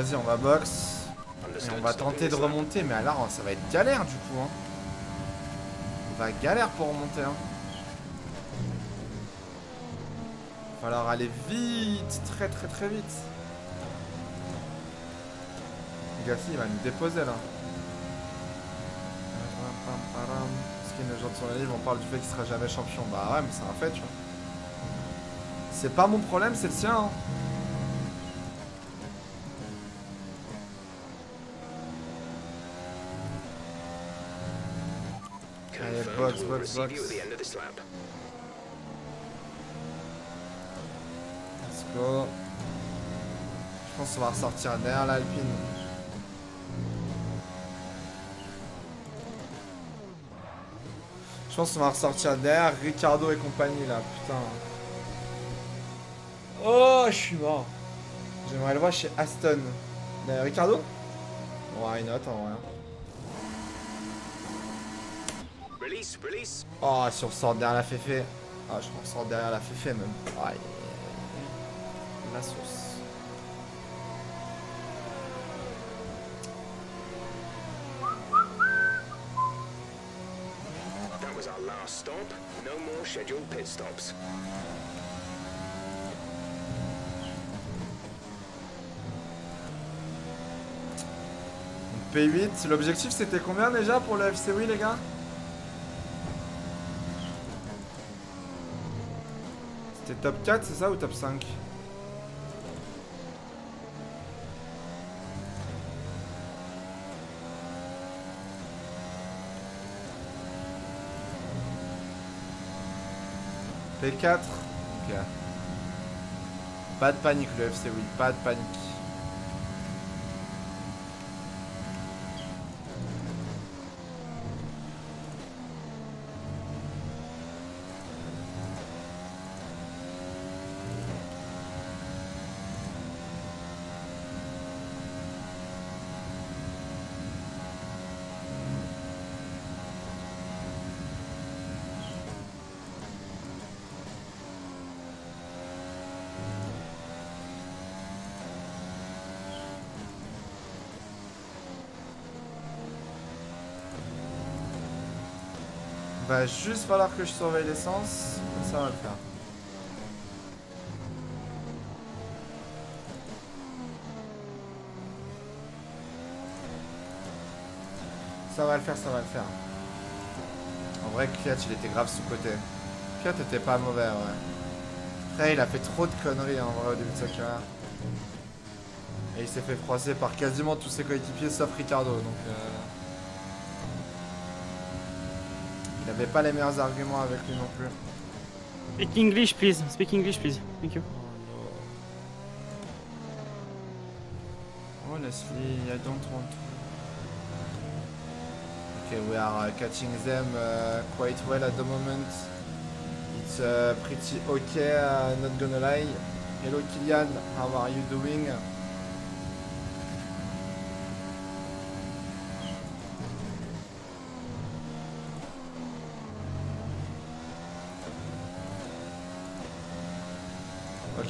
Vas-y, on va box. Et on va tenter de remonter, mais alors ça va être galère du coup. Hein. On va galère pour remonter. Hein. Va falloir aller vite, très très très vite. Gassi il va nous déposer là. Skin de gens sur la livre, on parle du fait qu'il sera jamais champion. Bah ouais, mais c'est un fait, tu vois. C'est pas mon problème, c'est le sien. Hein. This lap. Let's go. Je pense qu'on va ressortir derrière l'Alpine. Je pense qu'on va ressortir derrière Ricardo et compagnie là, putain. Oh, je suis mort. J'aimerais le voir chez Aston. Ricardo? Ouais, une note en vrai. Release, release. Oh, si on ressort derrière la féfé. Ah, je ressors derrière la féfé même. Aïe. La sauce. That was our last stop. No more scheduled pit stops. P8, l'objectif c'était combien déjà pour le FCWI les gars? C'était top 4 c'est ça ou top 5 P4. Ok. Pas de panique le FC, oui, pas de panique. Juste falloir que je surveille l'essence. Ça va le faire. Ça va le faire, ça va le faire. En vrai, Kiat, il était grave sous-côté. Kiat était pas mauvais, ouais. Après, il a fait trop de conneries en vrai au début de sa carrière. Et il s'est fait froisser par quasiment tous ses coéquipiers sauf Ricardo. Donc, euh... il n'avait pas les meilleurs arguments avec lui non plus. Speak English, please. Speak English, please. Thank you. Honestly, I don't want to. Okay, we are uh, catching them uh, quite well at the moment. It's uh, pretty okay, uh, not gonna lie. Hello Kilian, how are you doing?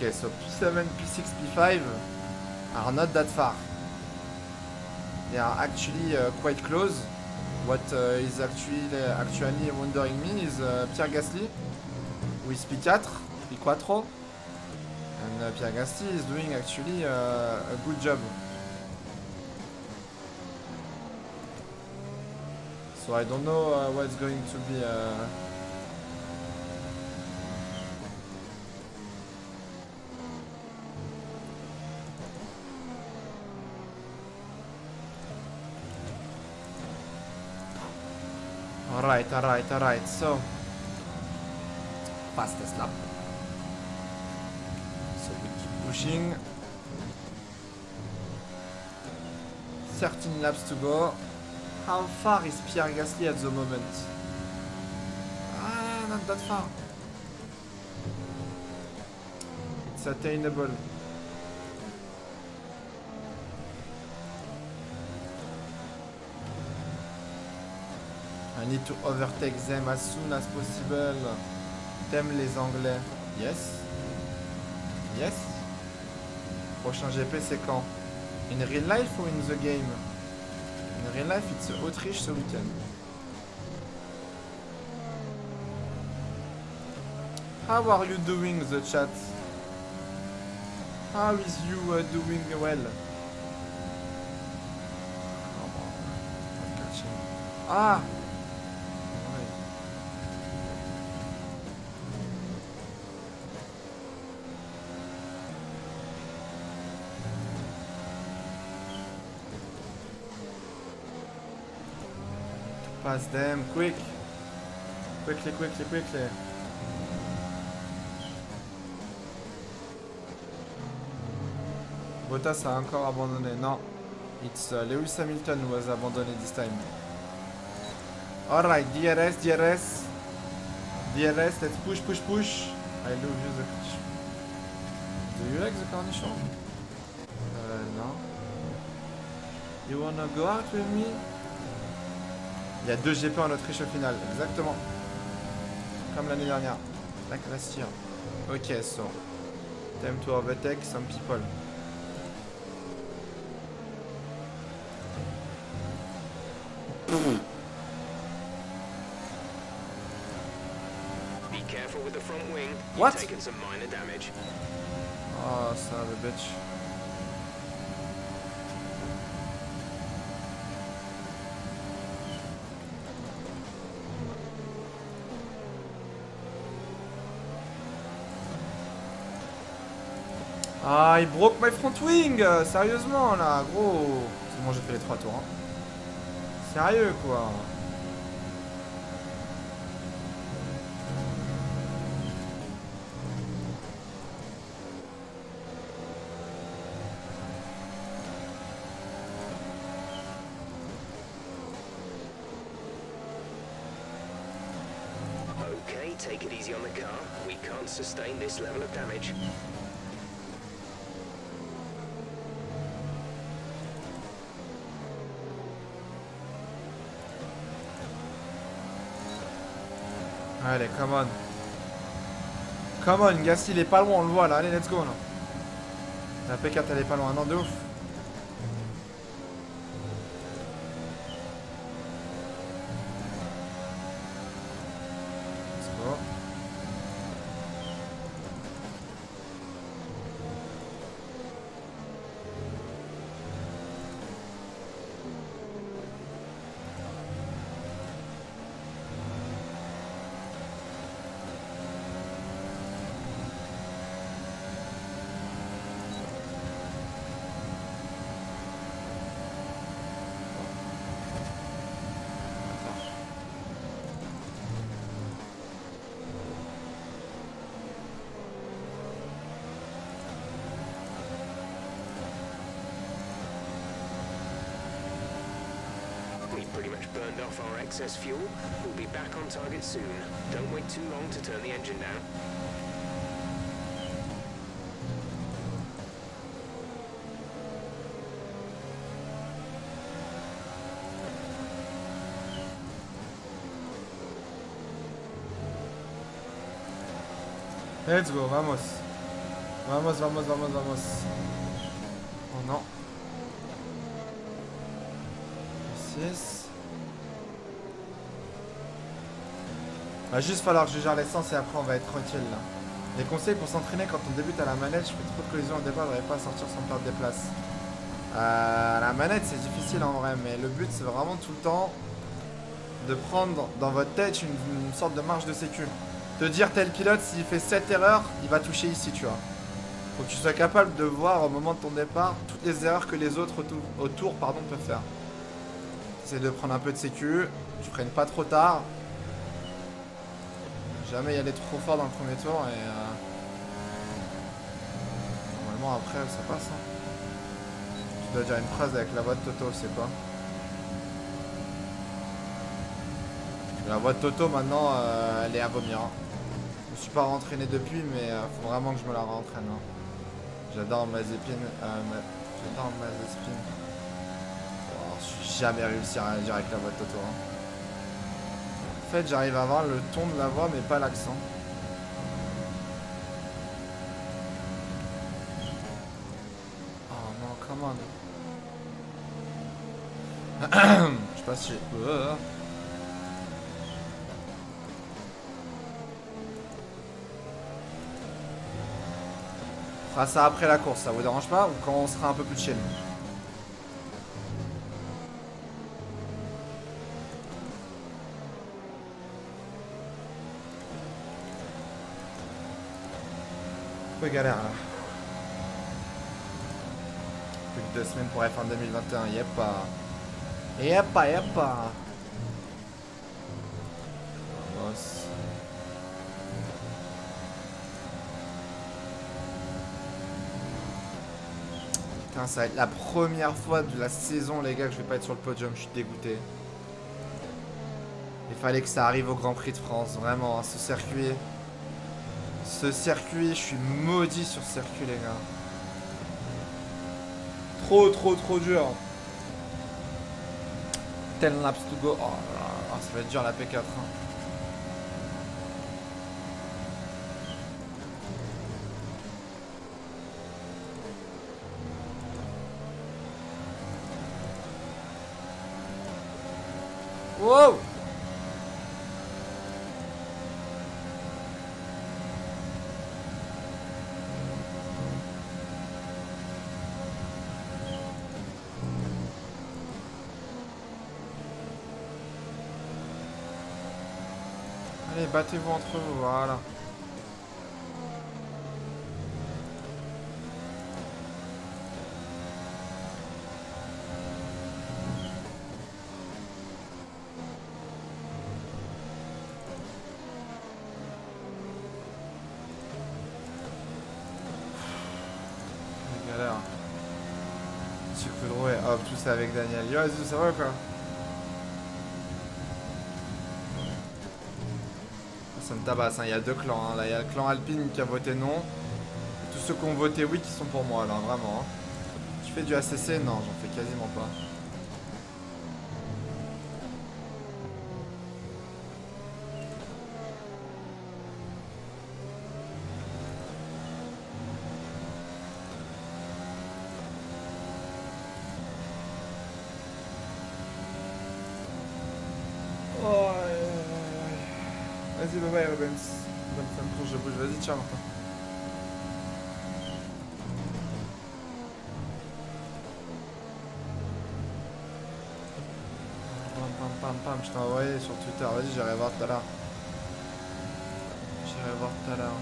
Okay, so P7, P6, P5 are not that far. They are actually uh, quite close. What uh, is actually uh, actually wondering me is uh, Pierre Gasly with P4, P4, and uh, Pierre Gasly is doing actually uh, a good job. So I don't know what's going to be. Alright, alright, alright, so fastest lap. So we keep pushing. 13 laps to go. How far is Pierre Gasly at the moment? Ah, not that far. It's attainable. I need to overtake them as soon as possible. T'aimes les anglais? Yes. Yes. Prochain GP c'est quand? In real life ou in the game? In real life it's Autriche ce week-end. How are you doing the chat? How is you uh, doing well? Ah Ouais. Pass them quick. Quickly, quickly, quickly. Bottas a encore abandonné. Non. It's uh, Lewis Hamilton who has abandoned this time. Alright, DRS, DRS. DRS, let's push, push, push. I love you the cornichon. Do you like the cornichon? Uh, no. You wanna go out with me? Il y a deux GP en Autriche au final, exactement. Comme l'année dernière. Like last year. Ok, so. Time to overtake some people. Be careful with the front wing. You've What? taken some minor damage. Oh, son of a bitch. I broke my front wing euh, Sérieusement, là, gros C'est bon, j'ai fait les trois tours. Hein. Sérieux, quoi Okay, Take it easy on the car. We can't sustain this level of damage. Allez, come on. Come on, Gassi, il est pas loin, on le voit là. Allez, let's go là. La P4, elle est pas loin. Non, de ouf. Excess fuel. We'll be back on target soon. Don't wait too long to turn the engine down. Let's go, vamos. Vamos, vamos, vamos, vamos. Oh non. 6. Va juste falloir que je gère l'essence et après on va être tranquille là. Les conseils pour s'entraîner quand on débute à la manette, je fais trop de collisions au départ, j'arrive pas sortir sans perdre des places. Euh, la manette c'est difficile en vrai, mais le but c'est vraiment tout le temps de prendre dans votre tête une, sorte de marge de sécu. Te dire tel pilote, s'il fait cette erreur, il va toucher ici, tu vois. Faut que tu sois capable de voir au moment de ton départ toutes les erreurs que les autres autour, autour pardon, peuvent faire. C'est de prendre un peu de sécu, tu freines pas trop tard. Jamais y aller trop fort dans le premier tour et... euh, Normalement après ça passe. hein. Tu dois dire une phrase avec la voix de Toto, c'est quoi La voix de Toto maintenant euh, elle est à vomir. hein. Je me suis pas rentraîné depuis mais euh, faut vraiment que je me la rentraîne. hein. J'adore Mazepin. Euh, Ma- J'adore Mazepin. Oh, je suis jamais réussi à dire avec la voix de Toto. Fait, j'arrive à avoir le ton de la voix, mais pas l'accent. Oh non, come on. Je sais pas si... Euh. On fera ça après la course, ça vous dérange pas Ou quand on sera un peu plus chill? Galère là. Plus que deux semaines pour F1 2021, yep pas. Yep pas, yep. Vamos. Putain, ça va être la première fois de la saison, les gars, que je vais pas être sur le podium. Je suis dégoûté. Il fallait que ça arrive au Grand Prix de France, vraiment, hein, ce circuit. Ce circuit, je suis maudit sur ce circuit, les gars. Trop, trop, trop dur. 10 laps to go. Oh là, ça va être dur la P4. hein. Wow battez-vous entre vous, voilà. Galère. Monsieur Coudreau et hop, tout ça avec Daniel. Yo, ça va quoi ça me tabasse. hein. Il y a deux clans. hein. Là, il y a le clan Alpine qui a voté non. Tous ceux qui ont voté oui qui sont pour moi, là, vraiment. hein. Tu fais du ACC Non, j'en fais quasiment pas. Oh, ouais, ouais, ouais. Vas-y, bye bye, Rubens. Bonne fin de course, je bouge. Vas-y, tiens, Martin. Pam, pam, pam, pam. Je t'ai envoyé sur Twitter. Vas-y, j'irai voir tout à l'heure. J'irai voir tout à l'heure.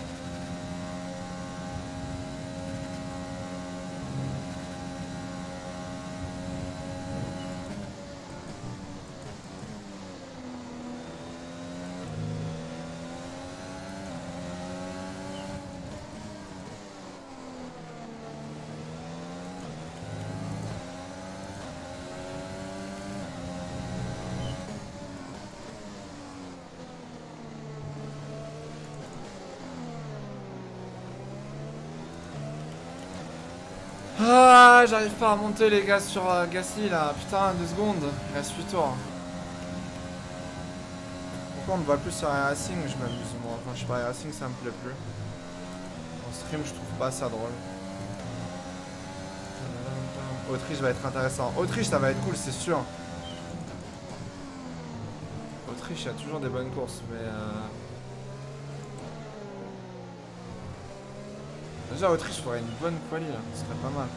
Ah, j'arrive pas à monter les gars sur euh, là. Putain, deux secondes. Il reste 8 tours. Pourquoi on ne voit plus sur Racing Je m'amuse moi. Enfin, je sais pas, Racing ça me plaît plus. En stream, je trouve pas ça drôle. Autriche va être intéressant. Autriche, ça va être cool, c'est sûr. Autriche, il y a toujours des bonnes courses, mais. Euh... Déjà, Autriche ferait une bonne quali là, ce serait pas mal.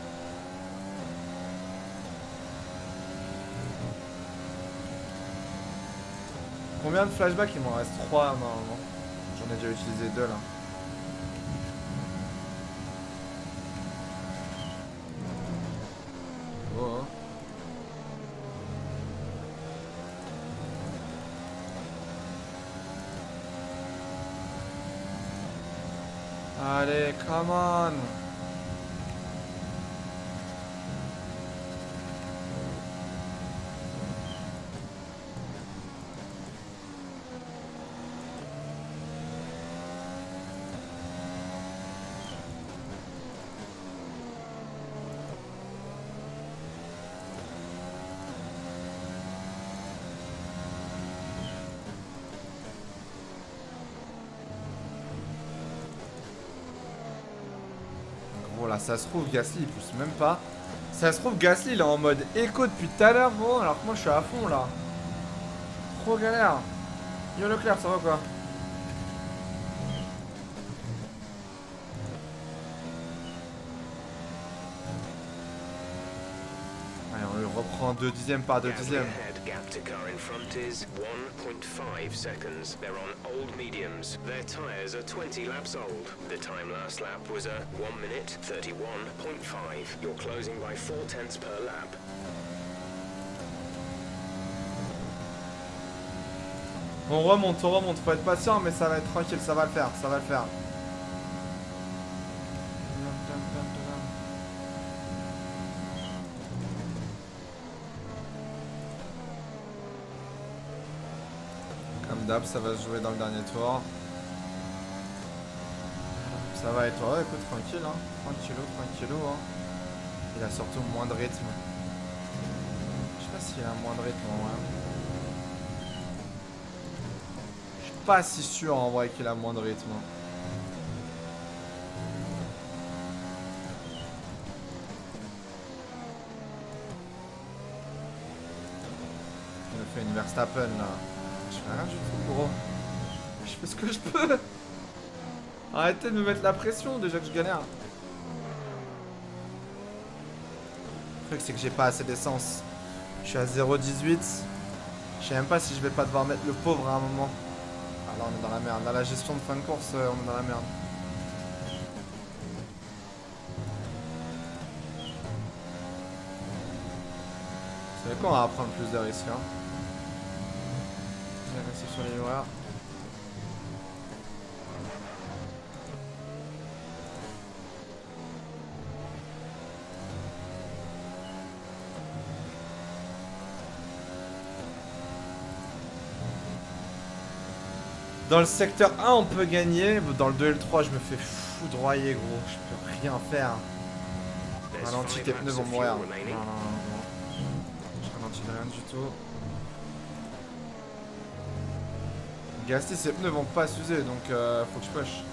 Combien de flashbacks? Il m'en reste 3 normalement. J'en ai déjà utilisé 2 là. Oh, hein. Allez, come on Gros là ça se trouve Gasly il pousse même pas. Ça se trouve Gasly il est en mode écho depuis tout à l'heure alors que moi je suis à fond là. Trop galère. Yo Leclerc ça va quoi Allez on lui reprend 2 dixièmes par 2 Gasly dixièmes. Gap to car in front is 1.5 seconds. They're on old mediums. Their tyres are 20 laps old. The time last lap was a 1 minute 31.5. You're closing by 4 tenths per lap. On remonte, on remonte, faut être patient mais ça va être tranquille, ça va le faire, ça va le faire. Ça va se jouer dans le dernier tour. Ça va toi Ouais, écoute, tranquille, hein. Tranquillo, hein. Il a surtout moins de rythme. Je sais pas s'il a moins de rythme en vrai. Je suis pas si sûr en vrai qu'il a moins de rythme. hein. Il me fait une Verstappen là. Rien du tout gros. Je fais ce que je peux. Arrêtez de me mettre la pression déjà que je galère. Le truc c'est que j'ai pas assez d'essence. Je suis à 0,18. Je sais même pas si je vais pas devoir mettre le pauvre à un moment. Ah là on est dans la merde. Là la gestion de fin de course, euh, on est dans la merde. Savez quoi, on va prendre plus de risques. Hein. Sur les. Dans le secteur 1, on peut gagner. Dans le 2 et le 3, je me fais foudroyer, gros. Je peux rien faire. Ralenti, tes pneus vont mourir. Non, non, non. Je ralentis rien du tout. Gasly, ses pneus vont pas s'user, donc euh, faut que je push.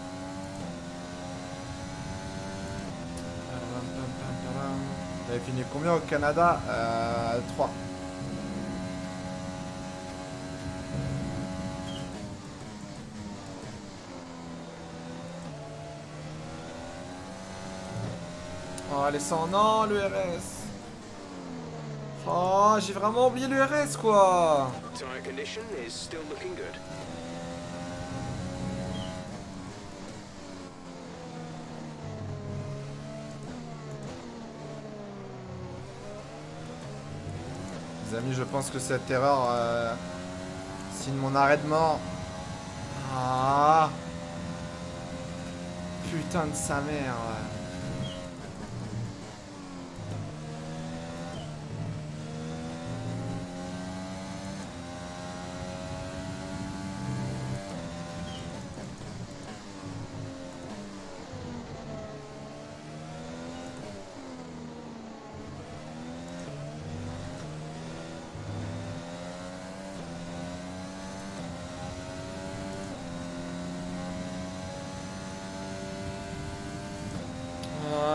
T'avais fini combien au Canada? Euh, 3. Oh, allez, sans non, le RS. Oh, j'ai vraiment oublié le RS, quoi. Tire condition is still looking good. Je pense que cette erreur euh, signe mon arrêt de mort. Ah Putain de sa mère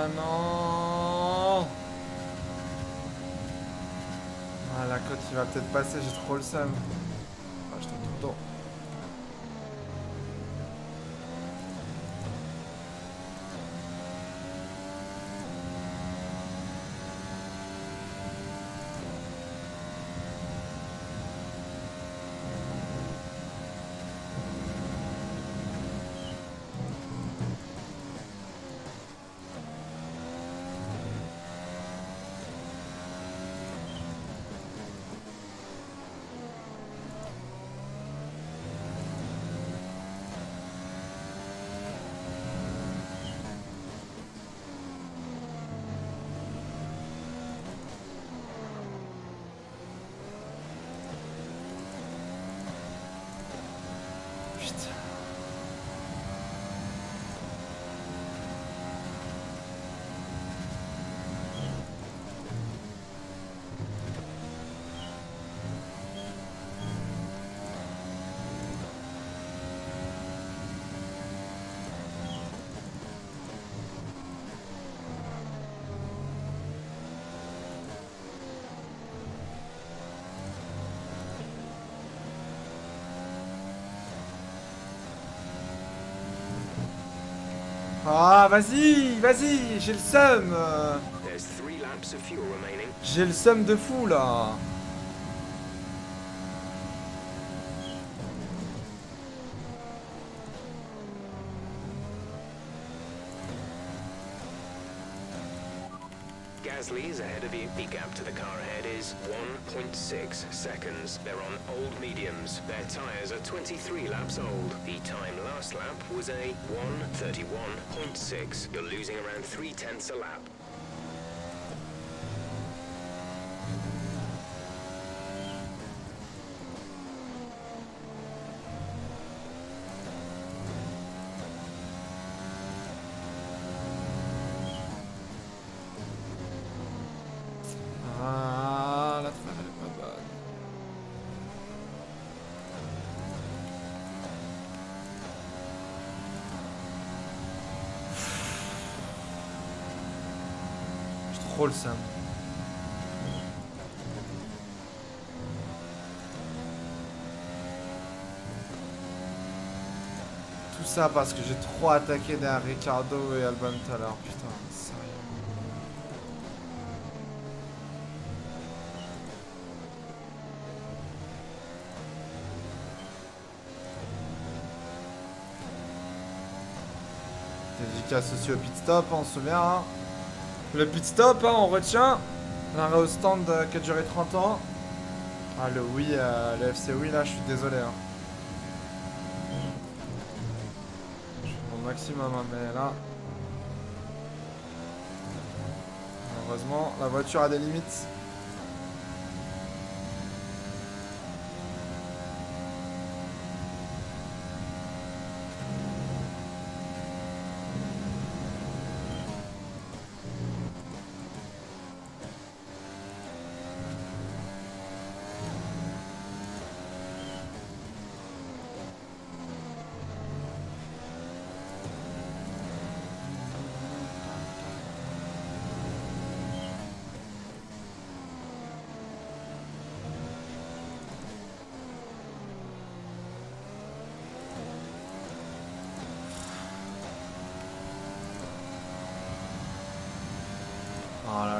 non Il va peut-être passer, j'ai trop le seum. Ah vas-y, vas-y, j'ai le seum. J'ai le seum de fou là. Gasly is ahead of you. The gap to the car ahead is 1.6 seconds. They're on old Their tyres are 23 laps old. The time last lap was a 131.6. You're losing around 3 tenths a lap. Tout ça parce que j'ai trop attaqué derrière Ricardo et Albon tout à l'heure. Putain, sérieux. Dédicace aussi au pit stop, on se souvient. hein. Le pit stop, hein, on retient. L'arrêt au stand euh, qui a duré 30 ans. Ah, le oui, euh, le FC oui, là, je suis désolé. hein. Je fais mon maximum, hein, mais là. Heureusement, la voiture a des limites.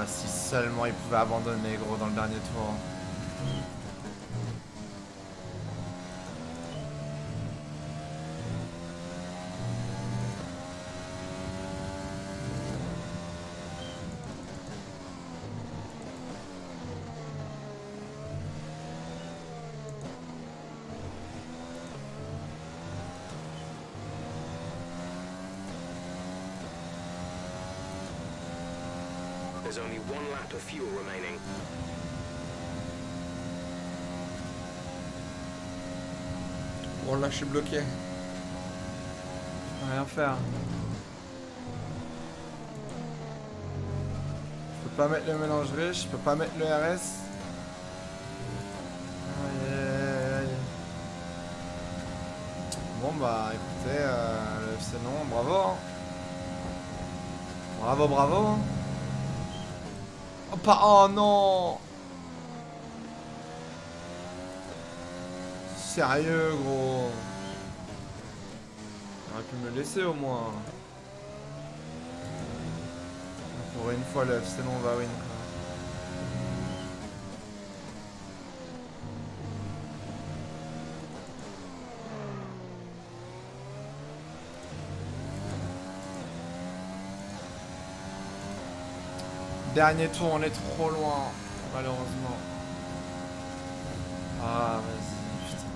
Si il pouvait abandonner, gros, dans le dernier tour. Là, je suis bloqué. Je peux rien faire. Je peux pas mettre le mélangerie, je peux pas mettre le RS. Aïe, aïe, aïe. Bon, bah, écoutez, euh, le FC non, bravo. hein. Bravo, bravo. hein. Oh, pas... Oh non Sérieux, gros. On aurait pu me laisser au moins. Pour une fois, le FC non va win. Dernier tour, on est trop loin, malheureusement. Ah, vas-y, putain.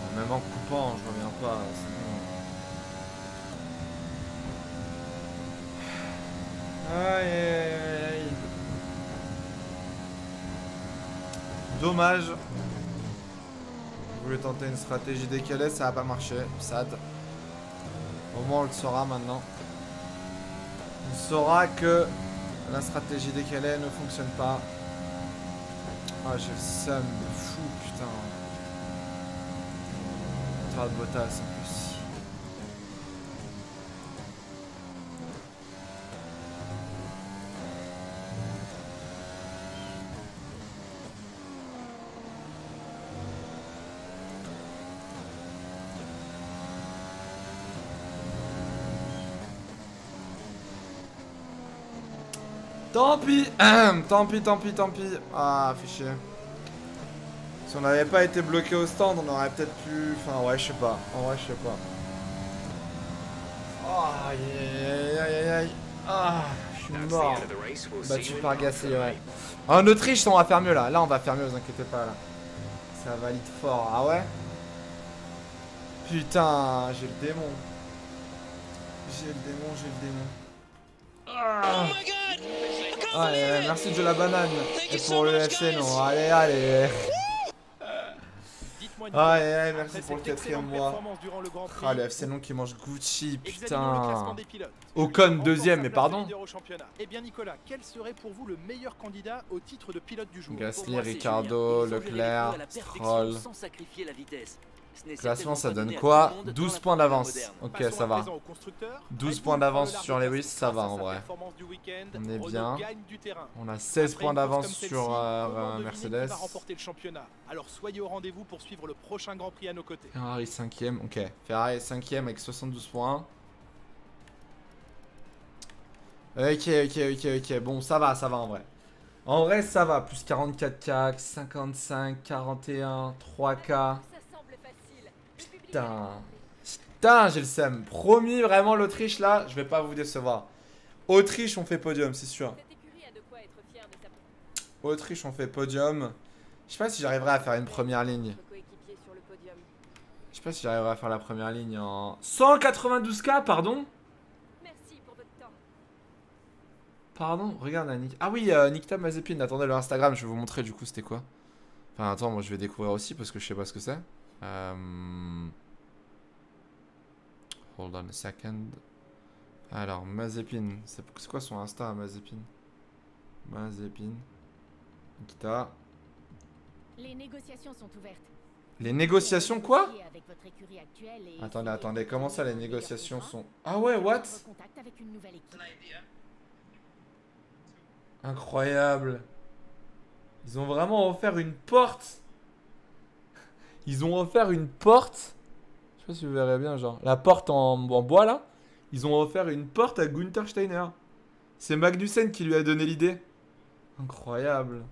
Bon, Même en coupant, je reviens pas. c'est bon. Aïe, aïe, aïe, aïe. Dommage. Je voulais tenter une stratégie décalée, ça a pas marché. Sad. Au moins on le saura maintenant. On saura que la stratégie décalée ne fonctionne pas. Ah j'ai le seum de fou putain. Contrat de Bottas en plus. Tant pis, tant pis, tant pis, tant pis. Ah, fait chier. Si on n'avait pas été bloqué au stand, on aurait peut-être pu. Enfin, ouais, je sais pas. En vrai, je sais pas. Oh, aïe, aïe, aïe, aïe, aïe. Ah, je suis mort. Battu par Gasly, ouais. relay. En Autriche, on va faire mieux là. Là, on va faire mieux, vous inquiétez pas là. Ça valide fort. Ah ouais? Putain, j'ai le démon. J'ai le démon, j'ai le démon. Ah. Allez, merci de la banane. Thank Et pour le much, FC, non. Allez, allez. Ah, après merci pour le quatrième mois. Ah, le FC non qui mange Gucci, putain. Ocon deuxième, mais pardon. Eh bien Nicolas, quel serait pour vous le meilleur candidat au titre de pilote du jour? Gasly, Ricardo, Leclerc, Stroll. Sans sacrifier la vitesse. Classement, ça donne quoi tout le monde dans 12 la points d'avance. Ok, ça va. présent au constructeur. 12 Red points d'avance sur Lewis, ça va en vrai. On est bien. On a 16 Après points d'avance sur euh, euh, Mercedes. Alors soyez au rendez-vous pour suivre le prochain Grand Prix à nos côtés. Ferrari 5ème, ok. Ferrari 5ème avec 72 points. Ok, ok, ok, ok. Bon, ça va, ça va en vrai. En vrai, ça va. Plus 44K, 55, 41, 3K. Putain. Putain, j'ai le seum. Promis, vraiment, l'Autriche, là, je vais pas vous décevoir. Autriche, on fait podium, c'est sûr. Autriche, on fait podium. Je sais pas si j'arriverai à faire une première ligne. Je sais pas si j'arriverai à faire la première ligne en 192K, pardon. Pardon, regarde Nick. Ah oui, euh, Nikta Mazepin. Attendez le Instagram, je vais vous montrer du coup c'était quoi. Enfin attends, moi je vais découvrir aussi parce que je sais pas ce que c'est. Euh... Hold on a second. Alors Mazepin, c'est quoi son Insta Mazepin? Mazepin. Nikita. Les négociations sont ouvertes. Les négociations quoi? Avec votre écurie actuelle et Attendez, attendez, de comment ça les négociations sont... Ah ouais, what? contact avec une nouvelle équipe. Incroyable. Ils ont vraiment offert une porte. Ils ont offert une porte. Je sais pas si vous verrez bien, genre. La porte en, bois là. Ils ont offert une porte à Gunther Steiner. C'est Magnussen qui lui a donné l'idée. Incroyable.